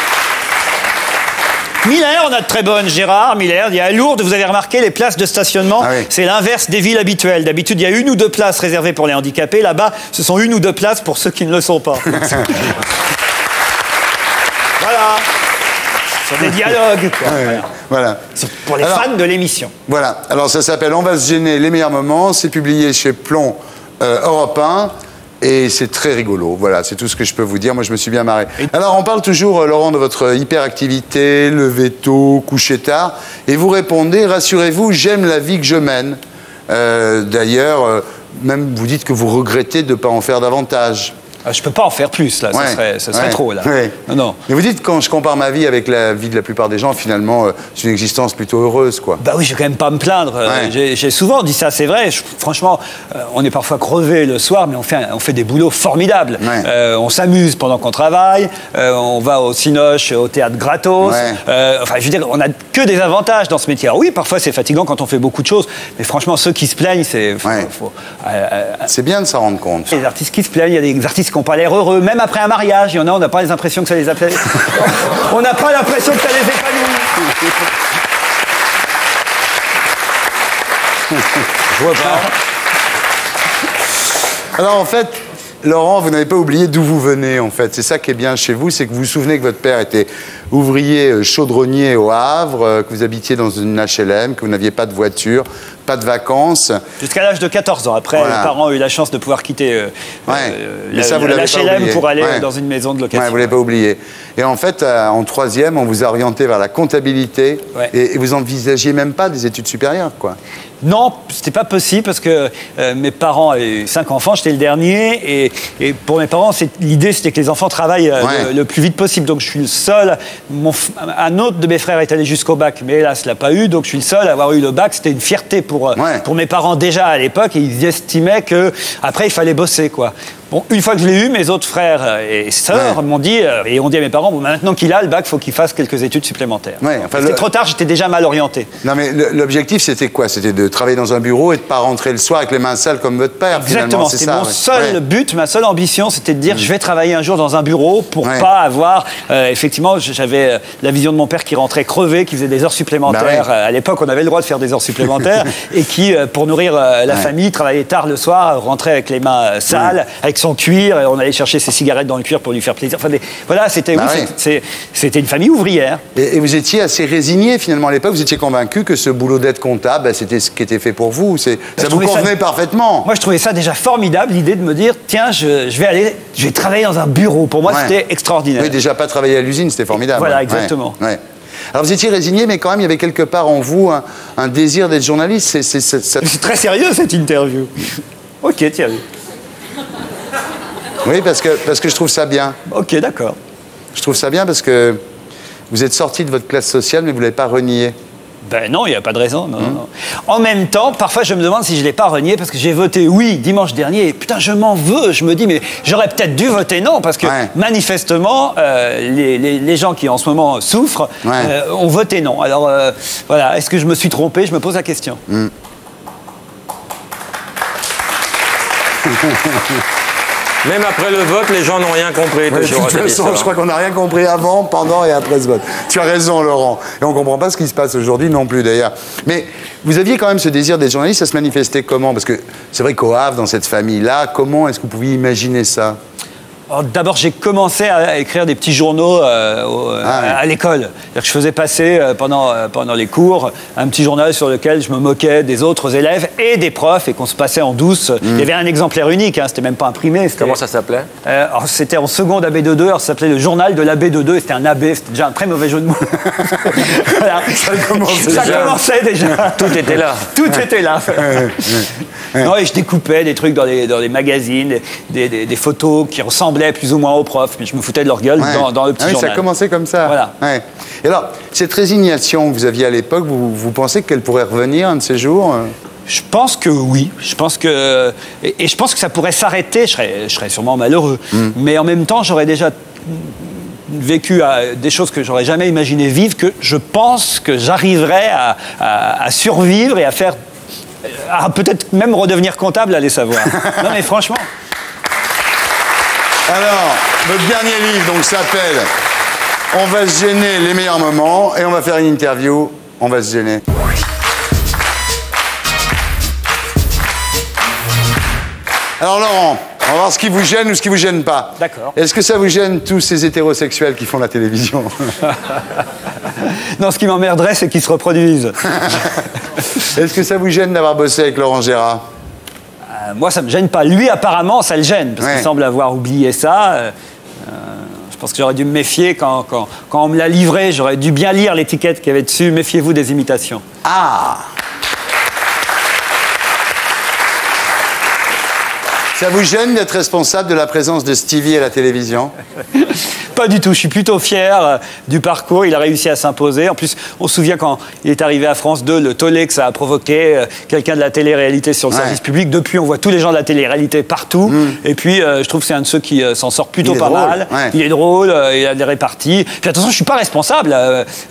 Miller, on a de très bonnes, Gérard. Miller, il y a à Lourdes, vous avez remarqué, les places de stationnement, Ah oui. c'est l'inverse des villes habituelles. D'habitude, il y a une ou deux places réservées pour les handicapés. Là-bas, ce sont une ou deux places pour ceux qui ne le sont pas. Sont des dialogues, quoi. Ouais, Voilà. Pour les Alors- fans de l'émission. Voilà. Alors ça s'appelle On va se gêner, les meilleurs moments. C'est publié chez Plomb euh, Europe 1. Et c'est très rigolo. Voilà, c'est tout ce que je peux vous dire. Moi, je me suis bien marré. Alors, on parle toujours, euh, Laurent, de votre hyperactivité, lever tôt, coucher tard. Et vous répondez, rassurez-vous, j'aime la vie que je mène. Euh, D'ailleurs, euh, même vous dites que vous regrettez de ne pas en faire davantage. Ah, je peux pas en faire plus, là. Ouais, Ça serait, ça serait ouais, trop, là. ouais. Non, non. Mais vous dites, quand je compare ma vie avec la vie de la plupart des gens, finalement, euh, c'est une existence plutôt heureuse, quoi. Bah oui, je vais quand même pas me plaindre. Euh. J'ai souvent dit ça, c'est vrai. Je- franchement, euh, on est parfois crevé le soir, mais on fait, on fait des boulots formidables. Euh, on s'amuse pendant qu'on travaille, on va au Cinoche, au théâtre gratos. Enfin, je veux dire, on a que des avantages dans ce métier. Alors oui, parfois c'est fatigant quand on fait beaucoup de choses, mais franchement, ceux qui se plaignent, c'est. C'est bien de s'en rendre compte. les artistes qui se plaignent, il y a des artistes qui n'ont pas l'air heureux, même après un mariage, il y en a, on n'a pas l'impression que ça les appelle. on n'a pas l'impression que ça les épanouit. Je vois pas. Alors en fait, Laurent, vous n'avez pas oublié d'où vous venez en fait. C'est ça qui est bien chez vous, c'est que vous vous souvenez que votre père était ouvrier euh, chaudronnier au Havre, euh, que vous habitiez dans une HLM, que vous n'aviez pas de voiture, pas de vacances. Jusqu'à l'âge de 14 ans. Après, Voilà. les parents ont eu la chance de pouvoir quitter euh, Ouais. euh, la, ça, vous la- HLM pour aller Ouais. dans une maison de location. Ouais, vous l'avez pas oublié. Et en fait, euh, en troisième, on vous a orienté vers la comptabilité et, et vous envisagiez même pas des études supérieures, quoi. Non, c'était pas possible parce que euh, mes parents avaient cinq enfants, j'étais le dernier, et, et pour mes parents, l'idée c'était que les enfants travaillent euh, Ouais. le, le plus vite possible. Donc je suis le seul. Mon un autre de mes frères est allé jusqu'au bac, mais hélas, l'a pas eu. Donc je suis le seul à avoir eu le bac. C'était une fierté pour euh, Ouais. pour mes parents déjà à l'époque, et ils estimaient que après il fallait bosser quoi. Bon, une fois que je l'ai eu, mes autres frères euh, et sœurs Ouais. m'ont dit euh, et ont dit à mes parents bon maintenant qu'il a le bac, faut qu'il fasse quelques études supplémentaires. Ouais, enfin, c'était le- trop tard, j'étais déjà mal orienté. Non, mais l'objectif, c'était quoi? C'était de travailler dans un bureau et de pas rentrer le soir avec les mains sales comme votre père, Exactement. C'est mon ouais. seul but, ma seule ambition, c'était de dire je vais travailler un jour dans un bureau pour pas avoir. euh, effectivement, j'avais la vision de mon père qui rentrait crevé, qui faisait des heures supplémentaires. Bah À l'époque, on avait le droit de faire des heures supplémentaires et qui, pour nourrir la famille, travaillait tard le soir, rentrait avec les mains sales, avec son cuir. Et on allait chercher ses cigarettes dans le cuir pour lui faire plaisir. Enfin, des- voilà, c'était Bah oui, ouais. une famille ouvrière. Et, et vous étiez assez résigné finalement à l'époque, vous étiez convaincu que ce boulot d'aide comptable, bah, c'était ce qui était fait pour vous. Je Ça vous ça- convenait parfaitement. Moi, je trouvais ça déjà formidable, l'idée de me dire, tiens, je, je vais aller, je vais travailler dans un bureau. Pour moi, Ouais. c'était extraordinaire. Oui, déjà pas travailler à l'usine, c'était formidable. Voilà, exactement. ouais. Alors vous étiez résigné, mais quand même, il y avait quelque part en vous un, un désir d'être journaliste. Ça- C'est très sérieux cette interview. ok, Thierry. Oui, parce que, parce que je trouve ça bien. Ok, d'accord. Je trouve ça bien parce que Vous êtes sorti de votre classe sociale, mais vous ne l'avez pas renié. Ben non, il n'y a pas de raison. Non, non. En même temps, parfois je me demande si je ne l'ai pas renié parce que j'ai voté oui dimanche dernier et putain, je m'en veux. Je me dis, mais j'aurais peut-être dû voter non parce que manifestement, euh, les, les- les gens qui en ce moment souffrent euh, ont voté non. Alors euh, voilà, est-ce que je me suis trompé? Je me pose la question. Même après le vote, les gens n'ont rien compris. Ouais, de à toute façon, je crois qu'on n'a rien compris avant, pendant et après ce vote. Tu as raison, Laurent. Et on ne comprend pas ce qui se passe aujourd'hui non plus, d'ailleurs. Mais vous aviez quand même ce désir d'être journaliste, ça se manifestait comment? Parce que c'est vrai qu'au Havre, dans cette famille-là, comment est-ce que vous pouviez imaginer ça? D'abord, j'ai commencé à écrire des petits journaux euh, au- à, à l'école. Je faisais passer euh, pendant, euh, pendant les cours un petit journal sur lequel je me moquais des autres élèves et des profs et qu'on se passait en douce. Il y avait un exemplaire unique, hein, c'était même pas imprimé. Comment ça s'appelait Euh, C'était en seconde AB22, alors ça s'appelait le journal de l'AB22 et c'était un AB, c'était déjà un très mauvais jeu de mots. Voilà. Ça déjà. commençait déjà. Tout était là. Tout était là. Non, et je découpais des trucs dans les, dans les magazines, des, des- des photos qui ressemblaient plus ou moins aux profs, mais je me foutais de leur gueule Ouais. dans, dans le petit Ah oui, journal. Ça a commencé comme ça. Voilà. Ouais. Et alors, cette résignation que vous aviez à l'époque, vous, vous pensez qu'elle pourrait revenir un de ces jours euh? Je pense que oui. Je pense que et, et je pense que ça pourrait s'arrêter. Je serais, je serais sûrement malheureux, Hmm. mais en même temps, j'aurais déjà vécu à des choses que j'aurais jamais imaginé vivre. Que je pense que j'arriverais à, à- à survivre et à faire, à peut-être même redevenir comptable, allez savoir. non mais franchement. Alors, votre dernier livre donc s'appelle On va se gêner les meilleurs moments et on va faire une interview. On va se gêner. Alors Laurent, on va voir ce qui vous gêne ou ce qui vous gêne pas. D'accord. Est-ce que ça vous gêne tous ces hétérosexuels qui font la télévision Non, ce qui m'emmerderait, c'est qu'ils se reproduisent. Est-ce que ça vous gêne d'avoir bossé avec Laurent Gérard? Moi, ça me gêne pas. Lui, apparemment, ça le gêne, parce qu'il semble avoir oublié ça. Euh, euh, je pense que j'aurais dû me méfier quand, quand, quand on me l'a livré. J'aurais dû bien lire l'étiquette qu'il y avait dessus. Méfiez-vous des imitations. Ah Ça vous gêne d'être responsable de la présence de Stevie à la télévision? Pas du tout. Je suis plutôt fier euh, du parcours. Il a réussi à s'imposer. En plus, on se souvient quand il est arrivé à France 2, le tollé que ça a provoqué, euh, quelqu'un de la télé-réalité sur le Ouais. service public. Depuis, on voit tous les gens de la télé-réalité partout. Et puis, euh, je trouve que c'est un de ceux qui euh, s'en sort plutôt pas drôle, mal. ouais. Il est drôle, euh, il a des réparties. Puis attention, je suis pas responsable.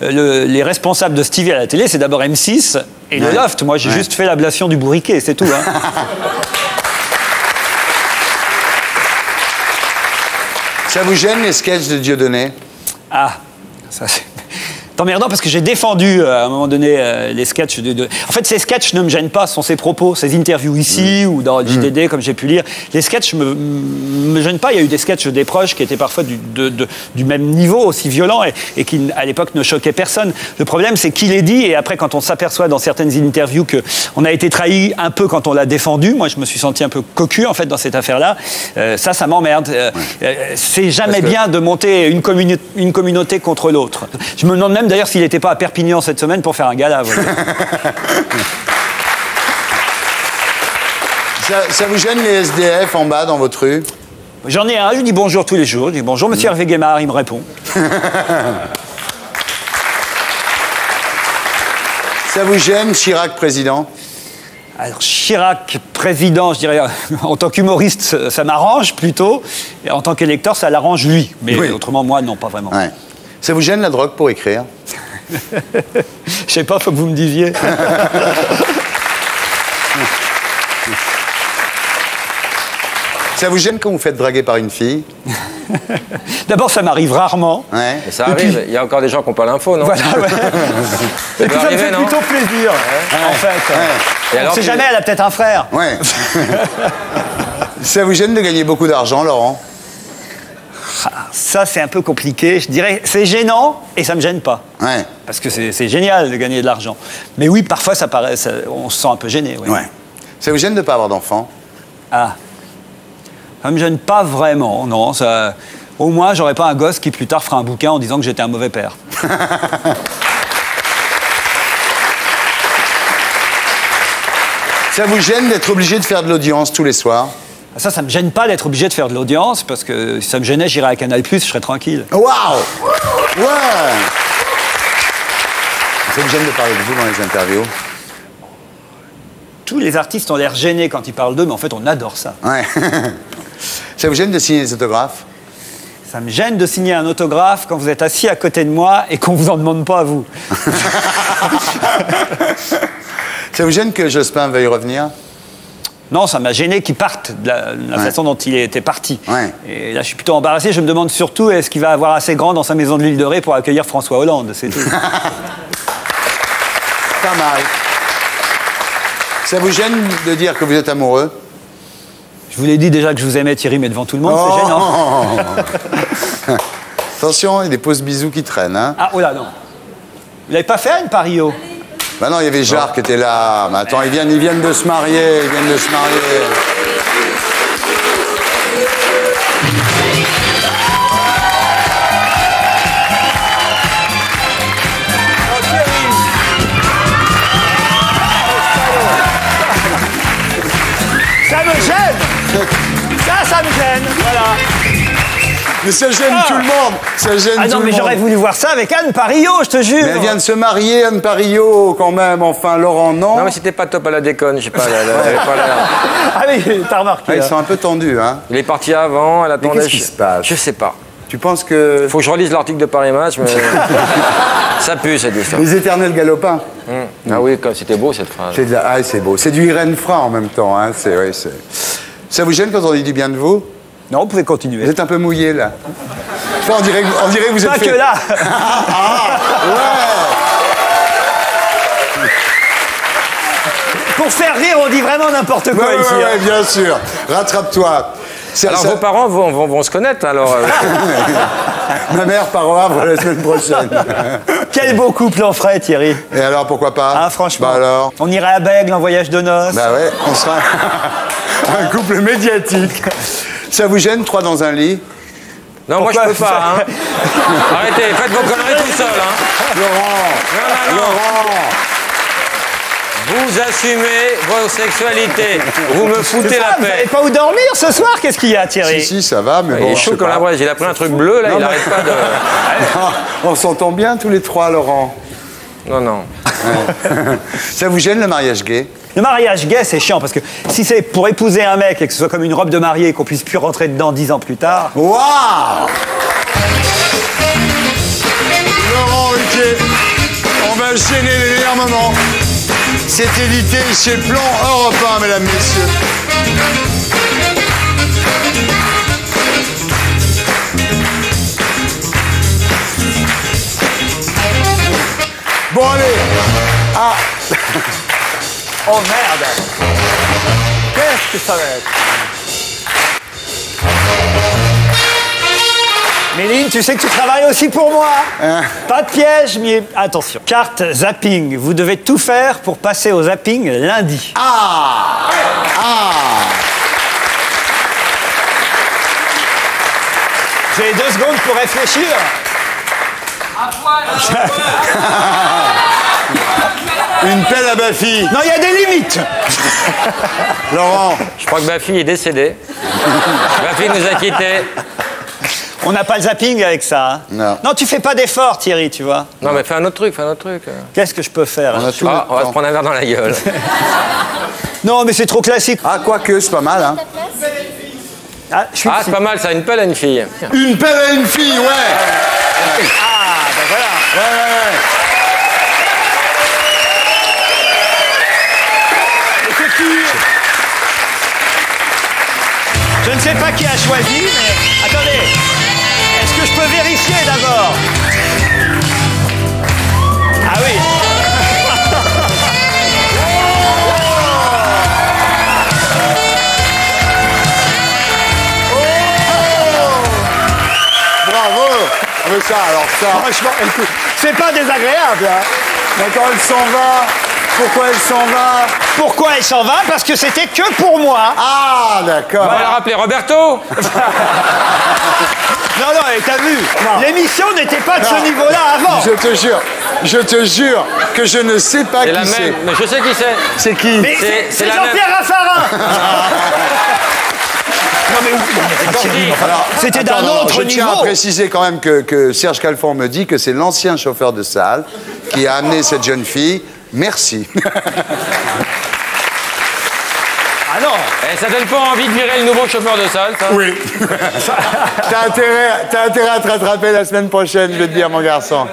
le- les responsables de Stevie à la télé, c'est d'abord M6 et le Ouais. Loft. Moi, j'ai juste fait l'ablation du bourriquet, c'est tout. hein. Ça vous gêne les sketchs de Dieudonné? Ah, ça c'est. Emmerdant parce que j'ai défendu euh, à un moment donné euh, les sketchs de, de- En fait, ces sketchs ne me gênent pas, ce sont ses propos, ses interviews ici ou dans le JDD, comme j'ai pu lire. Les sketchs me, me gênent pas. Il y a eu des sketchs des proches qui étaient parfois du, de- de- du même niveau, aussi violents, et, et qui, à l'époque, ne choquaient personne. Le problème, c'est qui les dit, et après, quand on s'aperçoit dans certaines interviews qu'on a été trahi un peu quand on l'a défendu, moi, je me suis senti un peu cocu, en fait, dans cette affaire-là, euh, ça, ça m'emmerde. C'est jamais que- bien de monter une, communi- une communauté contre l'autre. Je me demande même d'ailleurs s'il n'était pas à Perpignan cette semaine pour faire un gala. vous voyez. ça, ça vous gêne les SDF en bas dans votre rue? J'en ai un, je lui dis bonjour tous les jours. Je dis bonjour, monsieur Hervé Guémard, il me répond. Ça vous gêne Chirac président? Alors Chirac, président, je dirais, en tant qu'humoriste, ça- ça m'arrange plutôt. Et en tant qu'électeur, ça l'arrange lui. Mais Oui. autrement, moi, non, pas vraiment. Ouais. Ça vous gêne la drogue pour écrire Je sais pas, faut que vous me disiez. Ça vous gêne quand vous faites draguer par une fille D'abord, ça m'arrive rarement. Ouais. Et ça arrive, il y a encore des gens qui n'ont pas l'info, non Voilà, ouais. Ça Et puis ça me fait plutôt plaisir, en fait. Et On alors, sait tu- jamais, elle a peut-être un frère. Ouais. ça vous gêne de gagner beaucoup d'argent, Laurent Ça, c'est un peu compliqué. Je dirais, c'est gênant et ça me gêne pas. Ouais. Parce que c'est génial de gagner de l'argent. Mais oui, parfois, ça paraît, ça- on se sent un peu gêné. Ouais. Ça vous gêne de ne pas avoir d'enfant Ah. Ça me gêne pas vraiment, non. Ça... Au moins, j'aurais pas un gosse qui plus tard fera un bouquin en disant que j'étais un mauvais père. Ça vous gêne d'être obligé de faire de l'audience tous les soirs? Ça, ça me gêne pas d'être obligé de faire de l'audience parce que si ça me gênait, j'irais à Canal+, je serais tranquille. Waouh Ouais Ça vous gêne de parler de vous dans les interviews Tous les artistes ont l'air gênés quand ils parlent d'eux, mais en fait, on adore ça. Ouais. ça vous gêne de signer des autographes? Ça me gêne de signer un autographe quand vous êtes assis à côté de moi et qu'on vous en demande pas à vous. Ça vous gêne que Jospin veuille revenir? Non, ça m'a gêné qu'il parte de la, de la Ouais. façon dont il était parti. Ouais. Et là, je suis plutôt embarrassé. Je me demande surtout est-ce qu'il va avoir assez grand dans sa maison de l'île de Ré pour accueillir François Hollande. C'est tout. Pas mal. Ça vous gêne de dire que vous êtes amoureux? Je vous l'ai dit déjà que je vous aimais, Thierry, mais devant tout le monde, c'est gênant. Oh Attention, il y a des pauses bisous qui traînent. Hein. Ah, oh là, non. Vous l'avez pas fait, Anne Pario? Bah non, il y avait Jarre qui était là. Mais attends, ils viennent, ils viennent de se marier. Ils viennent de se marier. Mais ça gêne Ah. tout le monde. Ça gêne Ah non, tout mais j'aurais voulu voir ça avec Anne Pario, je te jure Mais elle vient de se marier, Anne Parillo, quand même. Enfin, Laurent, non. Non, mais c'était pas top à la déconne, je sais pas. Elle, elle avait pas l'air. Ah oui, t'as remarqué. Ah, ils hein. sont un peu tendus, hein. Il est parti avant, elle attendait. qu'est-ce qui je- se passe Je sais pas. Tu penses que. Faut que je relise l'article de Paris Match, mais. ça pue cette histoire. Les éternels galopins. Hum. Ah oui, comme c'était beau cette phrase. C'est de la- Ah, c'est beau. C'est du Irène Fra en même temps. Hein. C'est, oui, c'est... Ça vous gêne quand on dit du bien de vous? Non, vous pouvez continuer. Vous êtes un peu mouillé, là. Enfin, on, dirait on dirait que vous êtes Pas fait- que là Ah, ouais Pour faire rire, on dit vraiment n'importe quoi Ouais, ici. ouais, hein. bien sûr. Rattrape-toi. Alors ça- vos parents vont, vont- vont se connaître alors. euh. Ma mère part au Havre la semaine prochaine. Quel beau couple en ferait, Thierry. Et alors, pourquoi pas? Ah, franchement. Bah alors? On irait à Bègle en voyage de noces. Bah ouais, on sera un couple médiatique. Ça vous gêne, trois dans un lit Non, moi je peux pas. hein. Arrêtez, faites vos conneries tout seul. Hein. Laurent Non, non, non. Laurent Vous assumez vos sexualités. Vous me foutez la vous n'avez paix. pas où dormir ce soir Qu'est-ce qu'il y a, Thierry Si, si, ça va, mais Il bon. est je chaud comme la braise. Il a pris un truc bleu là, Non, il mais- n'arrête pas de. On s'entend bien tous les trois, Laurent. Non, non. Ça vous gêne le mariage gay? Le mariage gay, c'est chiant parce que si c'est pour épouser un mec et que ce soit comme une robe de mariée et qu'on puisse plus rentrer dedans dix ans plus tard. Waouh Laurent Ruquier, on va gêner les meilleurs moments. C'est édité chez Plan Europe 1, mesdames, messieurs. Bon, allez Ah Oh merde Qu'est-ce que ça va être? Méline, tu sais que tu travailles aussi pour moi. Hein? Pas de piège, mais attention. Carte zapping. Vous devez tout faire pour passer au zapping lundi. Ah Ah avez deux secondes pour réfléchir. Une pelle à Bafi Non, il y a des limites. Laurent Je crois que ma fille est décédée. ma fille nous a quittés. On n'a pas le zapping avec ça. hein. Non. Non, tu fais pas d'effort, Thierry, tu vois. Non, mais fais un autre truc, fais un autre truc. Qu'est-ce que je peux faire On a tout Ah, on va se prendre un verre dans la gueule. Non, mais c'est trop classique. Ah, quoique, c'est pas mal, hein. Ah, Ah, c'est pas mal, ça, une pelle à une fille. Une pelle à une fille, ouais Ah, ben voilà. Ouais, ouais, ouais. Et c'est qui Je ne sais pas qui a choisi, mais attendez. Est-ce que je peux vérifier d'abord? Ah oui. Bravo Ah, mais ça, alors ça... Franchement, écoute, c'est pas désagréable. hein. Mais quand elle s'en va, pourquoi elle s'en va Pourquoi elle s'en va Parce que c'était que pour moi. Ah, d'accord. On va la rappeler Roberto Non, non, et t'as vu L'émission n'était pas de ce niveau-là avant. Je te jure, je te jure que je ne sais pas qui la c'est. même. Mais je sais qui c'est. C'est qui Mais C'est- c'est c'est c'est la Jean-Pierre Raffarin Non mais, C'était attends, d'un non, non, autre Je tiens niveau. à préciser quand même que, que Serge Calfon me dit que c'est l'ancien chauffeur de salle qui a amené cette jeune fille. Merci. Ah non Eh, ça donne pas envie de virer le nouveau chauffeur de salle, ça Oui. T'as intérêt, t'as intérêt à te rattraper la semaine prochaine, je vais te dire, mon garçon.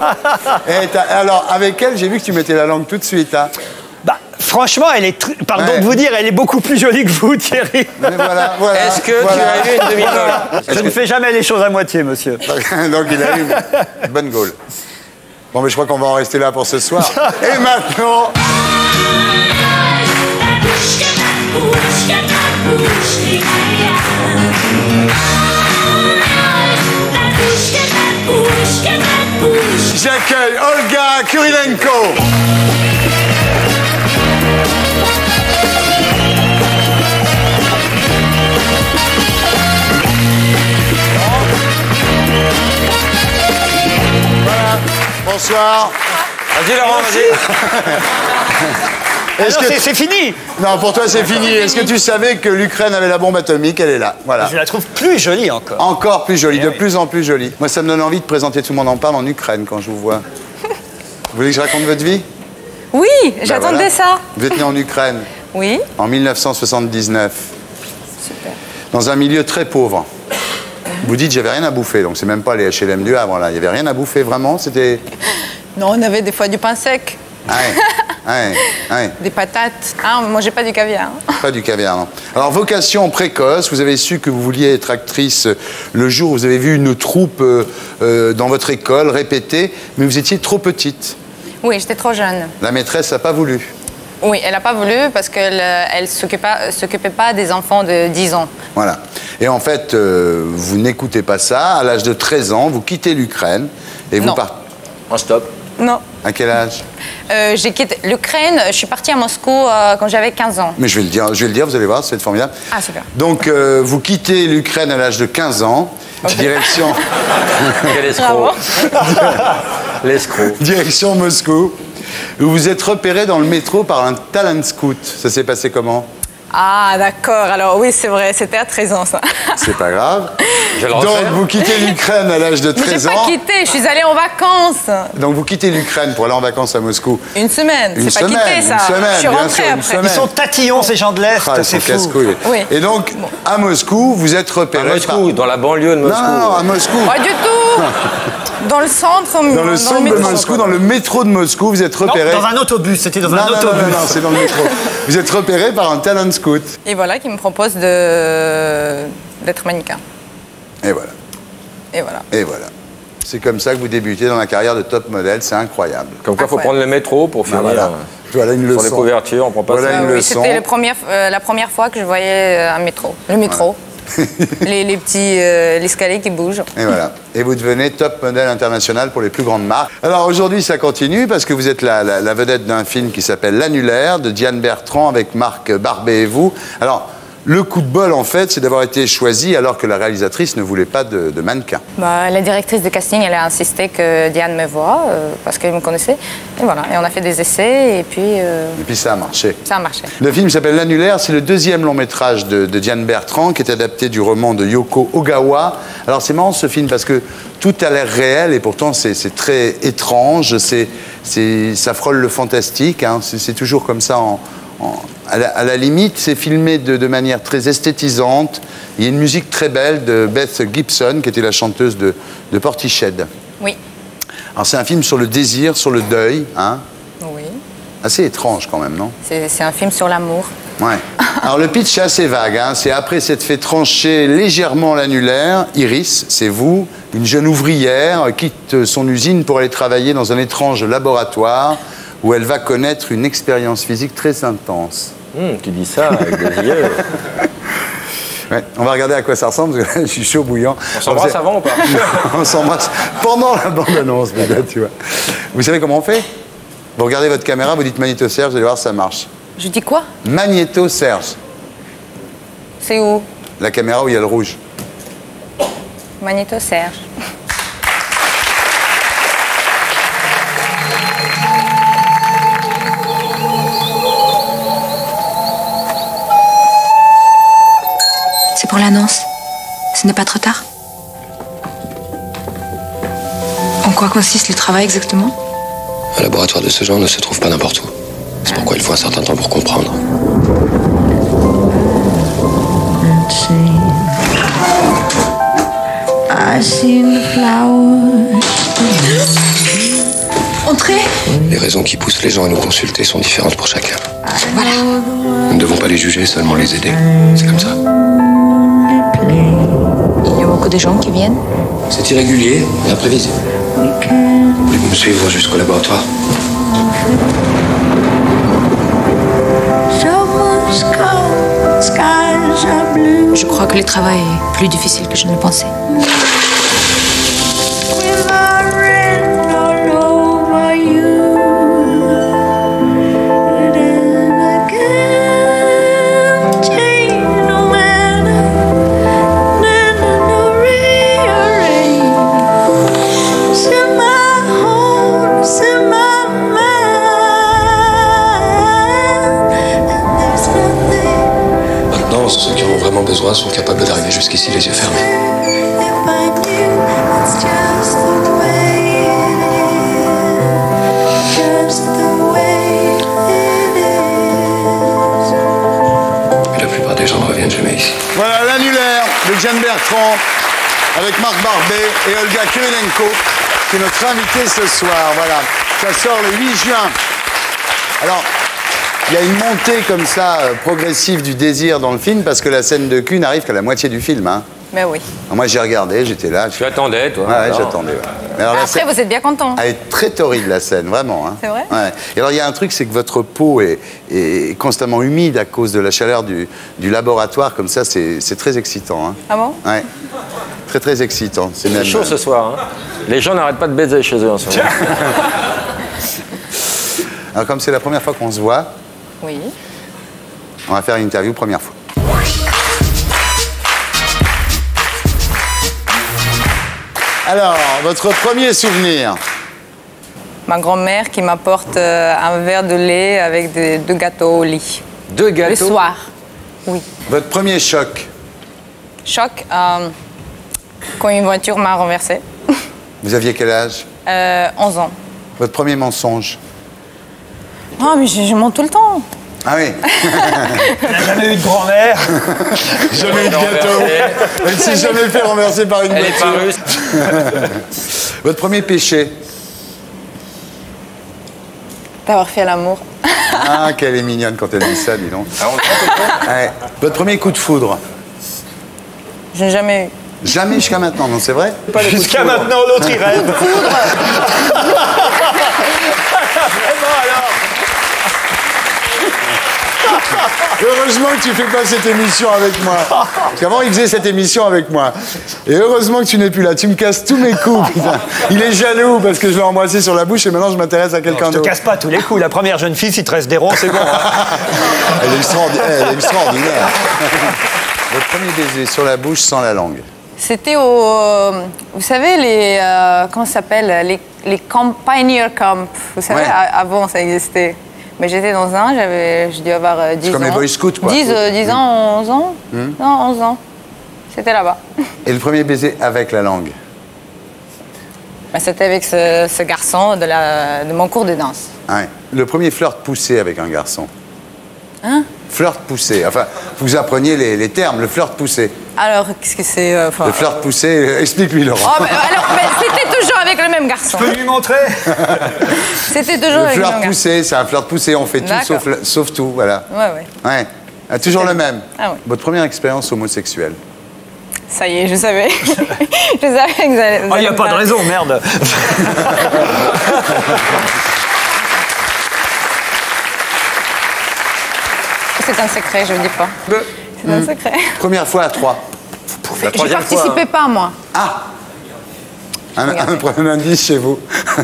Et t'as- alors, avec elle, j'ai vu que tu mettais la langue tout de suite. Hein. Bah, franchement, elle est, tr- pardon Ouais. de vous dire, elle est beaucoup plus jolie que vous, Thierry. Mais voilà, voilà. Est-ce que voilà. tu as eu une demi-molle Je ne fais jamais les choses à moitié, monsieur. Donc il a eu une bonne goal. Bon, mais je crois qu'on va en rester là pour ce soir. Et maintenant, j'accueille Olga Kurilenko. Bonsoir. Vas-y, Laurent, vas-y. Ah Est-ce non, que- c'est- fini Non, pour toi c'est fini. Est-ce que tu savais que l'Ukraine avait la bombe atomique? Elle est là. Voilà. Je la trouve plus jolie encore. Encore plus jolie, Eh de oui. plus en plus jolie. Moi, ça me donne envie de présenter Tout le monde en parle en Ukraine quand je vous vois. Vous voulez que je raconte votre vie? Oui, Ben j'attendais voilà. ça. Vous êtes né en Ukraine Oui. en 1979, dans un milieu très pauvre. Vous dites j'avais rien à bouffer, donc c'est même pas les HLM du Havre là. Il y avait rien à bouffer vraiment. C'était Non, on avait des fois du pain sec, ouais, ouais, ouais. des patates. Ah, on mangeait pas du caviar. Pas du caviar, non. Alors, vocation précoce, vous avez su que vous vouliez être actrice euh, le jour où vous avez vu une troupe euh, euh, dans votre école répéter, mais vous étiez trop petite. Oui, j'étais trop jeune. La maîtresse n'a pas voulu. Oui, elle n'a pas voulu parce qu'elle elle s'occupait pas des enfants de 10 ans. Voilà. Et en fait, euh, vous n'écoutez pas ça. À l'âge de 13 ans, vous quittez l'Ukraine et vous partez. En stop. Non. À quel âge? Euh, j'ai quitté l'Ukraine, je suis partie à Moscou euh, quand j'avais 15 ans. Mais je vais le dire, je vais le dire, vous allez voir, c'est formidable. Ah, super. Donc, euh, vous quittez l'Ukraine à l'âge de 15 ans, direction, Quel escroc. L'escroc. direction Moscou, où vous êtes repéré dans le métro par un talent scout. Ça s'est passé comment? Ah, d'accord. Alors oui, c'est vrai, c'était à 13 ans ça. C'est pas grave. Je Donc, vous quittez l'Ukraine à l'âge de Mais j'ai 13 pas ans. quitté, je suis allée en vacances. Donc, vous quittez l'Ukraine pour aller en vacances à Moscou. Une semaine, Une c'est pas semaine, quitté ça. une semaine, je suis bien rentrée sûr, après. semaine. Ils sont tatillons, ces gens de l'Est, Ah, c'est fou. Oui. Et donc, à Moscou, vous êtes À repéré Moscou, dans la banlieue de. Moscou. Non, non, non, à Moscou. Pas du tout. Dans le centre, Dans le centre de métro. Moscou, dans le métro de Moscou, vous êtes Non, repéré. dans un autobus, c'était dans non, un non, non, autobus. non, non, c'est dans le métro. vous êtes repéré par un talent scout. Et voilà, qui me propose de d'être mannequin. Et voilà. Et voilà. Et voilà. C'est comme ça que vous débutez dans la carrière de top modèle, c'est incroyable. Comme quoi, il faut prendre le métro pour Bah, finir. voilà. euh, Voilà une Sur les leçon. couvertures, on prend pas Voilà ça. une oui, leçon. C'était la première, euh, la première fois que je voyais euh, un métro. Le métro. les, petits euh, qui bougent. Et voilà. Et vous devenez top modèle international pour les plus grandes marques. Alors aujourd'hui, ça continue parce que vous êtes la vedette d'un film qui s'appelle L'annulaire de Diane Bertrand avec Marc Barbet et vous. Alors, le coup de bol, en fait, c'est d'avoir été choisi alors que la réalisatrice ne voulait pas de, de mannequin. Bah, la directrice de casting, elle a insisté que Diane me voit euh, parce qu'elle me connaissait. Et voilà. Et on a fait des essais et puis euh, Et puis ça a marché. ça a marché. Le film s'appelle L'annulaire, c'est le deuxième long métrage de, de Diane Bertrand qui est adapté du roman de Yoko Ogawa. Alors c'est marrant ce film parce que tout a l'air réel et pourtant c'est très étrange, c'est ça frôle le fantastique, hein. c'est c'est toujours comme ça en- en- à, la, à la limite, c'est filmé de, de manière très esthétisante. Il y a une musique très belle de Beth Gibson qui était la chanteuse de, de Portiched. Oui. Alors c'est un film sur le désir, sur le deuil, hein. Oui. assez étrange quand même, non? C'est c'est un film sur l'amour. Ouais. Alors le pitch est assez vague. hein. C'est après s'être fait trancher légèrement l'annulaire, Iris, c'est vous, une jeune ouvrière, quitte son usine pour aller travailler dans un étrange laboratoire où elle va connaître une expérience physique très intense. Hum, tu dis ça avec des yeux. Ouais, on va regarder à quoi ça ressemble, parce que là, je suis chaud bouillant. On s'embrasse avant ou pas On s'embrasse pendant la bande-annonce, tu vois. Vous savez comment on fait? Vous regardez votre caméra, vous dites Magnéto Serge, vous allez voir, ça marche. Je dis quoi? Magnéto Serge, C'est où? La caméra où il y a le rouge. Magnéto Serge. L'annonce. Ce n'est pas trop tard En quoi consiste le travail exactement? Un laboratoire de ce genre ne se trouve pas n'importe où. C'est pourquoi il faut un certain temps pour comprendre. Entrez Les raisons qui poussent les gens à nous consulter sont différentes pour chacun. Voilà. Nous ne devons pas les juger, seulement les aider. C'est comme ça. Il y a beaucoup de gens qui viennent C'est irrégulier et imprévisible. Voulez-vous me suivre jusqu'au laboratoire? Je crois que le travail est plus difficile que je ne le pensais. Jusqu'ici les yeux fermés. La plupart des gens ne reviennent jamais ici. Voilà l'annulaire de Jeanne Bertrand avec Marc Barbet et Olga Kurilenko qui est notre invité ce soir. Voilà, ça sort le 8 juin. Alors, il y a une montée comme ça euh, progressive du désir dans le film parce que la scène de cul n'arrive qu'à la moitié du film. hein. Mais oui. Alors moi j'ai regardé, j'étais là. Tu attendais, toi. Ouais, j'attendais. ouais. Mais alors, la Après, scène- vous êtes bien content. Elle est très torride la scène, vraiment. hein. C'est vrai Ouais. Et alors il y a un truc, c'est que votre peau est, est constamment humide à cause de la chaleur du, du laboratoire, comme ça, c'est c'est très excitant. hein. Ah bon? Ouais. Très très excitant. C'est C'est même. chaud ce soir. hein. Les gens n'arrêtent pas de baiser chez eux en ce moment. Alors comme c'est la première fois qu'on se voit, Oui. on va faire une interview première fois. Alors, votre premier souvenir Ma grand-mère qui m'apporte euh, un verre de lait avec des- deux gâteaux au lit. Deux gâteaux Le soir. Oui. Votre premier choc Choc. euh, quand une voiture m'a renversée. Vous aviez quel âge Euh, 11 ans. Votre premier mensonge Ah, mais je, je mens tout le temps. Ah oui Jamais eu de grand-mère. Jamais eu de gâteau. Elle s'est jamais fait renverser par une Elle est pas voiture. russe. Votre premier péché D'avoir fait l'amour. Ah, qu'elle est mignonne quand elle dit ça, dis donc. Ah, on Ouais. Votre premier coup de foudre Je n'ai jamais eu. Jamais jusqu'à maintenant, non, c'est vrai Jusqu'à maintenant, l'autre, il rêve. Heureusement que tu fais pas cette émission avec moi. Parce qu'avant, il faisait cette émission avec moi. Et heureusement que tu n'es plus là. Tu me casses tous mes coups, putain. Il est jaloux parce que je l'ai embrassé sur la bouche et maintenant je m'intéresse à quelqu'un Je te d'autre. casse pas tous les coups. La première jeune fille, si te reste des ronds, c'est bon. hein. Elle est extraordinaire. Elle est extraordinaire. Votre premier baiser sur la bouche sans la langue. C'était au. euh, Vous savez, les. euh, comment ça s'appelle les, les camp, Pioneer Camp. Vous savez, Ouais. avant ça existait. Mais j'étais dans un, j'avais, je dû avoir euh, 10 ans. comme les Boy Scouts, quoi. 10, euh, 10 ans, 11 ans Hmm. Non, 11 ans. C'était là-bas. Et le premier baiser avec la langue. Bah, C'était avec ce, ce garçon de, la, de mon cours de danse. Ouais. Le premier flirt poussé avec un garçon. Hein Flirt poussé. Enfin, vous appreniez les, les termes, le flirt poussé. Alors, qu'est-ce que c'est euh, Le flirt poussé, euh, explique-lui, Laurent. Oh, mais alors, mais c'était toujours avec le même garçon. Tu peux lui montrer C'était toujours Le avec le flirt même garçon. poussé, c'est un flirt poussé, on fait tout sauf, tout, voilà. Ouais, ouais. Ouais. Ah, toujours le même. Ah oui. Votre première expérience homosexuelle Ça y est, je savais. je savais que Il n'y allez a pas de raison, merde. C'est un secret, je ne le dis pas. C'est un secret. Première fois à trois. La Je ne participais pas, moi. Ah un, un premier indice chez vous.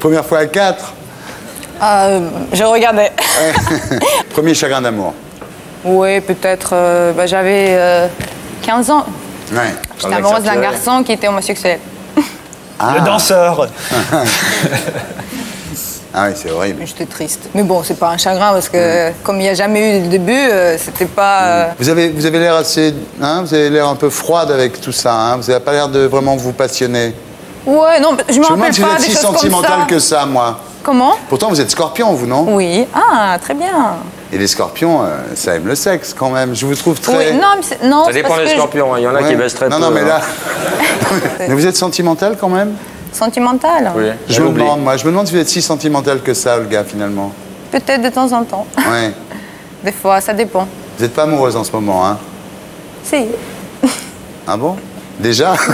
Première fois à quatre. Euh, je regardais. Premier chagrin d'amour. Oui, peut-être. euh, bah, J'avais euh, 15 ans. Ouais. J'étais amoureuse d'un garçon qui était homosexuel. Le danseur. Ah oui, c'est horrible. J'étais triste. Mais bon, c'est pas un chagrin parce que comme il n'y a jamais eu de début, euh, c'était pas. euh, Vous avez, vous avez l'air assez. hein, vous avez l'air un peu froide avec tout ça. hein, vous n'avez pas l'air de vraiment vous passionner. Ouais, non, je me Je me rappelle demande si vous pas êtes des si sentimental ça. que ça, moi. Comment? Pourtant, vous êtes scorpion, vous, non? Oui. Ah, très bien. Et les scorpions, euh, ça aime le sexe quand même. Je vous trouve très. Oui, non, mais c'est- non, Ça dépend parce des que je- scorpions. hein. Il y en a qui Ouais. baissent très non, peu. Non, mais là. hein. mais vous êtes sentimental quand même? Sentimental. Oui, Je me demande, moi. Je me demande si vous êtes si sentimental que ça, Olga, finalement. Peut-être de temps en temps. Ouais. Des fois, ça dépend. Vous n'êtes pas amoureuse en ce moment, hein? Si. Ah bon? Déjà?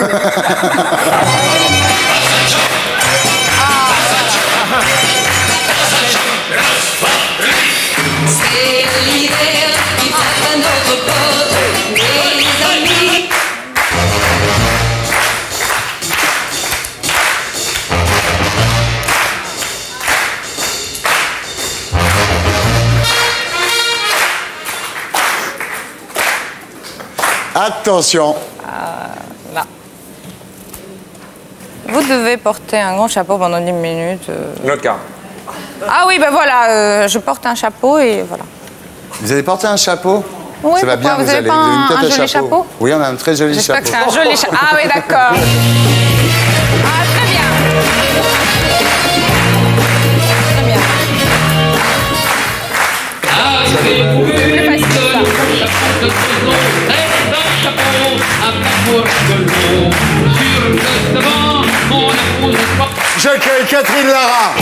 Attention Là. Vous devez porter un grand chapeau pendant 10 minutes. euh. Notre cas. Ah oui, ben voilà, euh, je porte un chapeau et voilà. Vous allez porter un chapeau? Oui, Ça va pourquoi? bien, Vous vous, avez allez. pas vous avez une un- tête un à joli chapeau Oui, on a un très joli chapeau. que c'est un joli chapeau. Ah oui, d'accord. Ah, très bien. Très bien. J'accueille Catherine Lara.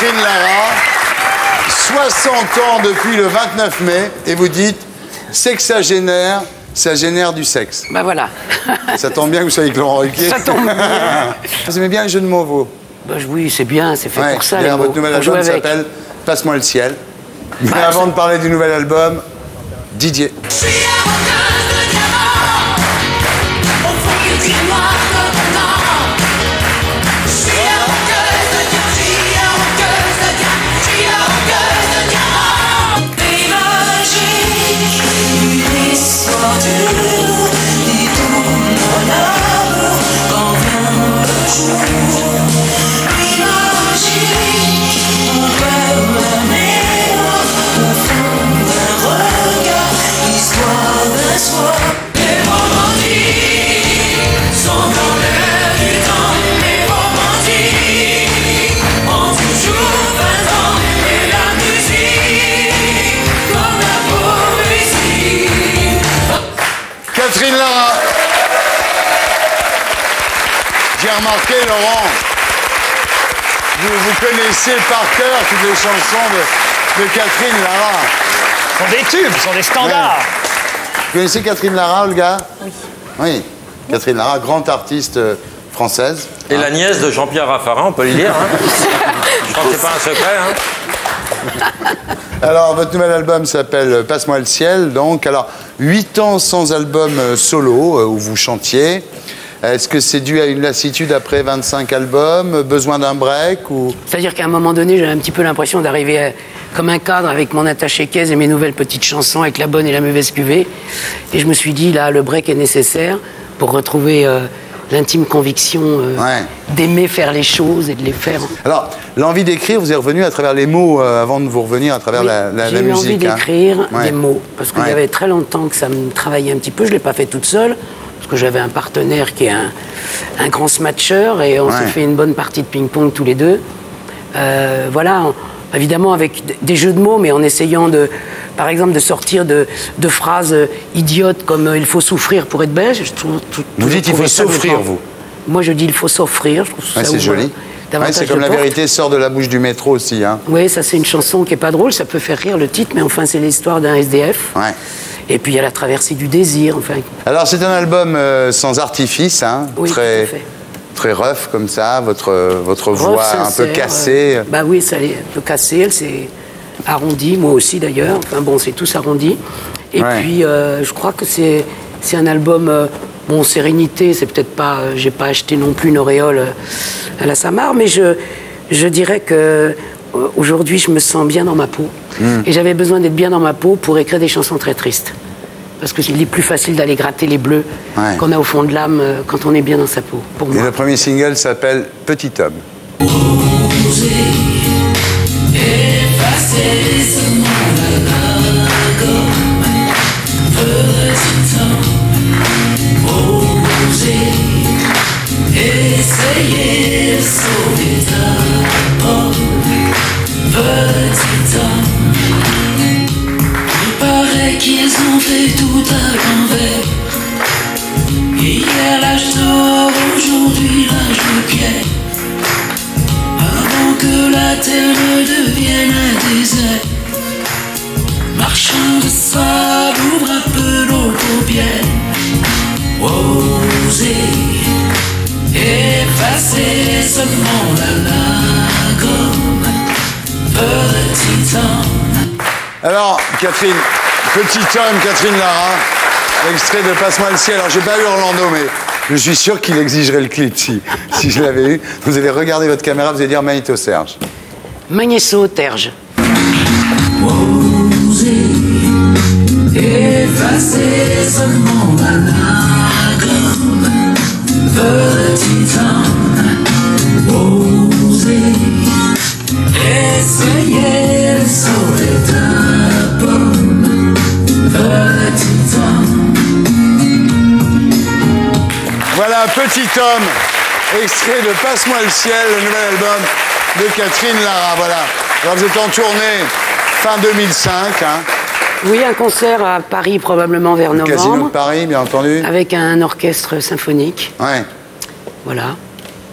Catherine Lara. 60 ans depuis le 29 mai. Et vous dites, sexagénaire, ça génère du sexe. Bah voilà. Ça tombe bien que vous soyez avec Laurent Ruquier. Ça tombe bien. Vous aimez bien les jeux de mots, vous Bah, oui, c'est bien, c'est fait Ouais, pour ça. les d'ailleurs, mots. votre nouvel album s'appelle Passe-moi le ciel. Mais Bah, avant c'est- de parler du nouvel album, Didier. Laurent, vous, vous connaissez par cœur toutes les chansons de, de Catherine Lara. Ce sont des tubes, ce sont des standards. Vous connaissez Catherine Lara, Olga Oui. Oui. Catherine Lara, grande artiste euh, française. Et la nièce de Jean-Pierre Raffarin, on peut le dire. hein. Je crois que c'est pas un secret. hein. Alors, votre nouvel album s'appelle Passe-moi le ciel. Donc, alors, 8 ans sans album euh, solo euh, où vous chantiez. Est-ce que c'est dû à une lassitude après 25 albums Besoin d'un break ou... C'est-à-dire qu'à un moment donné, j'avais un petit peu l'impression d'arriver à- comme un cadre avec mon attaché caisse et mes nouvelles petites chansons avec la bonne et la mauvaise cuvée. Et je me suis dit, là, le break est nécessaire pour retrouver euh, l'intime conviction euh, d'aimer faire les choses et de les faire. Alors, l'envie d'écrire, vous est revenu à travers les mots euh, avant de vous revenir à travers la, la- J'ai eu musique. envie hein. d'écrire Ouais. des mots, parce qu'il Ouais. y avait très longtemps que ça me travaillait un petit peu. Je ne l'ai pas fait toute seule, parce que j'avais un partenaire qui est un, un grand smatcheur, et on Ouais. s'est fait une bonne partie de ping-pong tous les deux. Euh, voilà, en- évidemment avec des jeux de mots, mais en essayant de, par exemple, de sortir de, de phrases idiotes comme euh, il faut souffrir pour être belge. Je trouve- tou- Vous dites il faut s'offrir, décevant. vous. Moi, je dis il faut s'offrir. Ouais, c'est joli. Ouais, c'est comme la vérité sort de la bouche du métro aussi. Hein. Oui, ça c'est une chanson qui est pas drôle, ça peut faire rire le titre, mais enfin c'est l'histoire d'un SDF. Ouais. Et puis il y a la traversée du désir, enfin. Alors, c'est un album euh, sans artifice, hein, Oui, très, tout à fait. très rough comme ça, votre, votre Rough, voix un peu cassée. euh, bah oui, ça est un peu cassé, elle s'est arrondie, moi aussi d'ailleurs. Enfin bon, c'est tous arrondi. Et Ouais. puis euh, je crois que c'est un album. euh, bon, sérénité, c'est peut-être pas. J'ai pas acheté non plus une auréole à la Samar, mais je je dirais que aujourd'hui, je me sens bien dans ma peau. Hmm. Et j'avais besoin d'être bien dans ma peau pour écrire des chansons très tristes. Parce que il est plus facile d'aller gratter les bleus Ouais. qu'on a au fond de l'âme euh, quand on est bien dans sa peau. Pour Et le premier single s'appelle Petit homme. Alors, Catherine, Petit homme, Catherine Lara, extrait de Passe-moi le ciel. Alors, j'ai pas eu Orlando, mais je suis sûr qu'il exigerait le clip si, si je l'avais eu. Vous allez regarder votre caméra, vous allez dire Magnéto Serge. Effacer. Petit homme, oser essayer de sauver Voilà, Petit homme, extrait de Passe-moi le ciel, le nouvel album de Catherine Lara. Voilà. Alors, vous êtes en tournée fin 2005, hein, Oui, un concert à Paris, probablement vers au Casino de novembre, Paris, bien entendu. avec un orchestre symphonique. Ouais. Voilà,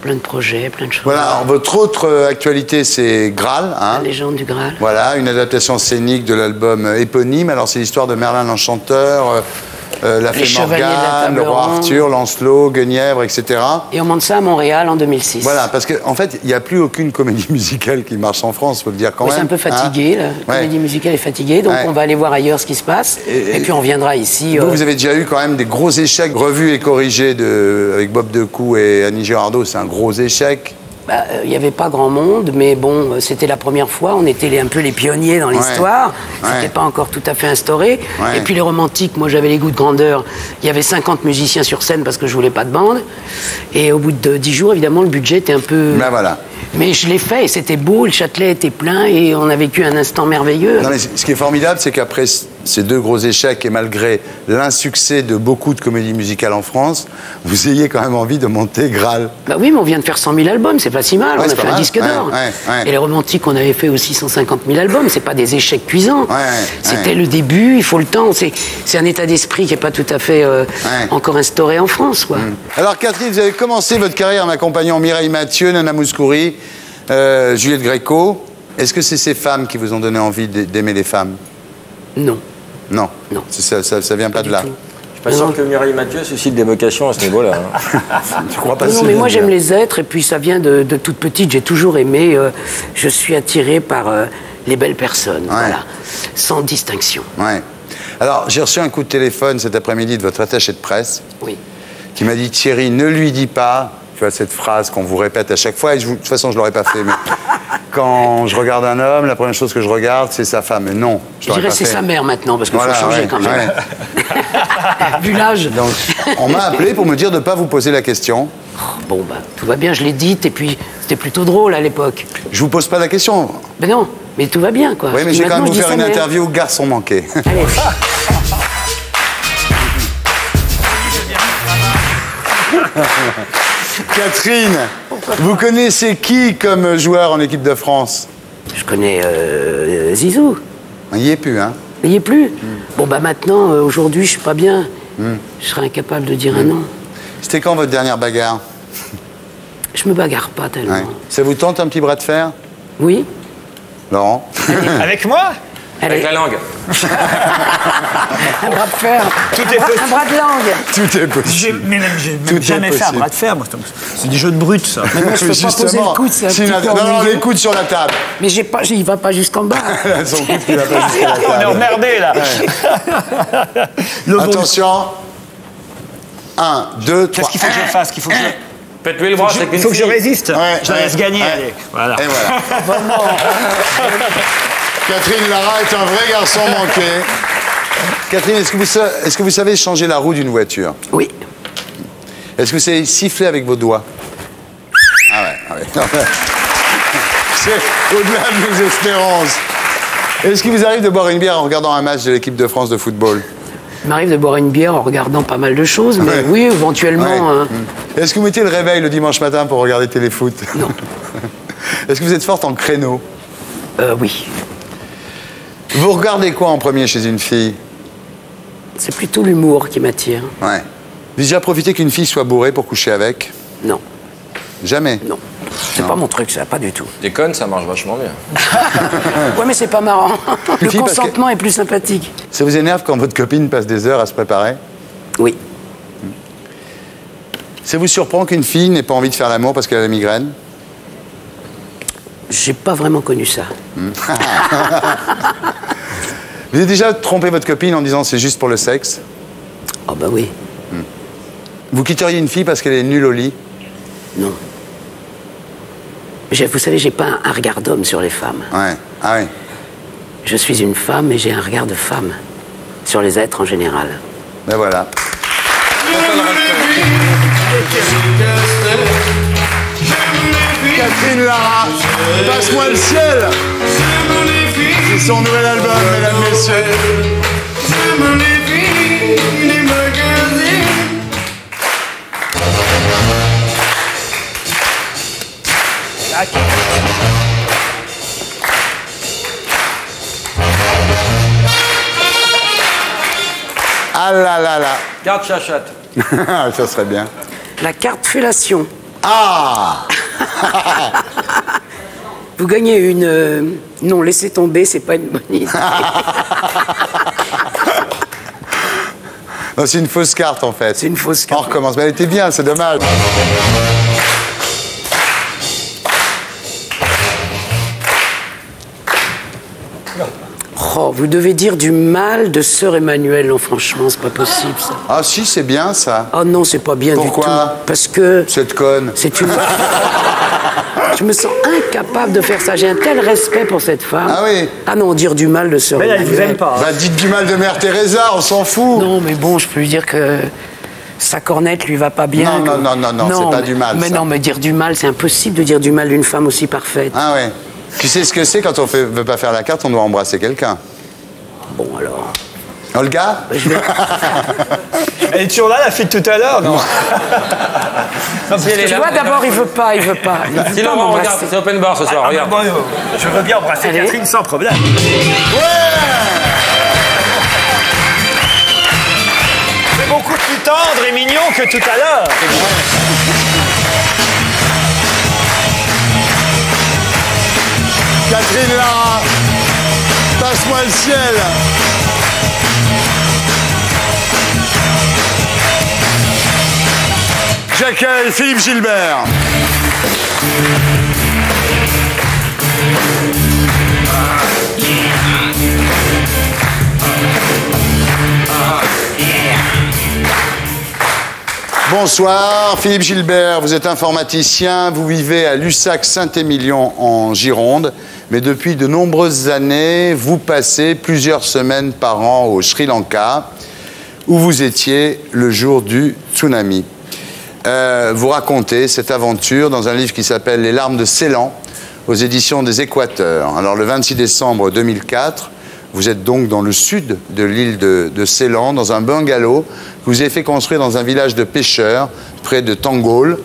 plein de projets, plein de choses. Voilà, alors, votre autre euh, actualité, c'est Graal. Hein. La légende du Graal. Voilà, une adaptation scénique de l'album euh, éponyme. Alors, c'est l'histoire de Merlin l'Enchanteur, euh, la Les Fée Chevaliers de la Morgane, Table le roi Ronde. Arthur, Lancelot, Guenièvre, etc. Et on monte ça à Montréal en 2006. Voilà, parce qu'en en fait, il n'y a plus aucune comédie musicale qui marche en France, faut le dire quand même. c'est un peu fatigué, hein. la Ouais. comédie musicale est fatiguée, donc Ouais. on va aller voir ailleurs ce qui se passe, et, puis on reviendra ici. Vous, euh, vous avez déjà eu quand même des gros échecs revus et corrigés de, avec Bob Decou et Annie Girardot, c'est un gros échec. Bah, euh, il n'y avait pas grand monde, mais bon, euh, c'était la première fois, on était les- un peu les pionniers dans Ouais. l'histoire, c'était Ouais. pas encore tout à fait instauré. Ouais. Et puis les romantiques, moi j'avais les goûts de grandeur, il y avait 50 musiciens sur scène parce que je voulais pas de bande, et au bout de 10 jours, évidemment, le budget était un peu... Ben voilà. Mais je l'ai fait, et c'était beau, le Châtelet était plein, et on a vécu un instant merveilleux. Non, mais c- ce qui est formidable, c'est qu'après ces deux gros échecs et malgré l'insuccès de beaucoup de comédies musicales en France, vous ayez quand même envie de monter Graal. Bah oui, mais on vient de faire 100 000 albums, c'est pas si mal. Ouais, on a fait un disque d'or. ouais, ouais. Et les romantiques, on avait fait aussi 150 000 albums. C'est pas des échecs cuisants. C'était le début, il faut le temps. C'est un état d'esprit qui est pas tout à fait euh, encore instauré en France. Quoi. Alors Catherine, vous avez commencé votre carrière en accompagnant Mireille Mathieu, Nana Mouskouri, euh, Juliette Gréco. Est-ce que c'est ces femmes qui vous ont donné envie d'aimer les femmes? Non. Non. Non. Ça, ça, ça vient pas, de là. Je suis pas sûr que Mireille Mathieu suscite des vocations à ce niveau-là. hein. Je crois pas non, si mais moi j'aime les êtres et puis ça vient de, de toute petite. J'ai toujours aimé. euh, je suis attiré par euh, les belles personnes. Voilà. Sans distinction. Ouais. Alors, j'ai reçu un coup de téléphone cet après-midi de votre attaché de presse. Oui. Qui m'a dit Thierry, ne lui dis pas, tu vois, cette phrase qu'on vous répète à chaque fois, et je vous- de toute façon, je l'aurais pas fait, mais quand je regarde un homme, la première chose que je regarde, c'est sa femme. Mais non, je Je dirais c'est sa mère maintenant parce qu'il Voilà, faut changer ouais, quand même. ouais. Vu l'âge. Donc, on m'a appelé pour me dire de ne pas vous poser la question. Bon, bah, tout va bien, je l'ai dite, et puis c'était plutôt drôle à l'époque. Je vous pose pas la question. Mais non, mais tout va bien, quoi. Oui, mais Et je vais quand même vous faire une mère. interview garçon manqué. Allez. Catherine, vous connaissez qui comme joueur en équipe de France? Je connais euh, Zizou. Il n'y est plus, hein Il n'y est plus? Bon, bah maintenant, euh, aujourd'hui, je suis pas bien. Je serais incapable de dire un nom. C'était quand votre dernière bagarre? Je me bagarre pas tellement. Ouais. Ça vous tente un petit bras de fer? Oui. Laurent? Avec moi? Avec la langue. Un bras de fer. Tout est possible. Un bras de langue. Tout est possible. J'ai mais même, j'ai même jamais fait un bras de fer. moi. C'est des jeux de brutes, ça. Mais moi, je peux pas poser le coude, c'est un Si, petit la- peu non, non, les coudes sur la table. Mais j'ai pas, il va pas jusqu'en bas. Son coude qui va pas la table. On est emmerdés, là. Attention. 1, 2, 3. Qu'est-ce qu'il faut que je fasse Qu'il faut que je... Faites-lui le bras, c'est Il faut que je résiste. Ouais, je la ouais, laisse gagner. ouais. allez. Voilà. Et voilà. Catherine Lara est un vrai garçon manqué. Catherine, est-ce que, vous que vous savez changer la roue d'une voiture? Oui. Est-ce que vous savez siffler avec vos doigts? Ah ouais, ah ouais. C'est au-delà de nos espérances. Est-ce qu'il vous arrive de boire une bière en regardant un match de l'équipe de France de football? Il m'arrive de boire une bière en regardant pas mal de choses, mais Ouais. oui, éventuellement. Ouais. hein. Est-ce que vous mettez le réveil le dimanche matin pour regarder téléfoot? Non. Est-ce que vous êtes forte en créneau? Euh, oui. Vous regardez quoi en premier chez une fille? C'est plutôt l'humour qui m'attire. Ouais. Vous avez déjà profité qu'une fille soit bourrée pour coucher avec? Non. Jamais? Non. C'est pas mon truc, ça, pas du tout. Déconne, ça marche vachement bien. Ouais, mais c'est pas marrant. Le fille, parce que- consentement est plus sympathique. Ça vous énerve quand votre copine passe des heures à se préparer? Oui. Ça vous surprend qu'une fille n'ait pas envie de faire l'amour parce qu'elle a la migraine J'ai pas vraiment connu ça. Vous avez déjà trompé votre copine en disant c'est juste pour le sexe Oh bah oui. Vous quitteriez une fille parce qu'elle est nulle au lit Non. Vous savez, j'ai pas un, un regard d'homme sur les femmes. Ouais. Ah ouais. Je suis une femme et j'ai un regard de femme sur les êtres en général. Ben voilà. Catherine Lara, passe-moi le ciel C'est son nouvel album, mesdames, messieurs. Ah là là là Garde chachate. Ça serait bien. La carte fellation. Ah Vous gagnez une. euh, Non, laissez tomber, c'est pas une bonne idée. Non, c'est une fausse carte en fait. C'est une fausse On recommence. Mais elle était bien, c'est dommage. Oh, vous devez dire du mal de sœur Emmanuel. Non, franchement, c'est pas possible ça. Ah si, c'est bien ça. Oh non, c'est pas bien du tout. Pourquoi Parce que. Cette conne. C'est une. Je me sens incapable de faire ça. J'ai un tel respect pour cette femme. Ah oui Ah non, dire du mal de sœur Mais elle vous Emmanuel. aime pas. hein. Bah dites du mal de Mère Teresa, on s'en fout. Non, mais bon, je peux lui dire que sa cornette lui va pas bien. Non, que- non, non, non, non, c'est pas mais- du mal, Mais ça. non, mais dire du mal, c'est impossible de dire du mal d'une femme aussi parfaite. Ah ouais. Tu sais ce que c'est quand on ne veut pas faire la carte, on doit embrasser quelqu'un. Bon, alors. Olga Elle est toujours là, la fille de tout à l'heure, non Si elle est Tu vois, d'abord, il veut pas, il veut pas. Il veut Si pas Laurent, m'embrasser. regarde, c'est open bar ce soir, Ah, regarde. bon, Je veux bien embrasser Allez. Catherine sans problème. C'est beaucoup plus tendre et mignon que tout à l'heure. Catherine Lara, passe-moi le ciel. J'accueille Philippe Gilbert. Bonsoir, Philippe Gilbert, vous êtes informaticien, vous vivez à Lussac Saint-Émilion en Gironde, mais depuis de nombreuses années, vous passez plusieurs semaines par an au Sri Lanka, où vous étiez le jour du tsunami. Euh, vous racontez cette aventure dans un livre qui s'appelle Les larmes de Ceylan, aux éditions des Équateurs. Alors le 26 décembre 2004, vous êtes donc dans le sud de l'île de, de Ceylan, dans un bungalow que vous avez fait construire dans un village de pêcheurs près de Tangol.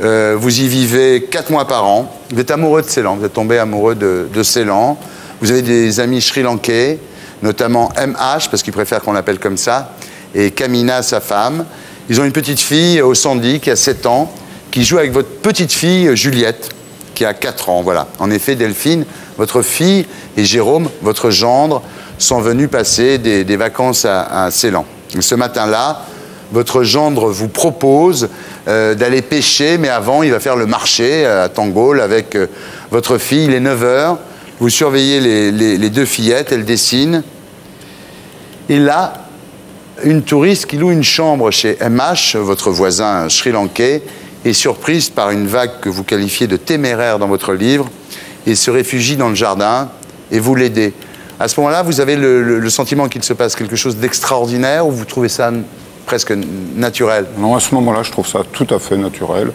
Euh, vous y vivez quatre mois par an. Vous êtes amoureux de Ceylan, vous êtes tombé amoureux de, Ceylan. Vous avez des amis sri-lankais, notamment MH, parce qu'ils préfèrent qu'on l'appelle comme ça, et Kamina, sa femme. Ils ont une petite fille au Sandy qui a 7 ans, qui joue avec votre petite fille Juliette, qui a 4 ans. Voilà. En effet, Delphine, votre fille, et Jérôme, votre gendre, sont venus passer des, vacances à, à Ceylan. Ce matin-là, votre gendre vous propose euh, d'aller pêcher, mais avant, il va faire le marché euh, à Tangol avec euh, votre fille. Il est 9 heures. Vous surveillez les, deux fillettes, elles dessinent. Et là, une touriste qui loue une chambre chez MH, votre voisin sri-lankais, est surprise par une vague que vous qualifiez de téméraire dans votre livre et se réfugie dans le jardin et vous l'aidez. À ce moment-là, vous avez le, sentiment qu'il se passe quelque chose d'extraordinaire ou vous trouvez ça presque naturel Non, à ce moment-là, je trouve ça tout à fait naturel.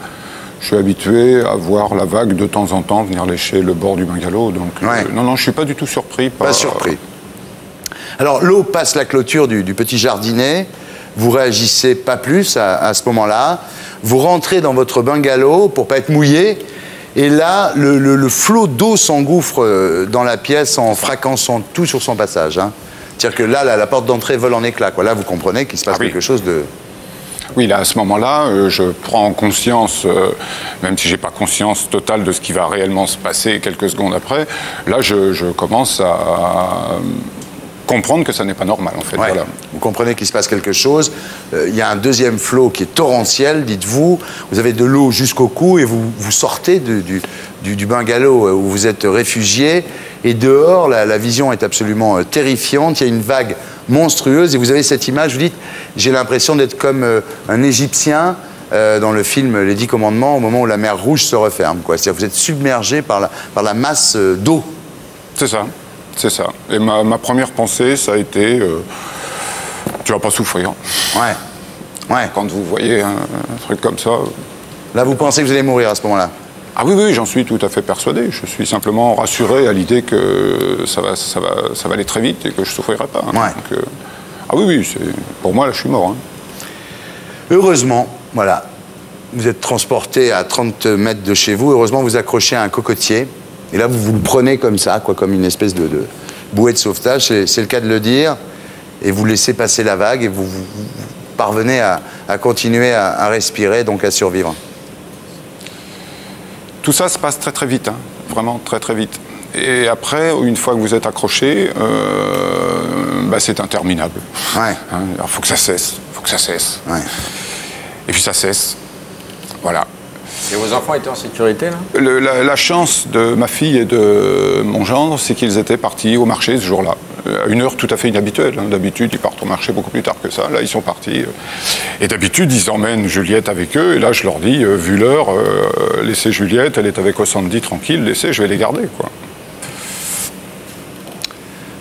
Je suis habitué à voir la vague de temps en temps venir lécher le bord du bungalow. Donc, euh, non, non, je suis pas du tout surpris. Par... Pas surpris. Alors l'eau passe la clôture du, du petit jardinet, vous réagissez pas plus à, à ce moment-là, vous rentrez dans votre bungalow pour pas être mouillé, et là le, le- le flot d'eau s'engouffre euh, dans la pièce en fracassant tout sur son passage. hein. C'est-à-dire que là, la, la porte d'entrée vole en éclats. Quoi. Là, vous comprenez qu'il se passe quelque chose de... Oui, là, à ce moment-là, euh, je prends conscience, euh, même si j'ai pas conscience totale de ce qui va réellement se passer quelques secondes après, là, je, je commence à, à comprendre que ça n'est pas normal, en fait. Ouais. Voilà. Vous comprenez qu'il se passe quelque chose. Euh, Il y a un deuxième flot qui est torrentiel, dites-vous. Vous avez de l'eau jusqu'au cou et vous, vous sortez de- du, du- du bungalow où vous êtes réfugié. Et dehors, la, la vision est absolument euh, terrifiante. Il y a une vague monstrueuse et vous avez cette image, vous dites, j'ai l'impression d'être comme euh, un Égyptien euh, dans le film Les Dix Commandements au moment où la mer Rouge se referme. C'est-à-dire que vous êtes submergé par la, par la masse euh, d'eau. C'est ça, c'est ça. Et ma, ma première pensée, ça a été, euh, tu vas pas souffrir. Ouais. Ouais. Quand vous voyez un, un truc comme ça. Là, vous pensez que vous allez mourir à ce moment-là? Ah oui, oui, j'en suis tout à fait persuadé. Je suis simplement rassuré à l'idée que ça va, ça, va, ça va aller très vite et que je souffrirai pas. hein. Donc, euh, ah oui, oui, pour moi, là, je suis mort. hein. Heureusement, voilà, vous êtes transporté à 30 mètres de chez vous. Heureusement, vous accrochez à un cocotier. Et là, vous vous le prenez comme ça, quoi, comme une espèce de, de bouée de sauvetage. C'est le cas de le dire. Et vous laissez passer la vague et vous, vous- vous parvenez à, à continuer à, à respirer, donc à survivre. Tout ça se passe très très vite, hein. vraiment très très vite. Et après, une fois que vous êtes accroché, euh, bah, c'est interminable. Hein, alors, faut que ça cesse, faut que ça cesse. Et puis ça cesse. Voilà. Et vos enfants étaient en sécurité, là? La, chance de ma fille et de mon gendre, c'est qu'ils étaient partis au marché ce jour-là, euh, à une heure tout à fait inhabituelle. hein. D'habitude, ils partent au marché beaucoup plus tard que ça. Là, ils sont partis. euh, Et d'habitude, ils emmènent Juliette avec eux. Et là, je leur dis, euh, vu l'heure, euh, laissez Juliette, elle est avec Ossandi tranquille, laissez, je vais les garder. Quoi.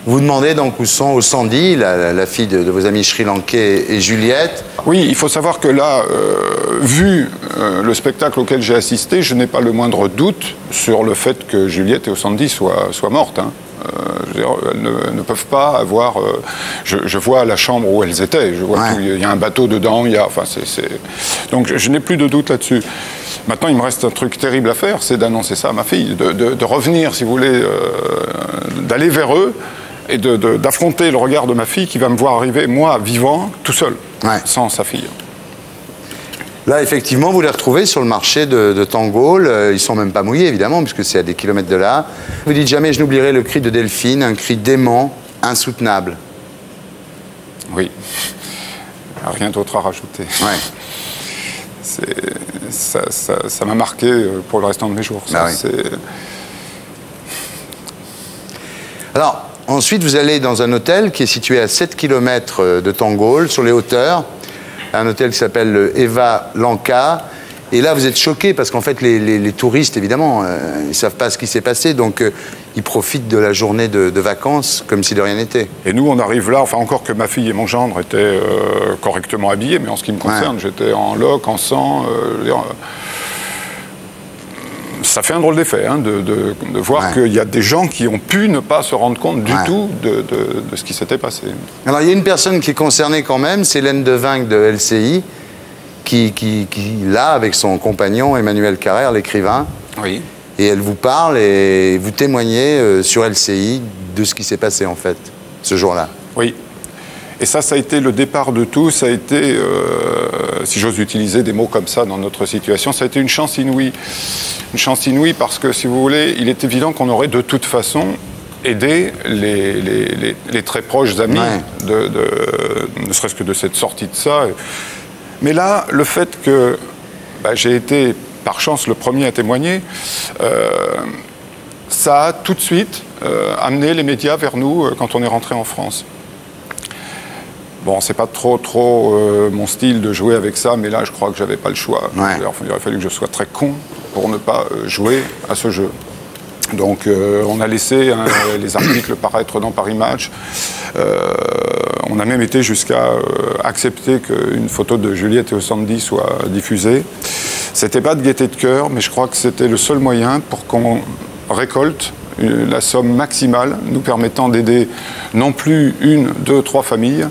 Vous demandez donc où sont Osandi, la, fille de, de vos amis sri-lankais et Juliette. Oui, il faut savoir que là, euh, vu euh, le spectacle auquel j'ai assisté, je n'ai pas le moindre doute sur le fait que Juliette et Ossandi soient, soient mortes. hein. Euh, dire, elles ne, ne peuvent pas avoir. je, je vois la chambre où elles étaient. Je vois. Il y a un bateau dedans. Il y a. Enfin, c'est. c'est- Donc, je, je n'ai plus de doute là-dessus. Maintenant, il me reste un truc terrible à faire, c'est d'annoncer ça à ma fille, de, de- de revenir, si vous voulez, d'aller vers eux et d'affronter le regard de ma fille qui va me voir arriver, moi, vivant, tout seul, sans sa fille. Là, effectivement, vous les retrouvez sur le marché de, de Tangol. Euh, Ils sont même pas mouillés, évidemment, puisque c'est à des kilomètres de là. Vous dites jamais, je n'oublierai le cri de Delphine, un cri dément, insoutenable. Oui. Rien d'autre à rajouter. Ouais. Ça ça- ça m'a marqué euh, pour le restant de mes jours. Bah oui. Alors, ensuite, vous allez dans un hôtel qui est situé à 7 km de Tangol, sur les hauteurs. Un hôtel qui s'appelle le Eva Lanka. Et là, vous êtes choqué parce qu'en fait, les, les- les touristes, évidemment, euh, ils ne savent pas ce qui s'est passé. Donc, euh, ils profitent de la journée de, de vacances comme si de rien n'était. Et nous, on arrive là, enfin encore que ma fille et mon gendre étaient euh, correctement habillés, mais en ce qui me concerne, j'étais en loc, en sang. euh, je veux dire, euh, ça fait un drôle d'effet hein, de, de- de voir qu'il y a des gens qui ont pu ne pas se rendre compte du Ouais. tout de, de- de ce qui s'était passé. Alors, il y a une personne qui est concernée quand même, c'est Hélène Devingue de LCI, qui, qui, qui, là, avec son compagnon Emmanuel Carrère, l'écrivain, Oui. et elle vous parle et vous témoignez euh, sur LCI de ce qui s'est passé, en fait, ce jour-là. Oui. Et ça, ça a été le départ de tout. Ça a été, euh, si j'ose utiliser des mots comme ça dans notre situation, ça a été une chance inouïe. Une chance inouïe parce que, si vous voulez, il est évident qu'on aurait de toute façon aidé les, les- les- les très proches amis, de, de- ne serait-ce que de cette sortie de ça. Mais là, le fait que bah, j'ai été, par chance, le premier à témoigner, euh, ça a tout de suite euh, amené les médias vers nous quand on est rentré en France. Bon, c'est pas trop, trop euh, mon style de jouer avec ça, mais là, je crois que j'avais pas le choix. Alors, il aurait fallu que je sois très con pour ne pas euh, jouer à ce jeu. Donc, euh, on a laissé hein, les articles paraître dans Paris Match. Euh, on a même été jusqu'à accepter qu'une photo de Juliette et Sandy soit diffusée. C'était pas de gaieté de cœur, mais je crois que c'était le seul moyen pour qu'on récolte la somme maximale nous permettant d'aider non plus une, deux, trois familles,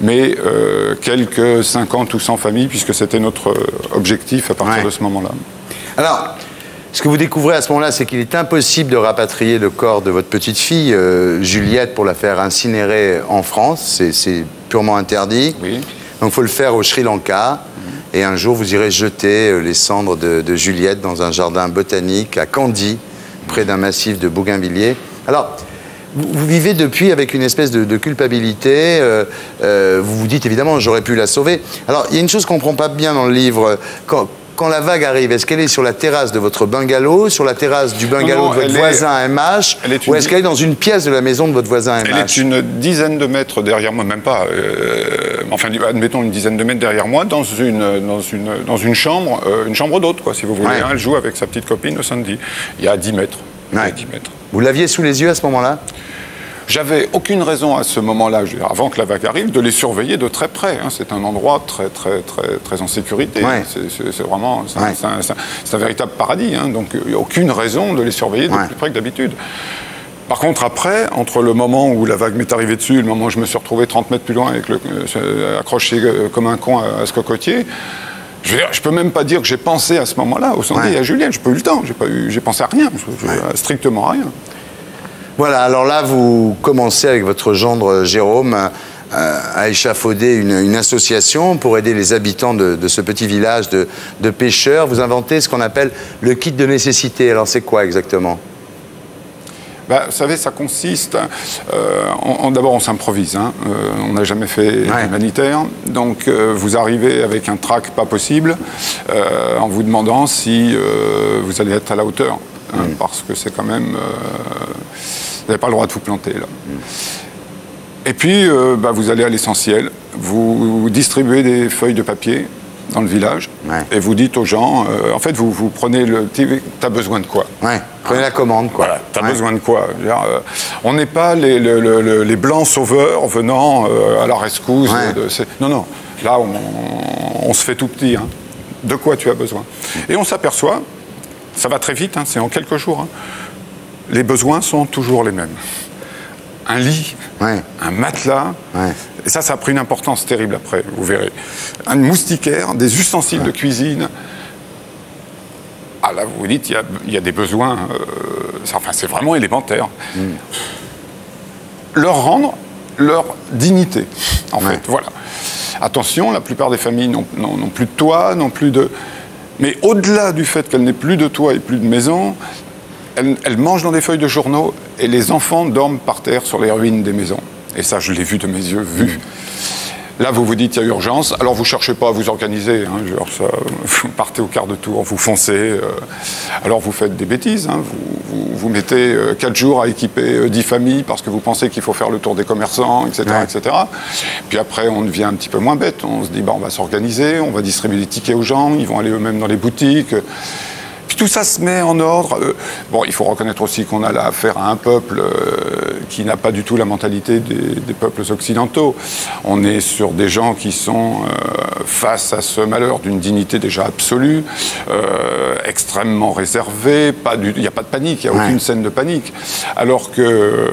mais euh, quelques 50 ou 100 familles, puisque c'était notre euh, objectif à partir de ce moment-là. Alors, ce que vous découvrez à ce moment-là, c'est qu'il est impossible de rapatrier le corps de votre petite fille, euh, Juliette, pour la faire incinérer en France. C'est- purement interdit. Donc il faut le faire au Sri Lanka. Et un jour, vous irez jeter euh, les cendres de, de Juliette dans un jardin botanique à Candy, près d'un massif de bougainvilliers. Alors, vous, vivez depuis avec une espèce de, culpabilité. euh, euh, vous vous dites évidemment, j'aurais pu la sauver. Alors, il y a une chose qu'on ne comprend pas bien dans le livre. Quand la vague arrive, est-ce qu'elle est sur la terrasse de votre bungalow, sur la terrasse du bungalow Non, de votre elle est- voisin MH, elle ou est-ce qu'elle est dans une pièce de la maison de votre voisin Elle MH est une dizaine de mètres derrière moi, même pas, euh, enfin admettons une dizaine de mètres derrière moi, dans une, dans une, dans une chambre, euh, une chambre d'hôte, quoi, si vous voulez. Ouais. elle joue avec sa petite copine Sandy. Il y a 10 mètres. Il y a 10 mètres. Vous l'aviez sous les yeux à ce moment-là? J'avais aucune raison à ce moment-là, je avant que la vague arrive, de les surveiller de très près. hein. C'est un endroit très, très, très, très en sécurité. Ouais. C'est- vraiment, c'est un- véritable paradis. hein. Donc, il n'y a aucune raison de les surveiller de plus près que d'habitude. Par contre, après, entre le moment où la vague m'est arrivée dessus et le moment où je me suis retrouvé 30 mètres plus loin, avec le, euh, accroché euh, comme un con à, à ce cocotier, je veux dire, je peux même pas dire que j'ai pensé à ce moment-là au Sandy et à Julien. J'ai pas eu le temps. J'ai pas eu, j'ai pensé à rien, je- je- strictement à rien. Voilà, alors là, vous commencez avec votre gendre euh, Jérôme euh, à échafauder une, une association pour aider les habitants de, de ce petit village de, de pêcheurs. Vous inventez ce qu'on appelle le kit de nécessité. Alors, c'est quoi exactement? Bah, vous savez, ça consiste. euh, D'abord, on s'improvise. hein. Euh, on n'a jamais fait humanitaire. Donc, euh, vous arrivez avec un trac pas possible en vous demandant si vous allez être à la hauteur. Hein, Parce que c'est quand même. euh, vous n'avez pas le droit de vous planter, là. Et puis, euh, bah, vous allez à l'essentiel. Vous, vous distribuez des feuilles de papier dans le village et vous dites aux gens, euh, en fait, vous, vous prenez le... T'as besoin de quoi? Ouais, prenez la commande, quoi. Voilà, t'as besoin de quoi? Dire, euh, On n'est pas les, le- le- le- les blancs sauveurs venant euh, à la rescousse. de- non, non, là, on, on se fait tout petit. hein. De quoi tu as besoin? Et on s'aperçoit, ça va très vite, hein, c'est en quelques jours, hein, les besoins sont toujours les mêmes. Un lit, un matelas, et ça, ça a pris une importance terrible après, vous verrez. Un moustiquaire, des ustensiles de cuisine. Ah là, vous vous dites, il y a, il y a des besoins, euh, enfin, c'est vraiment élémentaire. Leur rendre leur dignité, en fait, voilà. Attention, la plupart des familles n'ont plus de toit, n'ont plus de... Mais au-delà du fait qu'elles n'aient plus de toit et plus de maison, elles mangent dans des feuilles de journaux et les enfants dorment par terre sur les ruines des maisons. Et ça, je l'ai vu de mes yeux, vu. Là, vous vous dites, il y a urgence. Alors, vous cherchez pas à vous organiser. hein, genre ça, vous partez au quart de tour, vous foncez. euh, alors, vous faites des bêtises. hein, vous, vous, vous mettez euh, quatre jours à équiper euh, 10 familles parce que vous pensez qu'il faut faire le tour des commerçants, etc., etc. Puis après, on devient un petit peu moins bête. On se dit, bah, on va s'organiser, on va distribuer des tickets aux gens, ils vont aller eux-mêmes dans les boutiques. Puis tout ça se met en ordre. Euh, bon, il faut reconnaître aussi qu'on a là affaire à un peuple euh, qui n'a pas du tout la mentalité des, des peuples occidentaux. On est sur des gens qui sont euh, face à ce malheur d'une dignité déjà absolue, extrêmement réservée. pas Il n'y a pas de panique, il n'y a aucune scène de panique. Alors que,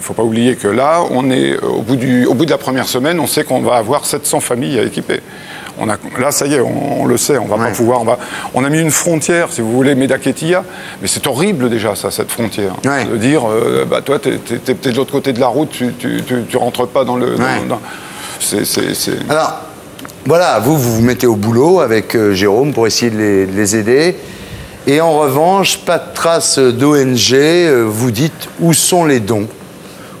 faut pas oublier que là, on est au bout, du, au bout de la première semaine, on sait qu'on va avoir 700 familles à équiper. On a, là, ça y est, on, on le sait, on va pas pouvoir. On, va- on a mis une frontière, si vous voulez, Médakétia, mais c'est horrible déjà, ça, cette frontière. De dire, euh, bah, toi, t'es es, peut-être de l'autre côté de la route, tu, tu, tu, tu rentres pas dans le. dans- Ouais. dans- Alors, voilà, vous, vous vous mettez au boulot avec euh, Jérôme pour essayer de les, de les aider. Et en revanche, pas de traces d'ONG. euh, vous dites où sont les dons?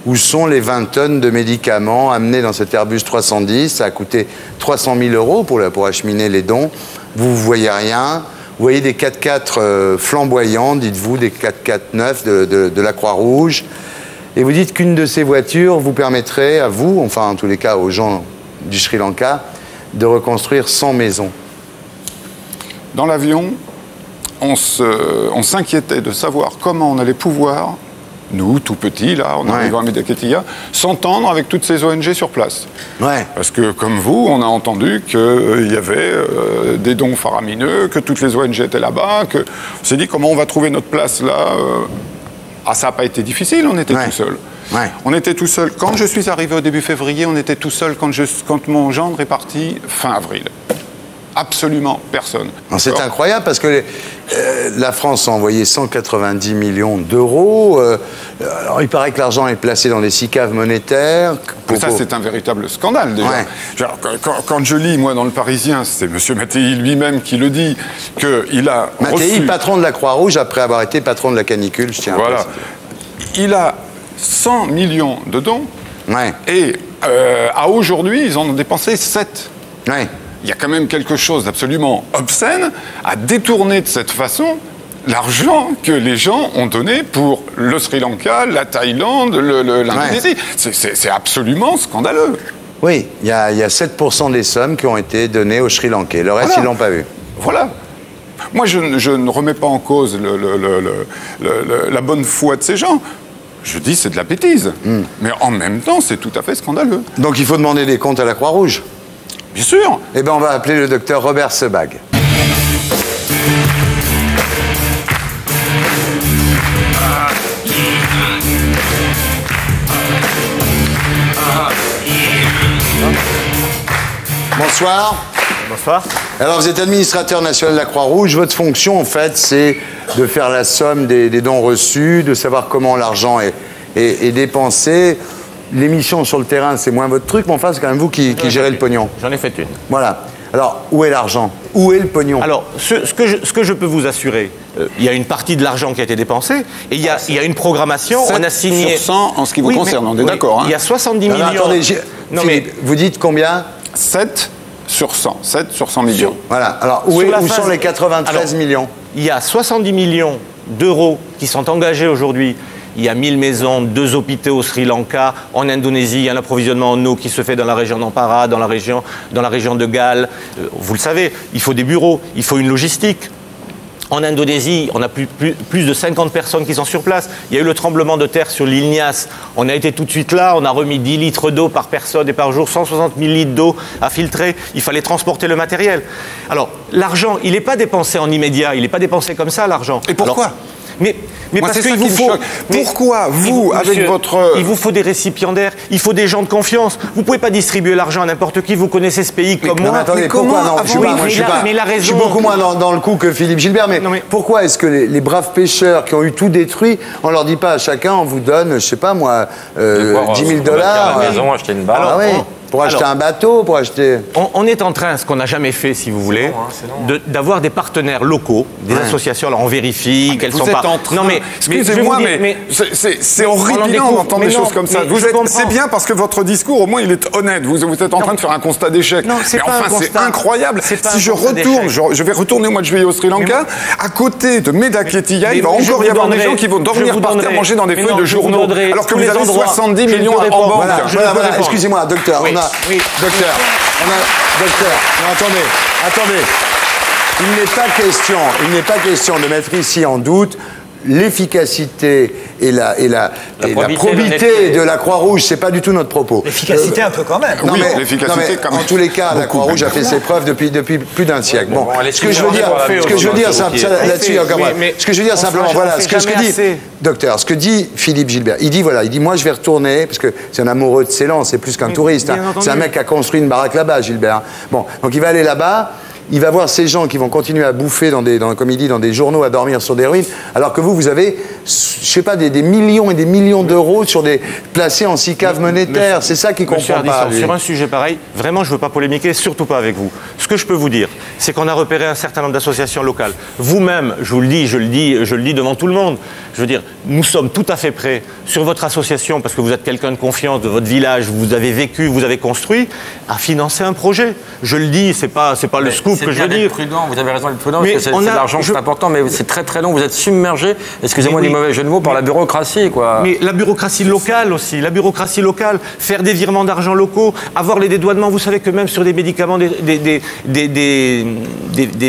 Où sont les 20 tonnes de médicaments amenés dans cet Airbus 310 Ça a coûté 300 000 euros pour, acheminer les dons. Vous ne voyez rien. Vous voyez des 4x4 euh, flamboyants, dites-vous, des 4x4 neufs de, de- la Croix-Rouge. Et vous dites qu'une de ces voitures vous permettrait, à vous, enfin en tous les cas aux gens du Sri Lanka de reconstruire 100 maisons. Dans l'avion, on s'inquiétait de savoir comment on allait pouvoir, nous, tout petits, là, en arrivant à Medaketiya, s'entendre avec toutes ces ONG sur place. Parce que, comme vous, on a entendu qu'il y avait euh, des dons faramineux, que toutes les ONG étaient là-bas, que... On s'est dit, comment on va trouver notre place là euh, Ah, ça n'a pas été difficile, on était tout seul. On était tout seul. Quand je suis arrivé au début février, on était tout seul quand, je- quand mon gendre est parti fin avril. Absolument personne. C'est incroyable parce que les- euh, la France a envoyé 190 millions d'euros. euh, alors il paraît que l'argent est placé dans les six caves monétaires. Mais ça, c'est un véritable scandale, déjà. Genre, quand, je lis, moi, dans Le Parisien, c'est M. Mattei lui-même qui le dit, qu'il a Mattei, reçu... patron de la Croix-Rouge après avoir été patron de la canicule, je tiens à Voilà. préciser. Il a 100 millions de dons. Et euh, à aujourd'hui, ils en ont dépensé 7. Il y a quand même quelque chose d'absolument obscène à détourner de cette façon l'argent que les gens ont donné pour le Sri Lanka, la Thaïlande, l'Indonésie. C'est- absolument scandaleux. Oui, il y, a, il y a 7% des sommes qui ont été données au Sri Lankais. Le reste, Voilà. ils l'ont pas vu. Voilà. Moi, je, ne- je ne remets pas en cause le- le- le- la bonne foi de ces gens. Je dis c'est de la bêtise. Mais en même temps, c'est tout à fait scandaleux. Donc il faut demander des comptes à la Croix-Rouge Bien sûr. Eh bien, on va appeler le docteur Robert Sebag. Bonsoir. Bonsoir. Alors, vous êtes administrateur national de la Croix-Rouge. Votre fonction, en fait, c'est de faire la somme des, des dons reçus, de savoir comment l'argent est, est- est dépensé. L'émission sur le terrain, c'est moins votre truc, mais enfin, c'est quand même vous qui, qui gérez le pognon. J'en ai fait une. Voilà. Alors, où est l'argent? Où est le pognon? Alors, ce, ce que je, ce que je peux vous assurer, euh, il y a une partie de l'argent qui a été dépensé et il y a, il y a une programmation. Sept on a signé. sur 100 en ce qui vous Oui, concerne, mais- on est oui, d'accord, hein. Il y a 70 Alors, millions. attendez, non, Philippe, vous dites combien? 7 sur 100. 7 sur 100 millions. Voilà. Alors, où, Sur est- la où phase- sont les 93 Alors, millions? Il y a 70 millions d'euros qui sont engagés aujourd'hui. Il y a 1000 maisons, deux hôpitaux au Sri Lanka, en Indonésie, il y a un approvisionnement en eau qui se fait dans la région d'Ampara, dans la région, dans la région de Galles. Euh, Vous le savez, il faut des bureaux, il faut une logistique. En Indonésie, on a plus, plus- plus de 50 personnes qui sont sur place. Il y a eu le tremblement de terre sur l'île Nias. On a été tout de suite là, on a remis 10 litres d'eau par personne et par jour, 160 000 litres d'eau à filtrer. Il fallait transporter le matériel. Alors, l'argent, il n'est pas dépensé en immédiat, il n'est pas dépensé comme ça, l'argent. Et pourquoi? Mais, mais Moi, parce qu'il vous faut. choque. mais- Pourquoi, vous, avec monsieur, votre- Il vous faut des récipiendaires, il faut des gens de confiance. Vous ne pouvez pas distribuer l'argent à n'importe qui, vous connaissez ce pays comme Non, moi. mais attendez, pourquoi non, je suis Oui, pas- moi, mais je suis il a- pas- mais il a je suis raison. beaucoup moins dans, dans le coup que Philippe Gilbert, mais, pourquoi est-ce que les, les braves pêcheurs qui ont eu tout détruit, on leur dit pas à chacun, on vous donne, je sais pas moi, euh, pouvoir, 10 000 euh, se dollars mettre à la euh, maison, acheter une barre. Ah oui, Alors, pour acheter alors- un bateau, pour acheter... On, on est en train, ce qu'on n'a jamais fait, si vous voulez, de- d'avoir des partenaires locaux, des Ouais. associations. Alors on vérifie qu'elles Vous sont êtes pas. en train- Non mais excusez-moi, mais, c'est- horripilant d'entendre des non, choses comme ça. Vous êtes, c'est bien parce que votre discours, au moins, il est honnête. Vous, vous êtes en train de faire un constat d'échec. Non, c'est mais enfin, c'est constat. incroyable. Si je retourne, je, je vais retourner au mois de juillet au Sri Lanka, à côté de Medaketiya, il va encore y avoir des gens qui vont dormir par terre, manger dans des feuilles de journaux, alors que vous les avez endroits. 70 Je ne millions en répondre. banque. Excusez-moi, docteur, a... oui. Docteur, on a... Docteur, non, attendez, attendez. Il n'est pas question, il n'est pas question de mettre ici en doute l'efficacité et la, et la, La et la probité, de la Croix-Rouge, c'est pas du tout notre propos. L'efficacité, un peu quand même. Non, Oui, mais- l'efficacité, non, mais quand même. En tous les cas, la. Croix-Rouge a fait ses preuves depuis, depuis plus d'un siècle. Bon, ce que je veux dire, ce que je veux dire, là-dessus, ce que je veux dire simplement, voilà, ce que, ce que jamais dit, docteur, ce que dit Philippe Gilbert, il dit voilà, il dit moi je vais retourner parce que c'est un amoureux de Ceylan, c'est plus qu'un touriste. hein. C'est un mec qui a construit une baraque là-bas, Gilbert. Bon, donc il va aller là-bas. Il va voir ces gens qui vont continuer à bouffer, dans des, dans, comme il dit, dans des journaux, à dormir sur des ruines, alors que vous, vous avez, je sais pas, des, des millions et des millions d'euros sur des placés en six caves monétaires. C'est ça Monsieur comprend pas. Ardisson, lui. sur un sujet pareil, vraiment, je ne veux pas polémiquer, surtout pas avec vous. Ce que je peux vous dire, c'est qu'on a repéré un certain nombre d'associations locales. Vous-même, je vous le dis, je le dis, je le dis devant tout le monde. Je veux dire, nous sommes tout à fait prêts sur votre association, parce que vous êtes quelqu'un de confiance de votre village, vous avez vécu, vous avez construit, à financer un projet. Je le dis, c'est pas, c'est pas le scoop que je veux dire. prudent, vous avez raison d'être prudent, parce que c'est, l'argent, je... c'est important, mais c'est très très long, vous êtes submergé, excusez-moi oui, du mauvais jeu de mots, par la bureaucratie. Quoi. Mais la bureaucratie locale aussi, la bureaucratie locale, faire des virements d'argent locaux, avoir les dédouanements, vous savez que même sur des médicaments, des, des, des,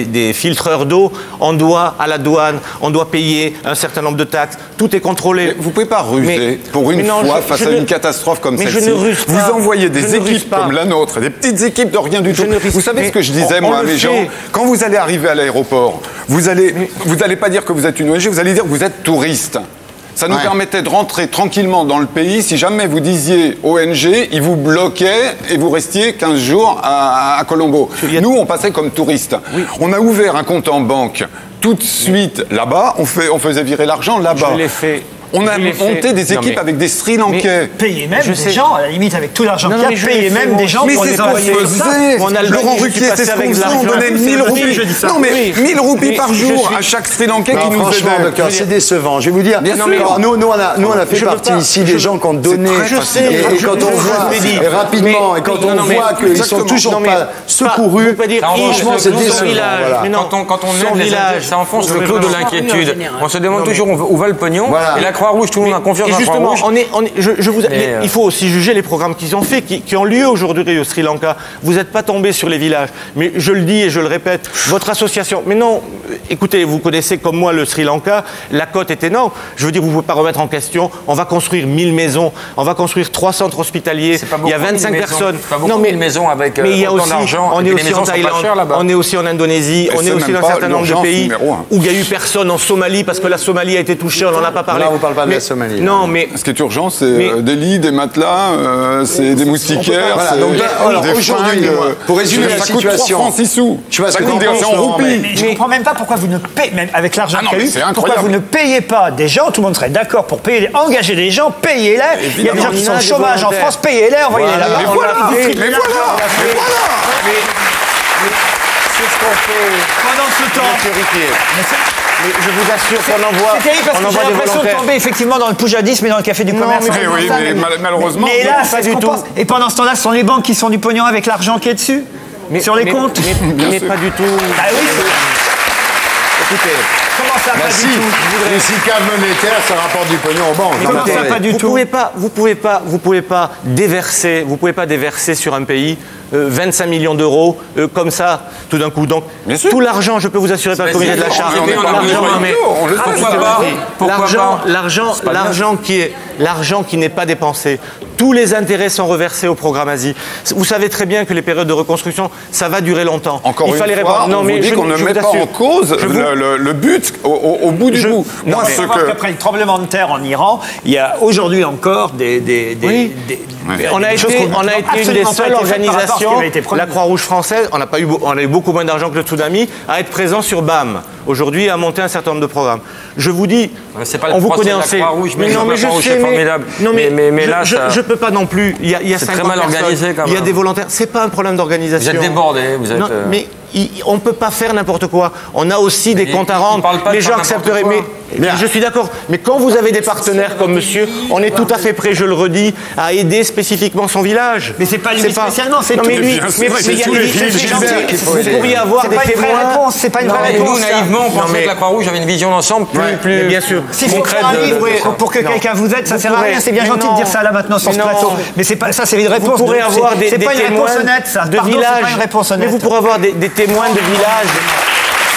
des filtreurs d'eau, on doit à la douane, on doit payer un certain nombre de taxes tout est contrôlé. Mais vous pouvez pas ruser pour une fois face à une catastrophe comme celle-ci. Vous envoyez des équipes comme la nôtre, des petites équipes de rien du tout. Vous savez ce que je disais, moi, à mes gens Quand vous allez arriver à l'aéroport, vous allez, vous n'allez pas dire que vous êtes une ONG, vous allez dire que vous êtes touriste. Ça nous permettait de rentrer tranquillement dans le pays. Si jamais vous disiez ONG, ils vous bloquaient et vous restiez 15 jours à, Colombo. Nous, on passait comme touristes. On a ouvert un compte en banque tout de suite là-bas. On, faisait virer l'argent là-bas. On a monté des équipes mais... avec des Sri Lankais. Payer même je des sais. gens, à la limite, avec tout l'argent qu'il y a, payer même des gens mais pour les envoyer. Mon album, Laurent Ruquier, c'est ce qu'on faisait, on donnait 1000 roupies. Non, mais 1000 roupies par jour à chaque Sri Lankais qui nous aidait. C'est décevant. Je vais vous dire, nous, nous, on a, nous, on a fait partie ici des gens qui ont donné. Et, quand on voit rapidement, et quand on voit qu'ils sont toujours pas secourus, franchement, c'est décevant. Quand on, quand on village, les indiens, ça enfonce le clos de l'inquiétude. On se demande toujours où va le pognon. Croix-Rouge, tout le monde a confiance il faut aussi juger les programmes qu'ils ont fait, qui, ont lieu aujourd'hui au Sri Lanka. Vous n'êtes pas tombé sur les villages. Mais je le dis et je le répète, votre association. Mais non, écoutez, vous connaissez comme moi le Sri Lanka, la cote est énorme. Je veux dire, vous ne pouvez pas remettre en question. On va construire 1000 maisons, on va construire 3 centres hospitaliers. Il y a 25 personnes. Non, mais maisons avec mais il y a aussi, On est aussi en Thaïlande, on est aussi en Indonésie, on est aussi dans un certain nombre de pays où il n'y a eu personne en Somalie parce que la Somalie a été touchée, on n'en a pas parlé. Non, mais. Ce qui est urgent, c'est des lits, des matelas, c'est des moustiquaires. Voilà, alors, aujourd'hui, pour résumer la situation. Francs, sous. Tu vois je comprends même pas pourquoi vous ne payez, même avec l'argent ah pourquoi vous ne payez pas des gens, tout le monde serait d'accord pour payer, engager des gens, payez-les. Il y a des gens qui sont au chômage en France, payez-les, envoyez-les là-bas. Mais voilà, mais voilà, mais voilà. C'est ce qu'on fait. Pendant ce temps. Je vous assure qu'on envoie. C'est terrible parce que j'ai l'impression de tomber effectivement dans le poujadisme et dans le café du commerce. Mais, oui, mais, malheureusement. Mais là, pas du tout. Et pendant ce temps-là, ce sont les banques qui sont du pognon avec l'argent qui est dessus, mais, sur les comptes. Mais, pas du tout. Bah oui. Écoutez. Comment ça, bah pas si, du tout. Les monétaires, ça rapporte du pognon aux banques. Hein. Comment ça, pas du vous tout pouvez pas, vous pouvez pas, vous pouvez pas déverser, vous pouvez pas déverser sur un pays euh, 25 millions d'euros euh, comme ça, tout d'un coup. Donc, tout l'argent, je peux vous assurer par le comité de la L'argent, l'argent, l'argent qui est l'argent qui n'est pas dépensé. Tous les intérêts sont reversés au programme Asie. Vous savez très bien que les périodes de reconstruction, ça va durer longtemps. Encore Il fallait une fois, répondre. Non, mais vous dit qu'on ne met pas en cause le, but au, bout du bout. Moi. Après le tremblement de terre en Iran, il y a aujourd'hui encore des... on a été, on a été une des seules organisations la Croix-Rouge française, on pas eu, on a eu beaucoup moins d'argent que le tsunami, à être présent sur BAM aujourd'hui à monter un certain nombre de programmes. Je vous dis, on vous connaît en fait. Mais non, mais je sais, formidable. Je, peux pas non plus. Il y a, très mal organisé quand même. Il y a des volontaires. C'est pas un problème d'organisation. Vous êtes débordé. Vous êtes. Mais on ne peut pas faire n'importe quoi. On a aussi des comptes à rendre. Les gens accepteraient. Mais, mais, je ah. suis d'accord. Mais quand vous avez des partenaires comme monsieur, on est tout à fait prêt, je le redis, à aider spécifiquement son village. Mais c'est pas lui pas... spécialement, c'est. Mais lui, mais, il y a des gens Vous pourriez avoir des témoins. C'est pas une vraie réponse effectivement, on pensait mais... que la Croix-Rouge avait une vision d'ensemble plus, ouais, plus bien sûr. Si concrète. De, livre, de, pour que quelqu'un vous aide, ça vous sert à rien. C'est bien gentil de dire ça là maintenant sur ce plateau. Mais ça, c'est une réponse. Vous pourrez avoir des, des, témoins honnête, ça. Pardon, de villages. Mais vous pourrez avoir des, témoins de villages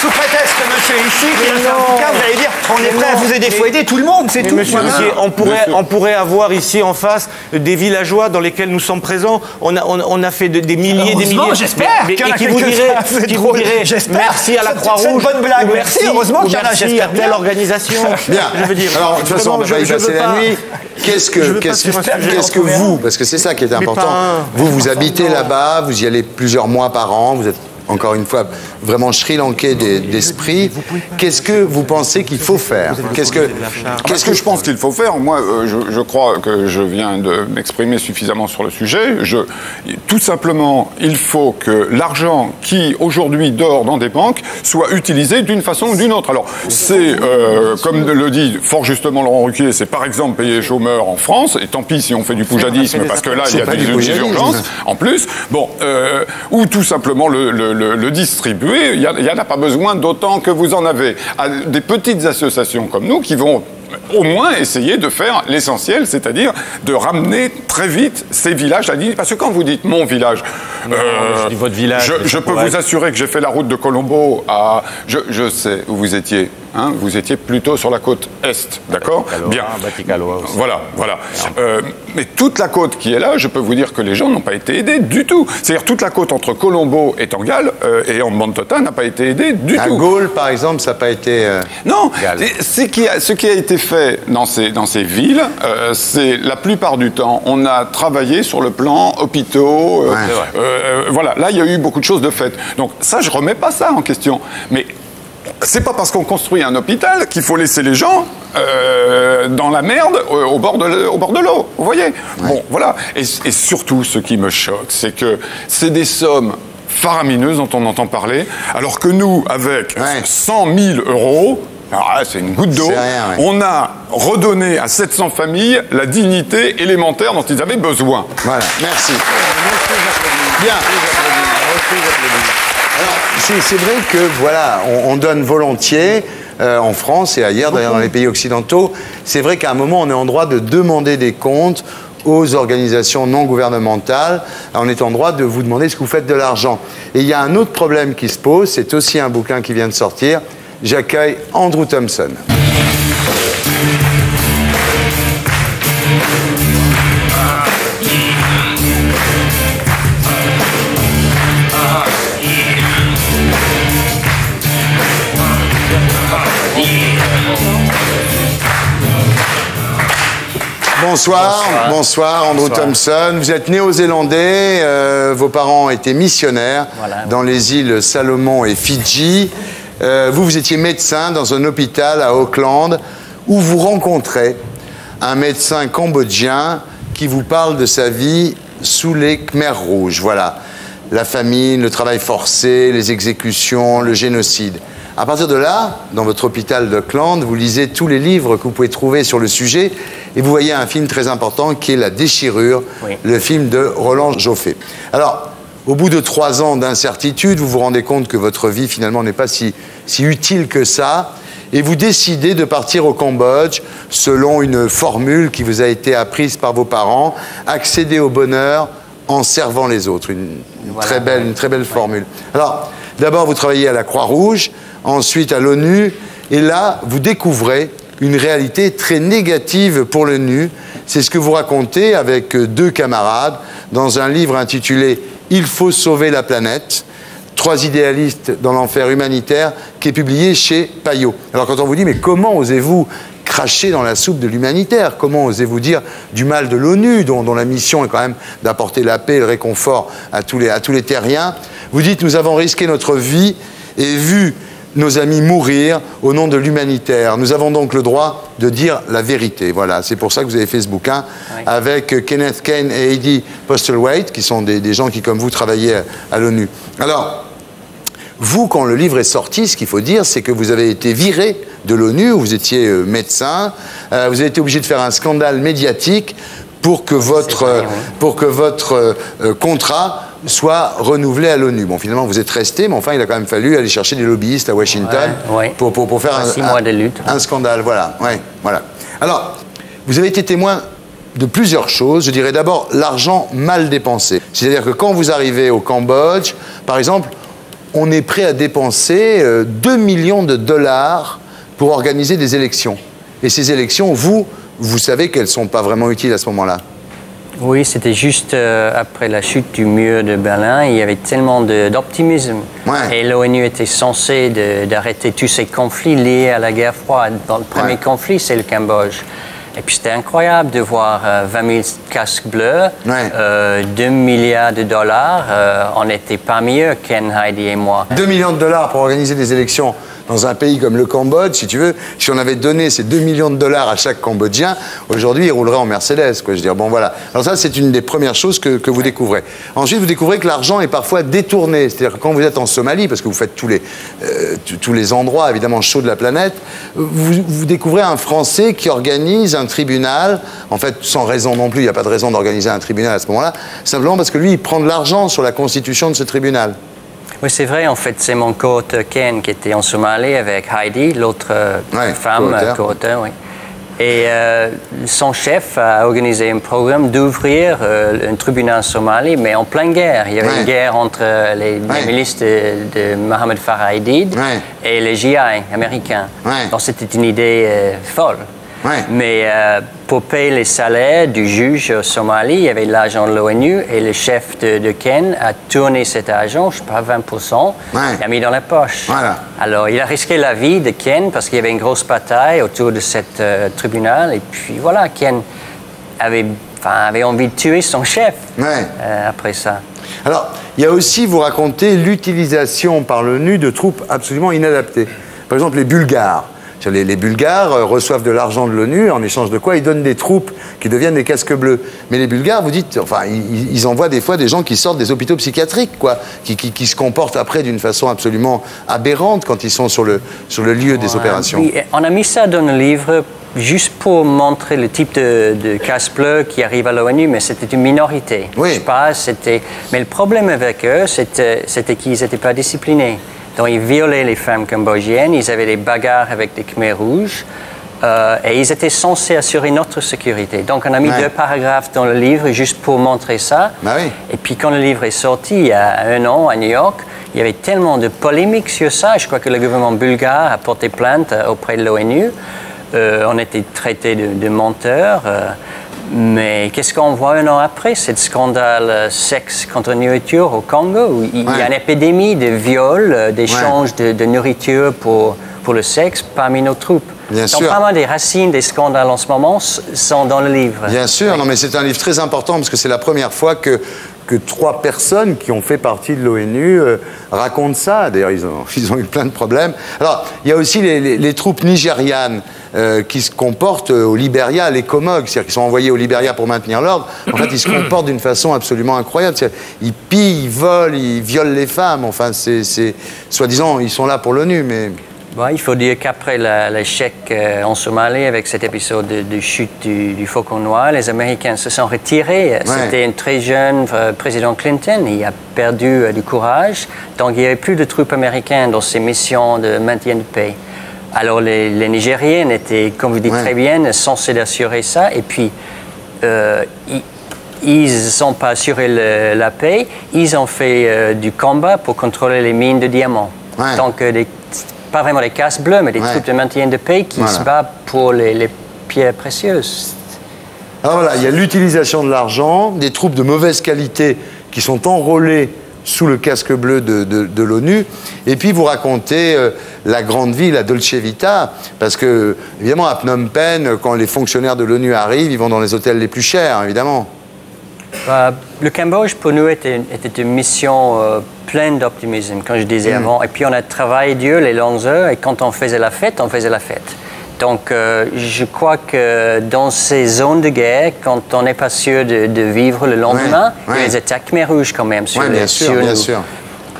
sous prétexte que monsieur ici, est un vous allez dire on est prêt à vous aider, il faut aider tout le monde, c'est tout. Monsieur on pourrait, on pourrait avoir ici en face des villageois dans lesquels nous sommes présents. On a, on, a fait des milliers, des milliers. j'espère Et qui vous dirait, qui vous dirait merci à la Croix-Rouge. C'est une bonne blague, merci. Heureusement qu'il y en a, j'espère. Telle organisation. Bien. Je veux dire. Alors, de toute façon, on va y passer la nuit. Qu'est-ce que, qu'est-ce que vous, parce que c'est ça qui est important, vous, vous habitez là-bas, vous y allez plusieurs mois par an, vous êtes encore une fois vraiment sri-lankais d'esprit, qu'est-ce que vous pensez qu'il faut faire Qu'est-ce que, que je pense qu'il faut faire Moi, euh, je, crois que je viens de m'exprimer suffisamment sur le sujet. Je, tout simplement, il faut que l'argent qui aujourd'hui dort dans des banques soit utilisé d'une façon ou d'une autre. Alors, c'est, euh, comme le dit fort justement Laurent Ruquier, c'est par exemple payer les chômeurs en France, et tant pis si on fait du poujadisme, parce que là, il y a des urgences en plus, bon, euh, ou tout simplement le distribuer il n'y en a pas besoin d'autant que vous en avez. À des petites associations comme nous qui vont au moins essayer de faire l'essentiel, c'est-à-dire de ramener très vite ces villages à dignité. Parce que quand vous dites mon village, Non, je dis votre village, je, peux vous assurer que j'ai fait la route de Colombo à. Je, je sais où vous étiez. Hein, vous étiez plutôt sur la côte est, d'accord Bien. Aussi. Voilà, voilà. Euh, mais toute la côte qui est là, je peux vous dire que les gens n'ont pas été aidés du tout. C'est-à-dire toute la côte entre Colombo et Tangal euh, et en Mantota n'a pas été aidée du tout. Gaulle, par exemple, ça n'a pas été. euh, Non, qui a- ce qui a été fait dans ces, dans ces villes, c'est la plupart du temps, on a travaillé sur le plan hôpitaux. euh, voilà, là, il y a eu beaucoup de choses de faites. Donc ça, je remets pas ça en question. Mais c'est pas parce qu'on construit un hôpital qu'il faut laisser les gens euh, dans la merde euh, au bord de, l'eau. Vous voyez Bon, voilà. Et, et surtout, ce qui me choque, c'est que c'est des sommes faramineuses dont on entend parler, alors que nous, avec 100 000 euros, c'est une goutte d'eau, ouais. on a redonné à 700 familles la dignité élémentaire dont ils avaient besoin. Voilà, merci. Bien. Alors, c'est vrai que, voilà, on, on donne volontiers. euh, en France et ailleurs, d'ailleurs dans les pays occidentaux, c'est vrai qu'à un moment, on est en droit de demander des comptes aux organisations non gouvernementales. On est en droit de vous demander ce que vous faites de l'argent. Et il y a un autre problème qui se pose, c'est aussi un bouquin qui vient de sortir. J'accueille Andrew Thompson. Bonsoir, bonsoir, Andrew Thompson. Vous êtes néo-zélandais, euh, vos parents étaient missionnaires dans les îles Salomon et Fidji. Euh, vous, vous étiez médecin dans un hôpital à Auckland où vous rencontrez un médecin cambodgien qui vous parle de sa vie sous les Khmers rouges. Voilà, la famine, le travail forcé, les exécutions, le génocide. À partir de là, dans votre hôpital d'Auckland, vous lisez tous les livres que vous pouvez trouver sur le sujet et vous voyez un film très important qui est La déchirure, le film de Roland Joffé. Alors, au bout de trois ans d'incertitude, vous vous rendez compte que votre vie finalement n'est pas si, si utile que ça et vous décidez de partir au Cambodge selon une formule qui vous a été apprise par vos parents, accéder au bonheur en servant les autres. Une, une très, belle, une très belle formule. Alors, d'abord, vous travaillez à la Croix-Rouge, ensuite à l'ONU, et là, vous découvrez une réalité très négative pour le nu. C'est ce que vous racontez avec deux camarades dans un livre intitulé Il faut sauver la planète trois idéalistes dans l'enfer humanitaire, qui est publié chez Payot. Alors quand on vous dit, mais comment osez-vous cracher dans la soupe de l'humanitaire? Comment osez-vous dire du mal de l'ONU, dont, la mission est quand même d'apporter la paix et le réconfort à tous les terriens? Vous dites, nous avons risqué notre vie et vu nos amis mourir au nom de l'humanitaire. Nous avons donc le droit de dire la vérité. Voilà, c'est pour ça que vous avez fait ce bouquin avec Kenneth Kane et Heidi Postlethwaite, qui sont des, des gens qui, comme vous, travaillaient à, l'ONU. Alors, vous, quand le livre est sorti, ce qu'il faut dire, c'est que vous avez été viré de l'ONU, vous étiez euh, médecin, euh, vous avez été obligé de faire un scandale médiatique pour que votre, euh, pour que votre euh, contrat soit renouvelé à l'ONU. Bon, finalement, vous êtes resté, mais enfin, il a quand même fallu aller chercher des lobbyistes à Washington Ouais. Pour, pour, pour faire un, Six un- mois de lutte. un scandale. Voilà, ouais, voilà. Alors, vous avez été témoin de plusieurs choses. Je dirais d'abord l'argent mal dépensé. C'est-à-dire que quand vous arrivez au Cambodge, par exemple, on est prêt à dépenser euh, 2 millions de dollars pour organiser des élections. Et ces élections, vous, vous savez qu'elles ne sont pas vraiment utiles à ce moment-là. Oui, c'était juste euh, après la chute du mur de Berlin. Il y avait tellement d'optimisme. Et l'ONU était censée d'arrêter tous ces conflits liés à la guerre froide. Bon, le premier conflit, c'est le Cambodge. Et puis c'était incroyable de voir euh, 20 000 casques bleus, euh, 2 milliards de dollars. Euh, on n'était pas mieux, Ken, Heidi et moi. 2 millions de dollars pour organiser des élections dans un pays comme le Cambodge, si tu veux, si on avait donné ces 2 millions de dollars à chaque Cambodgien, aujourd'hui, il roulerait en Mercedes. Quoi. Je veux dire, bon, voilà. Alors ça, c'est une des premières choses que, que vous découvrez. Ensuite, vous découvrez que l'argent est parfois détourné. C'est-à-dire que quand vous êtes en Somalie, parce que vous faites tous les, euh, tous- tous les endroits, évidemment, chauds de la planète, vous, vous découvrez un Français qui organise un tribunal, en fait, sans raison non plus, il n'y a pas de raison d'organiser un tribunal à ce moment-là, simplement parce que lui, il prend de l'argent sur la constitution de ce tribunal. Oui, c'est vrai, en fait, c'est mon co-auteur Ken qui était en Somalie avec Heidi, l'autre euh, femme, co-auteur. oui. Et euh, son chef a organisé un programme d'ouvrir euh, un tribunal somali, mais en pleine guerre. Il y avait Ouais. une guerre entre les, les milices de, de Mohamed Farah et les GI américains. Donc c'était une idée euh, folle. Mais pour payer les salaires du juge au Somalie, il y avait l'argent de l'ONU et le chef de, de Ken a tourné cet argent, je ne sais pas, 20%, il a mis dans la poche. Alors il a risqué la vie de Ken parce qu'il y avait une grosse bataille autour de ce tribunal. Et puis voilà, Ken avait envie de tuer son chef euh, après ça. Alors, il y a aussi, vous racontez, l'utilisation par l'ONU de troupes absolument inadaptées. Par exemple, les Bulgares. Les, les Bulgares euh, reçoivent de l'argent de l'ONU, en échange de quoi ils donnent des troupes qui deviennent des casques bleus. Mais les Bulgares, vous dites, enfin, ils, ils envoient des fois des gens qui sortent des hôpitaux psychiatriques, quoi, qui, qui- qui se comportent après d'une façon absolument aberrante quand ils sont sur le, sur le lieu des opérations. Oui, on a mis ça dans le livre juste pour montrer le type de, de casse bleu qui arrive à l'ONU, mais c'était une minorité. Oui. Pas, c'était... Mais le problème avec eux, c'était, c'était qu'ils n'étaient pas disciplinés. Donc ils violaient les femmes cambodgiennes, ils avaient des bagarres avec des Khmers rouges. euh, et ils étaient censés assurer notre sécurité. Donc on a mis Ouais. deux paragraphes dans le livre juste pour montrer ça. Bah Et puis quand le livre est sorti il y a un an à New York, il y avait tellement de polémiques sur ça. Je crois que le gouvernement bulgare a porté plainte euh, auprès de l'ONU. Euh, on était traités de, de menteurs. euh, mais qu'est-ce qu'on voit un an après? C'est le scandale euh, sexe contre nourriture au Congo, où il, y a une épidémie de viols, euh, d'échanges de, de nourriture pour, pour le sexe parmi nos troupes. Bien Donc sûr. vraiment des racines des scandales en ce moment sont dans le livre. Bien sûr, non, mais c'est un livre très important parce que c'est la première fois que, que trois personnes qui ont fait partie de l'ONU euh, racontent ça. D'ailleurs, ils ont, ils ont eu plein de problèmes. Alors, il y a aussi les, les- les troupes nigérianes euh, qui se comportent euh, au Libéria, les Comog, c'est-à-dire qu'ils sont envoyés au Libéria pour maintenir l'ordre. En fait, ils se comportent d'une façon absolument incroyable. Ils pillent, ils volent, ils violent les femmes. Enfin, c'est, soi-disant, ils sont là pour l'ONU, mais Bon, il faut dire qu'après l'échec euh, en Somalie avec cet épisode de, de chute du, du Faucon Noir, les Américains se sont retirés. C'était un très jeune euh, président Clinton. Il a perdu euh, du courage. Donc il n'y avait plus de troupes américaines dans ces missions de maintien de paix. Alors les, les Nigériens étaient, comme vous dites très bien, censés assurer ça. Et puis, euh, ils- n'ont pas assuré le- la paix. Ils ont fait euh, du combat pour contrôler les mines de diamants. Donc, euh, des- pas vraiment des casques bleus, mais des troupes de maintien de paix qui Voilà. se battent pour les, les pierres précieuses. Alors voilà, il y a l'utilisation de l'argent, des troupes de mauvaise qualité qui sont enrôlées sous le casque bleu de, de- de l'ONU. Et puis vous racontez euh, la grande ville, la Dolce Vita, parce que, évidemment, à Phnom Penh, quand les fonctionnaires de l'ONU arrivent, ils vont dans les hôtels les plus chers, évidemment. Euh, le Cambodge, pour nous, était, était une mission euh, pleine d'optimisme, comme je disais Mm. avant. Et puis, on a travaillé dur les longues heures, et quand on faisait la fête, on faisait la fête. Donc, euh, je crois que dans ces zones de guerre, quand on n'est pas sûr de, de vivre le lendemain, il y a des attaques rouges quand même sur, Ouais, les- bien sûr, sur bien nous. sûr.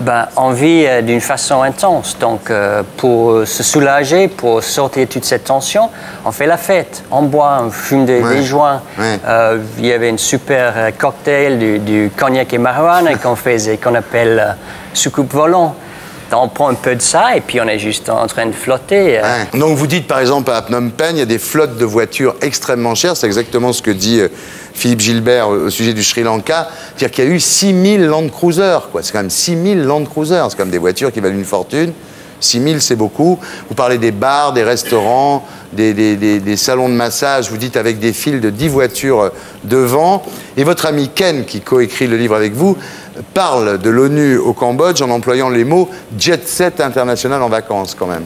Ben, on vit euh, d'une façon intense. Donc, euh, pour se soulager, pour sortir toute cette tension, on fait la fête. On boit, on fume des, Ouais. des joints. Ouais. Euh, il y avait une super cocktail du, du cognac et marijuana qu'on faisait, qu'on appelle soucoupe volant. On prend un peu de ça et puis on est juste en train de flotter. euh. Donc vous dites par exemple à Phnom Penh, il y a des flottes de voitures extrêmement chères, c'est exactement ce que dit euh, Philippe Gilbert au, sujet du Sri Lanka, c'est-à-dire qu'il y a eu 6000 Land Cruiser, quoi. c'est quand même 6000 Land Cruiser, c'est quand même des voitures qui valent une fortune. 6000 c'est beaucoup. Vous parlez des bars, des restaurants, des, des- salons de massage, vous dites avec des files de 10 voitures euh, devant. Et votre ami Ken, qui coécrit le livre avec vous, parle de l'ONU au Cambodge en employant les mots jet set international en vacances quand même.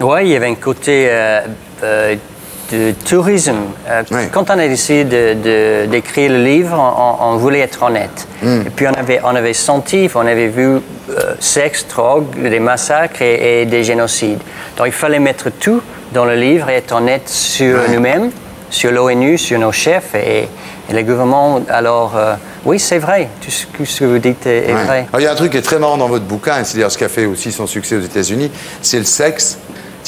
Oui, il y avait un côté euh, euh, de tourisme. Euh, Quand on a décidé de- de- d'écrire le livre, on, on voulait être honnête. Et puis on avait, on avait senti, on avait vu euh, sexe, drogue, des massacres et, et des génocides. Donc il fallait mettre tout dans le livre et être honnête sur nous-mêmes, sur l'ONU, sur nos chefs et, et le gouvernement. Alors euh, oui, c'est vrai, tout ce que, ce que vous dites est, est Ouais. vrai. Alors, il y a un truc qui est très marrant dans votre bouquin, et c'est d'ailleurs ce qui a fait aussi son succès aux États-Unis, c'est le sexe.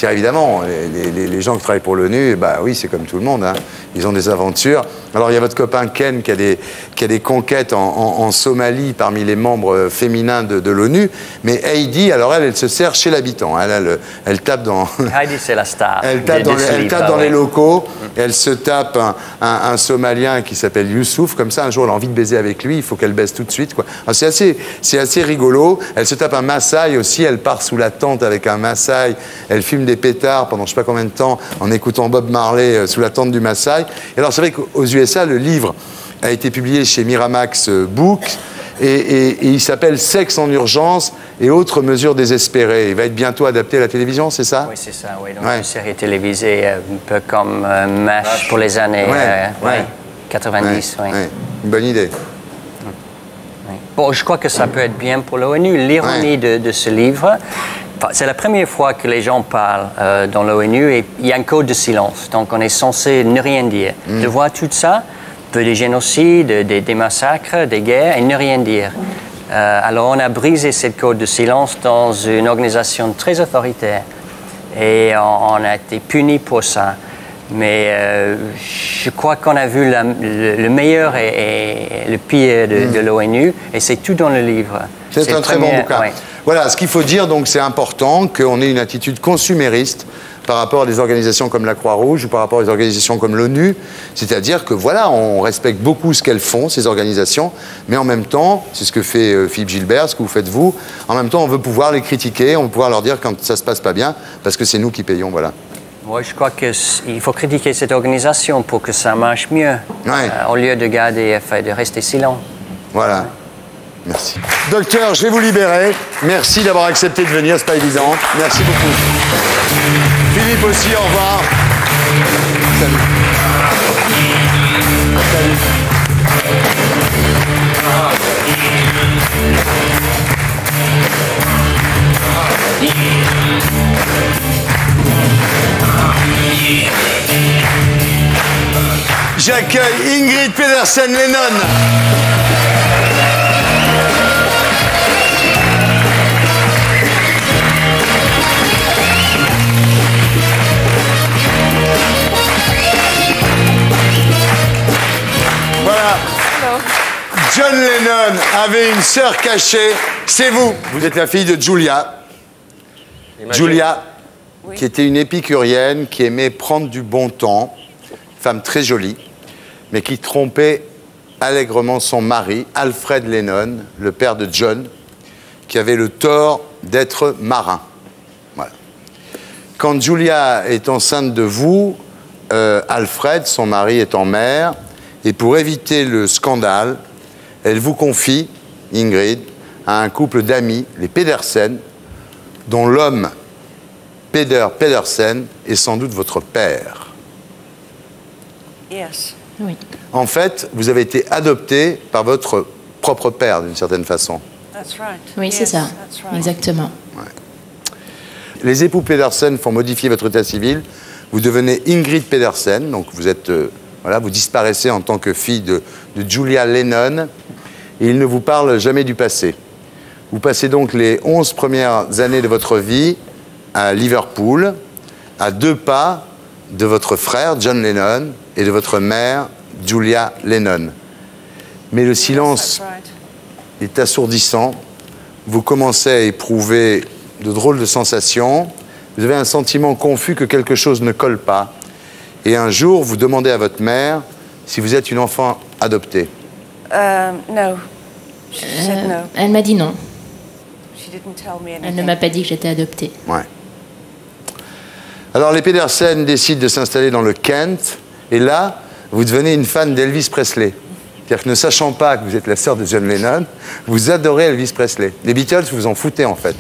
Tiens, évidemment, les, les- les gens qui travaillent pour l'ONU, bah oui, c'est comme tout le monde, hein. ils ont des aventures. Alors il y a votre copain Ken qui a des, qui a des conquêtes en, en- en Somalie parmi les membres féminins de, de l'ONU, mais Heidi, alors elle, elle se sert chez l'habitant. Elle, elle, elle tape dans... Heidi, c'est la star. Elle tape de- dans, les, ce elle livre, tape dans ouais. les locaux, elle se tape un, un- un Somalien qui s'appelle Youssouf, comme ça un jour elle a envie de baiser avec lui, il faut qu'elle baise tout de suite. Alors, C'est assez, rigolo. Elle se tape un Maasai aussi, elle part sous la tente avec un Maasai, elle fume des pétards pendant je sais pas combien de temps en écoutant Bob Marley euh, sous la tente du Maasai. Et alors c'est vrai qu'aux USA, le livre a été publié chez Miramax euh, Books. Et, et- et il s'appelle Sexe en urgence et autres mesures désespérées. Il va être bientôt adapté à la télévision, c'est ça? Oui, c'est ça, oui. Donc, Ouais. une série télévisée euh, un peu comme euh, MASH pour les années Ouais, euh, ouais. ouais, 90. oui. Ouais, Une bonne idée. Bon, je crois que ça peut être bien pour l'ONU. L'ironie de, de ce livre, c'est la première fois que les gens parlent euh, dans l'ONU et il y a un code de silence. Donc on est censé ne rien dire. Mm. De voir tout ça, peu des génocides, des, des massacres, des guerres et ne rien dire. Euh, alors on a brisé cette code de silence dans une organisation très autoritaire et on, on a été puni pour ça. Mais euh, je crois qu'on a vu la- le, le meilleur et, et le pire de, de l'ONU, et c'est tout dans le livre. Mm. C'est un très bon bouquin. ouais. Voilà, ce qu'il faut dire, donc, c'est important qu'on ait une attitude consumériste par rapport à des organisations comme la Croix-Rouge ou par rapport à des organisations comme l'ONU. C'est-à-dire que, voilà, on respecte beaucoup ce qu'elles font, ces organisations, mais en même temps, c'est ce que fait euh, Philippe Gilbert, ce que vous faites vous, en même temps, on veut pouvoir les critiquer, on veut pouvoir leur dire quand ça se passe pas bien, parce que c'est nous qui payons, voilà. Moi, je crois qu'il faut critiquer cette organisation pour que ça marche mieux, euh, au lieu de garder, enfin, de rester silent. Voilà. Merci. Docteur, je vais vous libérer. Merci d'avoir accepté de venir, c'est pas évident. Merci beaucoup. Philippe aussi, au revoir. Salut. J'accueille Ingrid Pedersen Lennon. Voilà. John Lennon avait une sœur cachée. C'est vous. Vous êtes la fille de Julia. Julia, qui était une épicurienne, qui aimait prendre du bon temps, femme très jolie, mais qui trompait allègrement son mari, Alfred Lennon, le père de John, qui avait le tort d'être marin. Voilà. Quand Julia est enceinte de vous, euh, Alfred, son mari, est en mer, et pour éviter le scandale, elle vous confie, Ingrid, à un couple d'amis, les Pedersen, dont l'homme, Peder Pedersen, est sans doute votre père. Yes. Oui. En fait, vous avez été adopté par votre propre père, d'une certaine façon. That's right. Oui, c'est Yes, ça. that's right. Exactement. Les époux Pedersen font modifier votre état civil. Vous devenez Ingrid Pedersen, donc vous êtes, euh, voilà, vous disparaissez en tant que fille de, de Julia Lennon, et il ne vous parle jamais du passé. Vous passez donc les 11 premières années de votre vie à Liverpool, à deux pas de votre frère John Lennon et de votre mère Julia Lennon. Mais le silence est assourdissant. Vous commencez à éprouver de drôles de sensations. Vous avez un sentiment confus que quelque chose ne colle pas. Et un jour, vous demandez à votre mère si vous êtes une enfant adoptée. Um, no. She said Euh, no. elle m'a dit non. She didn't tell me Elle ne anything. m'a pas dit que j'étais adoptée. Ouais. Alors les Pedersen décident de s'installer dans le Kent, et là, vous devenez une fan d'Elvis Presley. C'est-à-dire que ne sachant pas que vous êtes la sœur de John Lennon, vous adorez Elvis Presley. Les Beatles, vous vous en foutez en fait.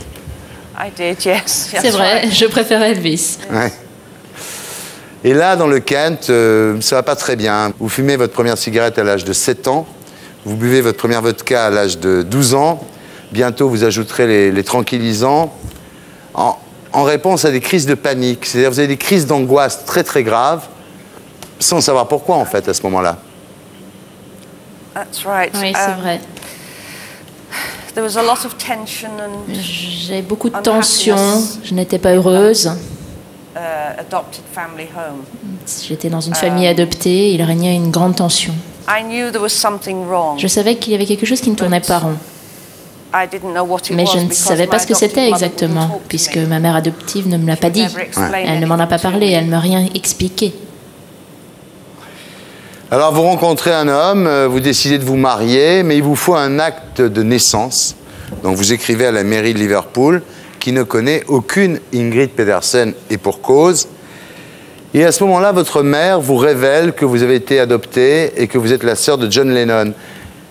I did, yes. C'est vrai, je préfère Elvis. Ouais. Et là, dans le Kent, euh, ça va pas très bien. Vous fumez votre première cigarette à l'âge de 7 ans, vous buvez votre première vodka à l'âge de 12 ans, bientôt vous ajouterez les, les tranquillisants, en, en réponse à des crises de panique. C'est-à-dire vous avez des crises d'angoisse très très graves, sans savoir pourquoi en fait à ce moment-là. That's right. Oui, c'est Um, vrai. There was a lot of tension and J'ai beaucoup de tension, je n'étais pas heureuse. uh, adopted family home. J'étais dans une famille adoptée, il régnait une grande tension. I knew there was something wrong. Je savais qu'il y avait quelque chose qui ne tournait pas rond. I didn't know what it Mais was je ne savais pas ce que c'était exactement, puisque ma mère adoptive ne me l'a pas dit. Elle ne m'en a pas parlé, elle ne m'a rien expliqué. Alors vous rencontrez un homme, euh, vous décidez de vous marier, mais il vous faut un acte de naissance. Donc vous écrivez à la mairie de Liverpool, qui ne connaît aucune Ingrid Pedersen, et pour cause. Et à ce moment-là, votre mère vous révèle que vous avez été adoptée et que vous êtes la sœur de John Lennon.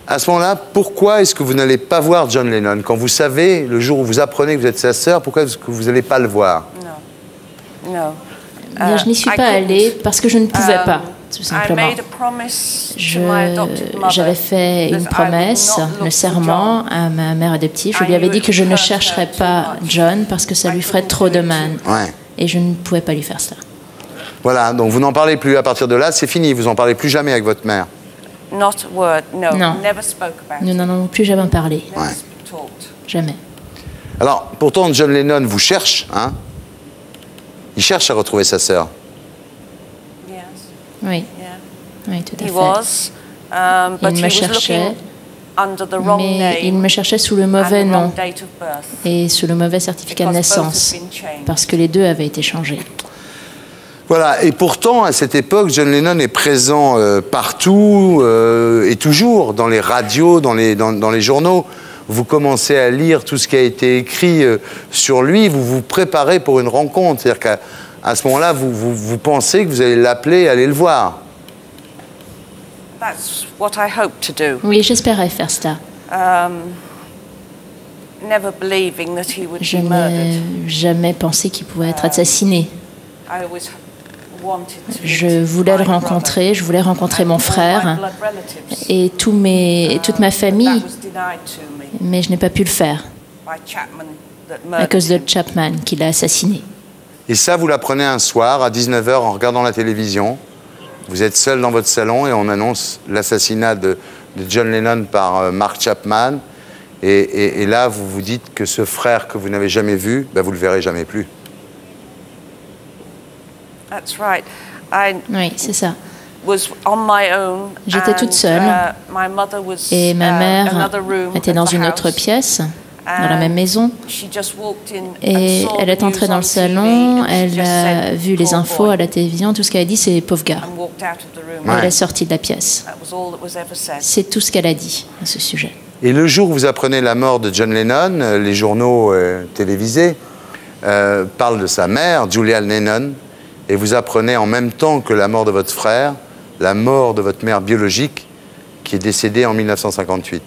À ce moment-là, pourquoi est-ce que vous n'allez pas voir John Lennon? Quand vous savez, le jour où vous apprenez que vous êtes sa sœur, pourquoi est-ce que vous n'allez pas le voir? No. Bien, je n'y suis Uh, I pas allée parce que je ne pouvais Um, pas, tout I simplement. made a promise Je- to my adopted mother J'avais fait une that I would promesse, not le look serment à ma mère adoptive. Je lui avais dit que je ne chercherais pas John parce que ça lui ferait trop de mal. Ouais. Et je ne pouvais pas lui faire ça. Voilà, donc vous n'en parlez plus. À partir de là, c'est fini. Vous n'en parlez plus jamais avec votre mère. Not a word, no. Non. Never spoke about Nous it. n'en avons plus jamais parlé. Ouais. Jamais. Alors, pourtant, John Lennon vous cherche, hein Il cherche à retrouver sa sœur. Oui. Yeah. Oui, tout à He fait. was, um, but Il he me was cherchait, looking under the wrong mais il name me cherchait sous le and mauvais the nom et sous le mauvais certificat de naissance, have been changed. parce que les deux avaient été changés. Voilà, et pourtant, à cette époque, John Lennon est présent euh, partout euh, et toujours dans les radios, dans les, dans, dans les journaux. Vous commencez à lire tout ce qui a été écrit euh, sur lui, vous vous préparez pour une rencontre. C'est-à-dire qu'à à ce moment-là, vous, vous, vous pensez que vous allez l'appeler, aller le voir. That's what I hope to do. Oui, j'espérais faire cela. Um, never believing that he would Je n'ai jamais pensé qu'il pouvait être assassiné. I always wanted to. Je voulais le rencontrer, je voulais rencontrer mon frère et, tous mes, et toute ma famille, mais je n'ai pas pu le faire à cause de him. Chapman qui l'a assassiné. Et ça, vous l'apprenez un soir à 19h en regardant la télévision. Vous êtes seul dans votre salon et on annonce l'assassinat de, de John Lennon par euh, Mark Chapman. Et, et- et là, vous vous dites que ce frère que vous n'avez jamais vu, ben, vous le verrez jamais plus. That's right. I Oui, c'est ça. was on my own. J'étais toute seule. uh, my mother was, Et ma uh, mère another room était dans une autre pièce, dans la même maison. she just walked in Et elle the est entrée dans on le TV salon, elle a said, vu les "Poor infos boy," à la télévision, tout ce qu'elle a dit, c'est pauvre gars. and walked out of the room. Ouais. Elle est sortie de la pièce. That was all that was ever said. C'est tout ce qu'elle a dit à ce sujet. Et le jour où vous apprenez la mort de John Lennon, les journaux euh, télévisés euh, parlent de sa mère, Julia Lennon, et vous apprenez en même temps que la mort de votre frère, la mort de votre mère biologique, qui est décédée en 1958.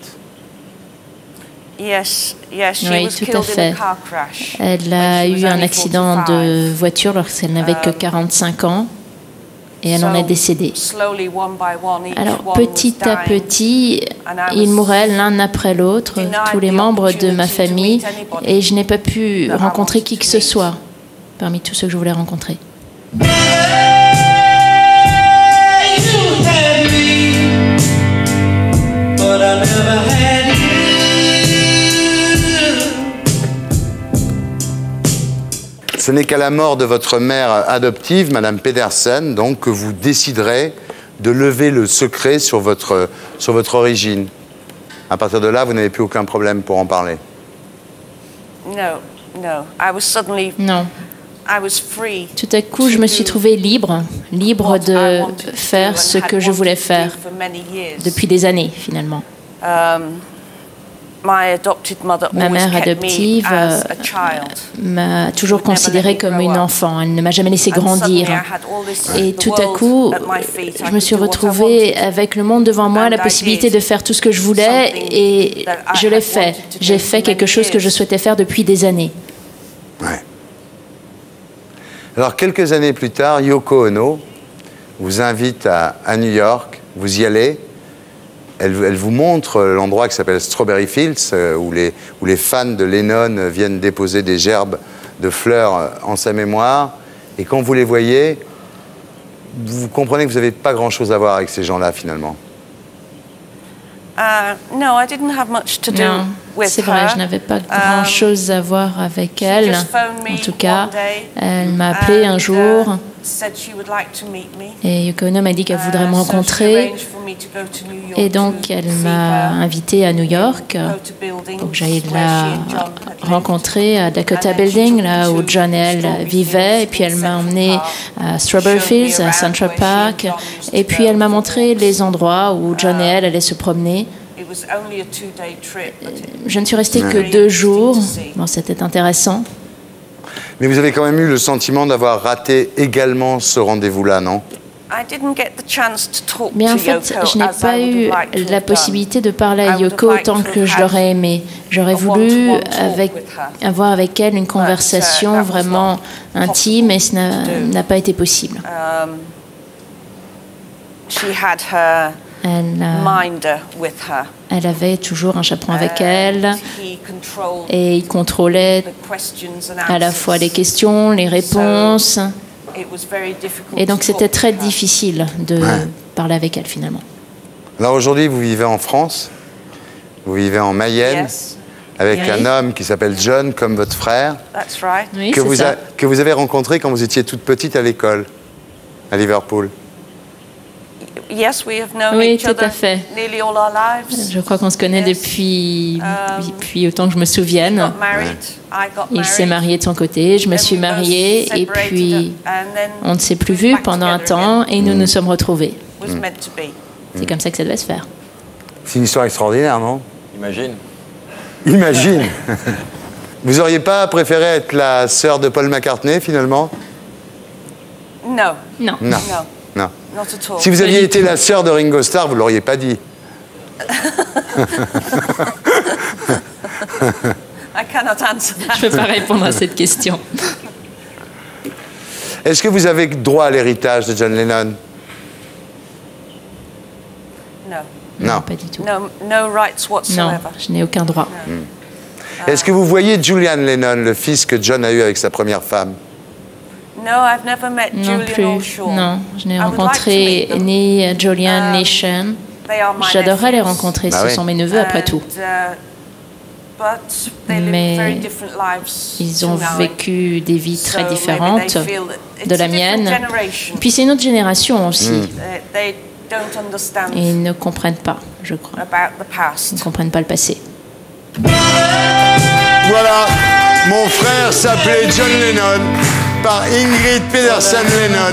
Yes, yes, she Oui, tout à fait. a car crash. Elle a when she eu was un only accident 45. de voiture lorsqu'elle n'avait que 45 ans et elle en est décédée. slowly, one by one, each Alors petit à dying. petit, I ils mouraient l'un après l'autre, tous les membres de ma famille, et je n'ai pas pu I rencontrer wanted qui que to ce meet. soit parmi tous ceux que je voulais rencontrer. Ce n'est qu'à la mort de votre mère adoptive, Madame Pedersen, donc, que vous déciderez de lever le secret sur votre, sur votre origine. À partir de là, vous n'avez plus aucun problème pour en parler. No, no. I was suddenly, Non. I was free. Tout à coup, je me suis trouvée libre, libre de faire ce que je voulais faire for many years. depuis des années finalement. Um, Ma mère adoptive as euh, a child. m'a toujours considérée comme une enfant. Elle ne m'a jamais laissé grandir. Et the tout à world coup, je me suis do what I retrouvée avec le monde devant moi, la And I possibilité did de faire tout ce que je voulais et that I je l'ai fait. wanted to J'ai do fait for quelque chose que je years. souhaitais faire depuis des années. Alors, quelques années plus tard, Yoko Ono vous invite à, à New York, vous y allez. Elle, elle vous montre l'endroit qui s'appelle Strawberry Fields, euh, où les, où les fans de Lennon viennent déposer des gerbes de fleurs euh, en sa mémoire. Et quand vous les voyez, vous comprenez que vous n'avez pas grand-chose à voir avec ces gens-là, finalement. Uh, no, I didn't have much to do Non, c'est vrai, her. je n'avais pas Um, grand-chose à voir avec elle. En tout cas, elle m'a appelé un and, jour et Yoko Ono m'a dit qu'elle voudrait me Uh, rencontrer. Et donc, elle m'a invité à New York buildings pour que j'aille la rencontrer à Dakota Building, là où John et elle vivaient. Et puis, elle m'a emmené à Strawberry Fields, à Central Park. Et puis, elle m'a montré les endroits où John et elle allaient se promener. It was only a two-day trip, but it Je ne suis restée que deux jours. Bon, c'était intéressant. Mais vous avez quand même eu le sentiment d'avoir raté également ce rendez-vous-là, non? I didn't get the chance to talk Mais en to fait, je n'ai as pas eu la possibilité de parler à I would have Yoko autant to que have je l'aurais aimé. J'aurais a voulu avec, avoir avec elle une conversation was vraiment intime et ce n'a pas été possible. Elle, a- minder with her. elle avait toujours un chaperon avec And elle he controlled et il contrôlait the questions and à la fois les questions, les réponses. It was very difficult Et donc to c'était très difficile de Ouais. parler avec elle finalement. Alors aujourd'hui, vous vivez en France, vous vivez en Mayenne, Yes. avec Oui. un homme qui s'appelle John, comme votre frère, That's right. que, vous a- que vous avez rencontré quand vous étiez toute petite à l'école, à Liverpool. Yes, we have known Oui, each tout other à fait. nearly all our lives. Je crois qu'on se connaît depuis, depuis autant que je me souvienne. Got married. I got Il s'est married. marié de son côté, je me suis mariée et puis on ne s'est plus vus pendant un temps et nous nous sommes retrouvés. Was meant to be. C'est comme ça que ça devait se faire. C'est une histoire extraordinaire, non? Imagine. Imagine Vous auriez pas préféré être la sœur de Paul McCartney, finalement? No. Non. Non. Non. Not at all. Si vous aviez été la sœur de Ringo Starr, vous l'auriez pas dit. I cannot answer that. Je ne peux pas répondre à cette question. Est-ce que vous avez droit à l'héritage de John Lennon? No. Non. Pas du tout. No, no rights Non, whatsoever. je n'ai aucun droit. Est-ce que vous voyez Julian Lennon, le fils que John a eu avec sa première femme No, I've never met Non plus. Je n'ai I would like to rencontré meet them. ni Julian Um, ni Sean. They are my J'adorerais les rencontrer, Bah ce oui. sont mes neveux après tout. uh, but they live Mais very different lives Ils ont vécu des vies très différentes de la different mienne. generation. Puis c'est une autre génération aussi. Mm. They, they don't understand Et ils ne comprennent pas, je crois. about the past. Ils ne comprennent pas le passé. Voilà, mon frère s'appelait John Lennon par Ingrid Pedersen Lennon.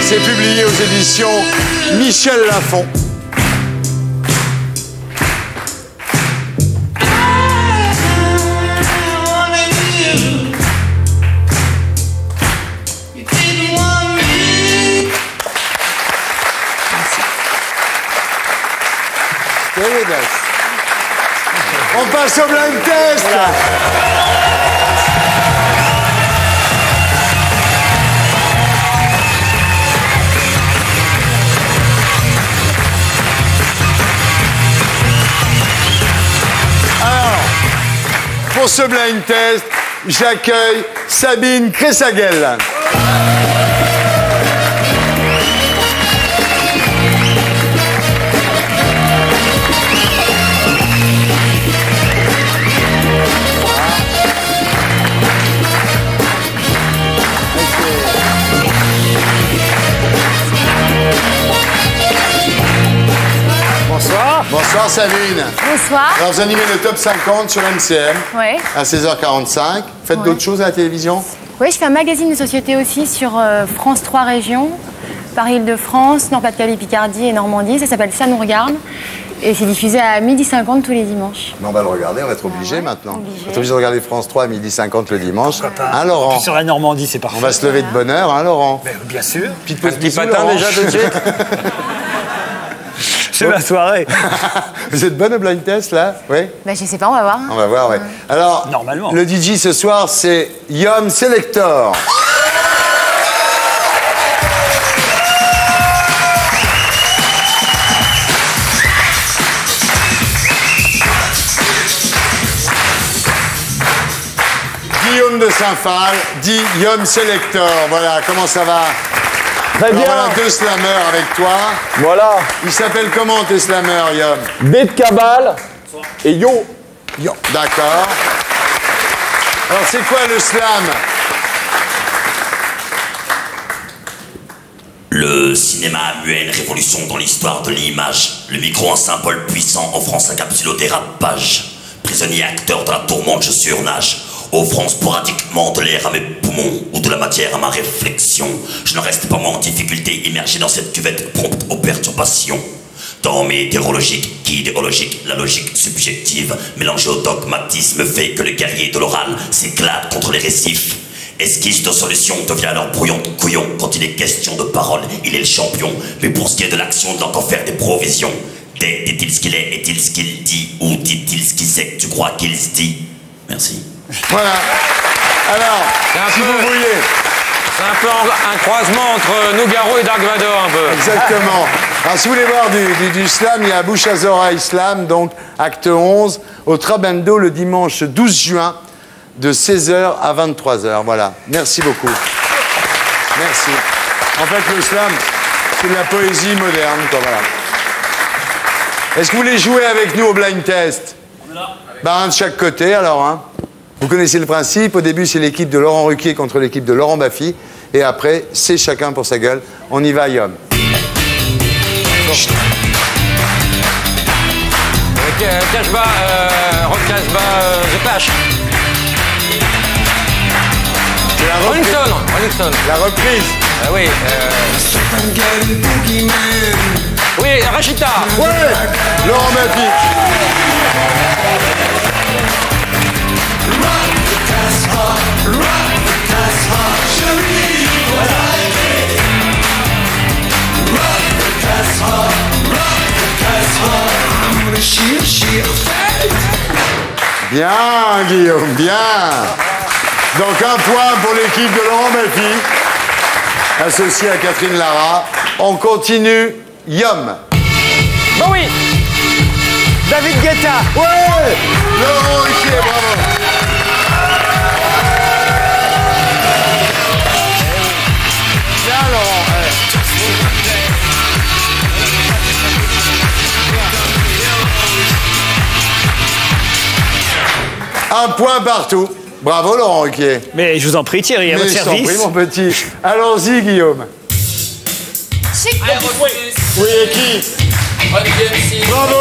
C'est publié aux éditions Michel Lafon. On passe au blind test. Pour ce blind test, j'accueille Sabine Cressagel. Sabine. Bonsoir. Alors vous animez le top 50 sur MCM Ouais. à 16h45. Faites Ouais. d'autres choses à la télévision? Oui, je fais un magazine de société aussi sur euh, France 3 régions, Paris-Île-de-France, Nord-Pas-de-Calais, Picardie et Normandie. Ça s'appelle Ça nous regarde. Et c'est diffusé à 12h50 tous les dimanches. Mais on va le regarder, on va être obligé maintenant. On va être obligé de regarder France 3 à 12h50 le dimanche. Hein Laurent? Sur la Normandie, c'est parfait. On va se lever de bonne heure, hein Laurent? Bien sûr. Puis te Un petit patin déjà de suite C'est ma soirée. Vous êtes bonne au blind test là Oui Bah, je sais pas, on va voir. On va voir, ouais. Alors, le DJ ce soir, c'est Yom Selector. Guillaume de Saint-Phal dit Yom Selector. Voilà, comment ça va? Très Alors bien. Voilà deux slammers avec toi. Voilà. Il s'appelle comment tes slammers, Yom B de cabale et yo. Yo. D'accord. Alors c'est quoi le slam Le cinéma a mué une révolution dans l'histoire de l'image. Le micro en symbole puissant offrant sa capsule au dérapage. Prisonnier acteur de la tourmente, je surnage. Offrant sporadiquement de l'air à mes poumons ou de la matière à ma réflexion. Je ne reste pas moins en difficulté immergé dans cette cuvette prompte aux perturbations. Dans mes hétérologiques, qui idéologique, la logique subjective, mélangée au dogmatisme, fait que le guerrier de l'oral s'éclate contre les récifs. Esquisse de solution devient alors brouillon de couillon. Quand il est question de parole, il est le champion. Mais pour ce qui est de l'action, il encore faire des provisions. Dit-il ce qu'il est, est-il ce qu'il dit Ou dit-il ce qu'il sait? Que tu crois qu'il se dit? Merci. Voilà. Alors, si vous voulez. C'est un peu un croisement entre Nougaro et Dark Vador, un peu. Exactement. Alors, si vous voulez voir du, du- du slam, il y a Bouche à Zora Islam, donc acte 11, au Trabendo le dimanche 12 juin, de 16h à 23h. Voilà. Merci beaucoup. Merci. En fait, le slam, c'est de la poésie moderne, quoi, voilà. Est-ce que vous voulez jouer avec nous au blind test? Bah, un de chaque côté, alors. Hein. Vous connaissez le principe. Au début, c'est l'équipe de Laurent Ruquier contre l'équipe de Laurent Baffy. Et après, c'est chacun pour sa gueule. On y va, Yom. Ok, euh, Rock euh, The Clash. Rolling Stone, Rolling Stone. La reprise. Ah oui. Euh... Oui, Rachita. Ouais Laurent Baffy. Bien, Guillaume, bien. Donc un point pour l'équipe de Laurent Baffy, associé à Catherine Lara. On continue. Yom. Bah oui David Guetta. Ouais Laurent Ruquier, bravo. Un point partout. Bravo, Laurent Ruquier. Mais je vous en prie, Thierry, à Mais votre je t'en service. prie, mon petit. Allons-y, Guillaume. Oui, et qui Bravo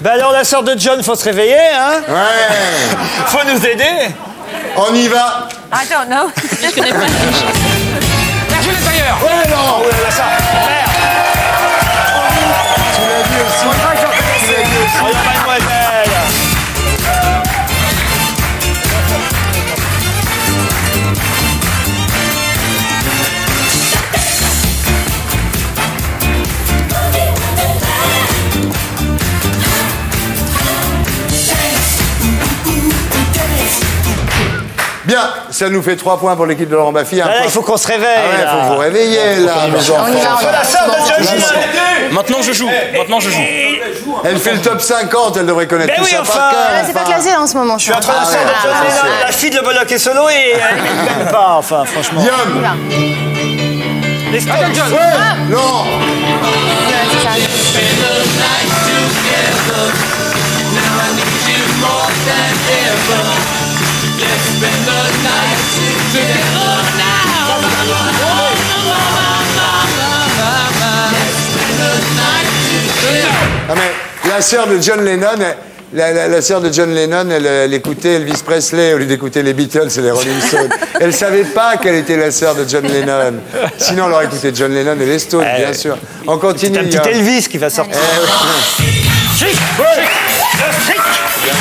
Bah alors, la sœur de John, faut se réveiller, hein Ouais Faut nous aider On y va I don't know. Je connais pas. Virgile Tailleur. Ouais, non Oh là là, ça Merde Tu l'as dit aussi. Tu l'as dit aussi. Ça nous fait 3 points pour l'équipe de Laurent Baffy. Là, il faut qu'on se réveille, Ah ouais, là. faut vous réveiller là, enfants. Maintenant je joue. Maintenant je joue. Elle fait le top 50, elle devrait connaître Mais tout oui, ça enfin. par cœur. C'est pas classé là, en ce moment. Je suis en train de Ah faire la fille de Bollock et Solo et elle ne gagne pas, enfin, franchement. Yum Les Stones. Ouais Non Ah mais la sœur de John Lennon, elle- la, la- la sœur de John Lennon, elle, elle écoutait Elvis Presley au lieu d'écouter les Beatles et les Rolling Stones. Elle savait pas qu'elle était la sœur de John Lennon. Sinon, elle aurait écouté John Lennon et les Stones, bien sûr. On continue. C'est un petit Yann. Elvis qui va sortir. Eh oui. Chic Chic Le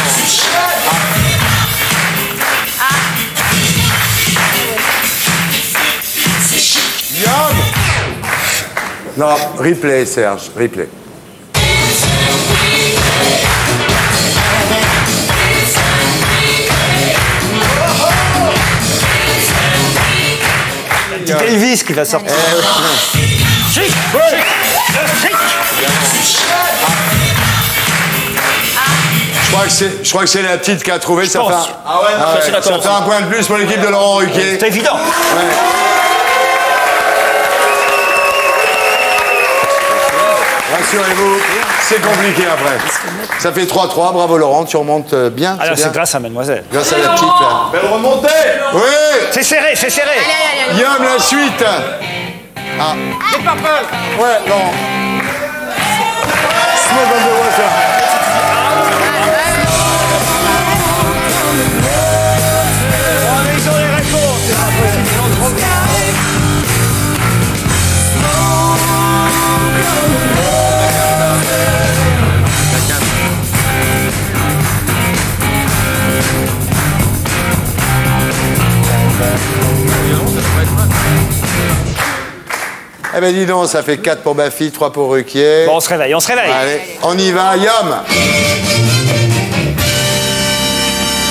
Non, replay, Serge, replay. Petit Elvis qui va sortir. Chic, chic, chic. Je crois que c'est, je crois que c'est la petite qui a trouvé. Ça pense. fait, un, Ah ouais, ça fait un point de plus pour l'équipe de Laurent Ruquier. C'est évident. Rassurez-vous, c'est compliqué après. Ça fait 3-3, bravo Laurent, tu remontes euh, bien. Alors c'est grâce à mademoiselle. Grâce à la petite. là. Belle remontée Oui C'est serré, c'est serré Yum, la suite Ah. Les purple. Ouais, Laurent. Smoke on the water. Eh ben dis donc, ça fait 4 pour Bafi, 3 pour Ruquier. Bon, on se réveille, on se réveille. Allez, on y va, Yum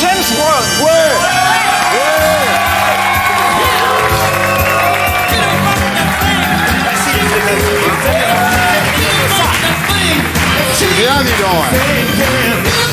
James Brown Ouais C'est bien, dis donc. hein.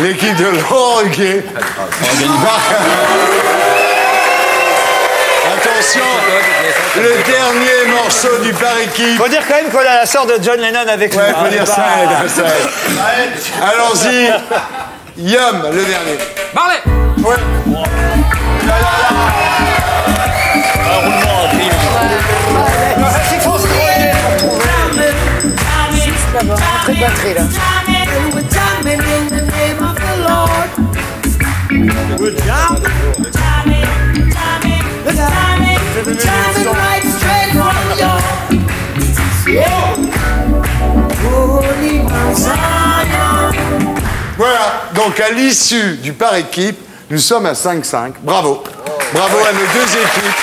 L'équipe de Laurent Ruquier. Attention, le dernier morceau du par équipe. Faut dire quand même qu'on a la sœur de John Lennon avec nous. Ouais, faut on dire ça aide, ça aide. Allons-y. Yum, le dernier. Marley Ouais. Très batterie là. Voilà, donc à l'issue du par équipe, nous sommes à 5-5. Bravo. Bravo à nos deux équipes.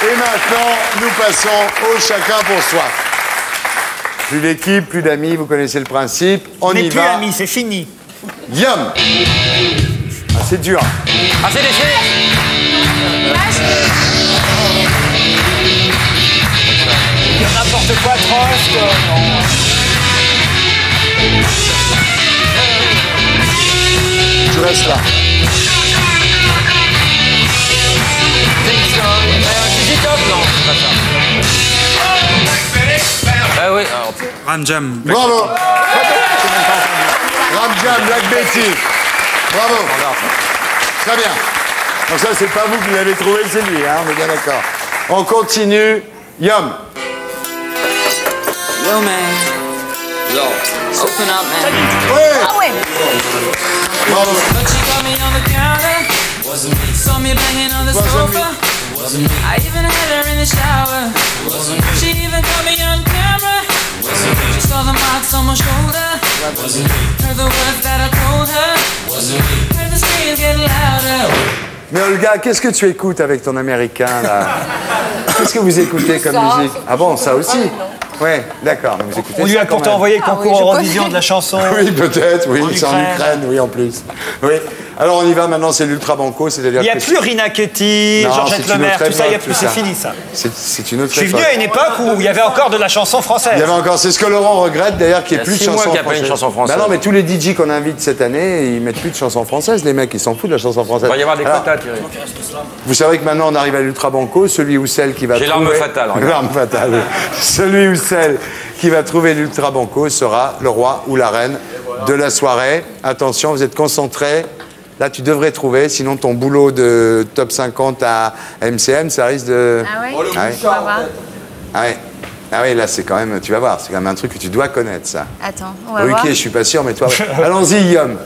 Et maintenant, nous passons au chacun pour soi. Plus d'équipe, plus d'amis, vous connaissez le principe. On Mais y plus va. amis, c'est fini. Yum ah, C'est dur. Ah, c'est N'importe quoi, Trost. non. Tu restes là. Zizi Top, non, c'est pas ça. Ram Jam. Bravo. Ram Jam, Black Betty. Bravo. Très bien. Donc ça, c'est pas vous qui l'avez trouvé, c'est lui, hein, on est bien d'accord. On continue. Yum. Yo, man. Yo. Open up, man. Ouais. Ah ouais Bravo. But she got me on the counter. Wasn't me. Saw me banging on the Wasn't me. sofa. Wasn't me. I even had her in the shower. Wasn't me. She even caught me on camera. Wasn't me. She saw the marks on my shoulder. Wasn't me. Heard the words that I told her. Wasn't me. Heard the screams get louder. Mais Olga, qu'est-ce que tu écoutes avec ton américain là? Qu'est-ce que vous écoutez comme Ça. musique? Ah bon, ça aussi Ouais, d'accord. mais Vous écoutez On lui a quand pourtant même. envoyé le Ah oui, concours Eurovision de la chanson. Oui, peut-être, oui, c'est en Ukraine. Oui, en plus. Oui. Alors on y va maintenant, c'est l'ultra banco, c'est-à-dire Il n'y a que plus Rina Ketty, Georgette Lemaire, tout ça, il y a plus, c'est fini ça. c'est- une autre Je suis venu à une époque où il y avait encore de la chanson française. Il y avait encore, c'est ce que Laurent regrette d'ailleurs, qu'il n'y ait plus de françaises. une chanson française. Bah non, mais tous les DJ qu'on invite cette année, ils mettent plus de chansons françaises, les mecs, ils s'en foutent de la chanson française. il va y avoir des Alors, quotas, Thierry. Vous savez que maintenant on arrive à l'ultra banco, celui ou celle qui va J'ai l'arme fatale. L'arme fatale. celui ou celle qui va trouver l'ultra banco sera le roi ou la reine de la soirée. Attention, vous êtes concentrés. Là, tu devrais trouver, sinon ton boulot de top 50 à MCM, ça risque de. Ah ouais Ah ouais. On va voir. Ah ouais. Ah ouais, là, c'est quand même, tu vas voir, c'est quand même un truc que tu dois connaître, ça. Attends, on va Ok, voir. je suis pas sûr, mais toi. Allons-y, Guillaume.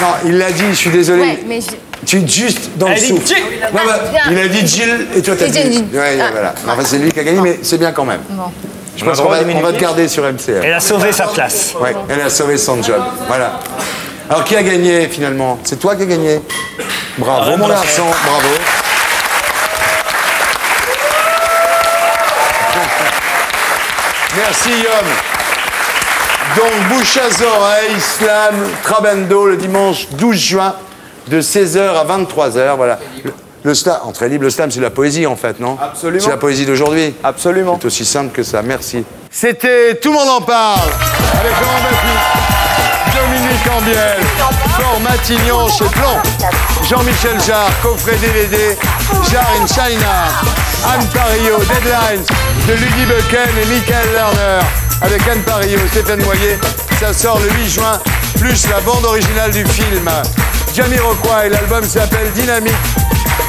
Non, il l'a dit, je suis désolé. Ouais, mais je- Tu es juste dans le Elle souffle. Jill. Non, bah, Ah, il a dit Jill et toi t'as dit. Jill. Ouais, Ah. voilà. Enfin, c'est lui qui a gagné, mais c'est bien quand même. Bon. Je pense qu'on va, on va te garder sur MCR. Elle a sauvé sa place. Ouais, elle a sauvé son job. Voilà. Alors qui a gagné finalement? C'est toi qui as gagné. Bravo Ah, mon garçon, bravo. Merci Yom. Donc bouche à oreille, slam, trabendo le dimanche 12 juin de 16h à 23h. Voilà. Le, slam, entrée libre, le slam c'est la poésie en fait, non Absolument. C'est la poésie d'aujourd'hui Absolument. C'est aussi simple que ça, merci. C'était Tout le monde en parle avec Laurent Baffy, Dominique Ambiel, Fort Matignon chez Plon, Jean-Michel Jarre, coffret DVD, Jarre in China, Anne Parillo, Deadlines de Ludy Bucken et Michael Lerner avec Anne Parillo, Stéphane Moyer. Ça sort le 8 juin, plus la bande originale du film. Jamiroquai, l'album s'appelle Dynamique.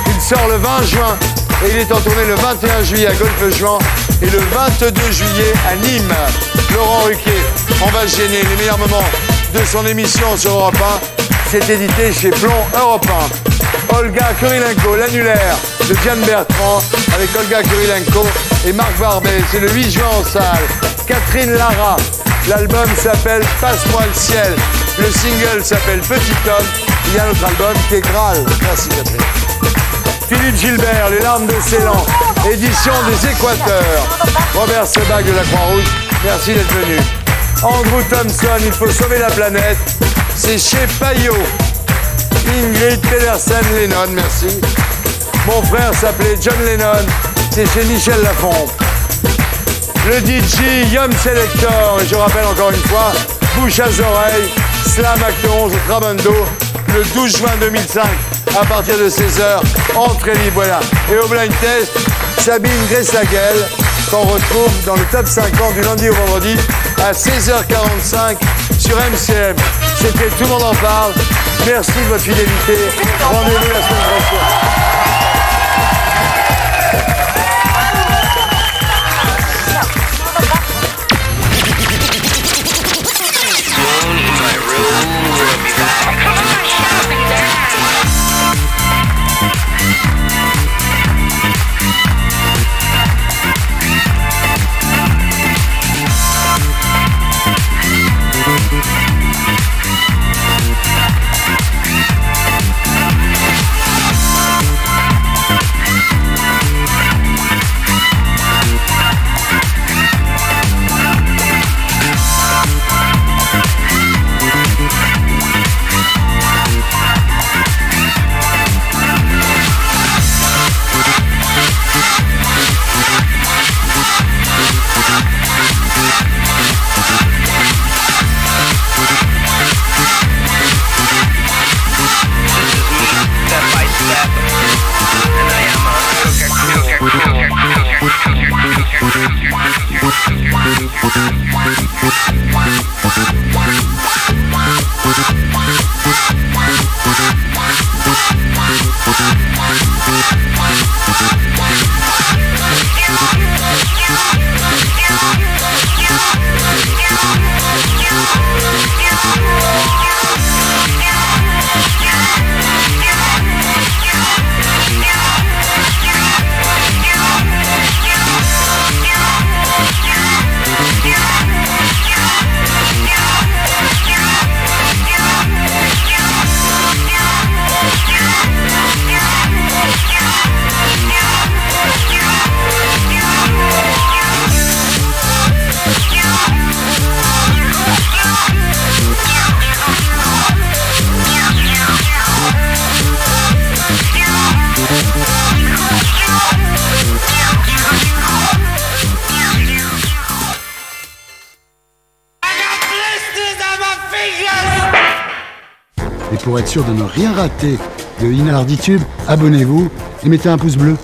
Il sort le 20 juin et il est en tournée le 21 juillet à Golfe-Juan et le 22 juillet à Nîmes. Laurent Ruquier, on va se gêner les meilleurs moments de son émission sur Europe 1. C'est édité chez Plomb Europe 1. Olga Kurilenko, l'annulaire de Diane Bertrand avec Olga Kurilenko et Marc Barbet. C'est le 8 juin en salle. Catherine Lara, l'album s'appelle Passe-moi le ciel. Le single s'appelle Petit homme. Il y a notre album qui est Graal. Merci Catherine. Philippe Gilbert, Les larmes de Ceylan, édition des Équateurs. Robert Sebag de la Croix-Rouge, merci d'être venu. Andrew Thompson, Il faut sauver la planète, c'est chez Payot. Ingrid Pedersen Lennon, merci. Mon frère s'appelait John Lennon, c'est chez Michel Lafont. Le DJ Yum Selector, et je rappelle encore une fois, Bouche à oreilles, Slam Act 11 au Trabando, le 12 juin 2005 à partir de 16h. Entrée libre, voilà. Et au blind test, Sabine Gressaguel, qu'on retrouve dans le top 50 du lundi au vendredi à 16h45 sur MCM. C'était Tout le monde en parle. Merci de votre fidélité. Rendez-vous la semaine prochaine. Pour être sûr de ne rien rater de Inarditube, abonnez-vous et mettez un pouce bleu.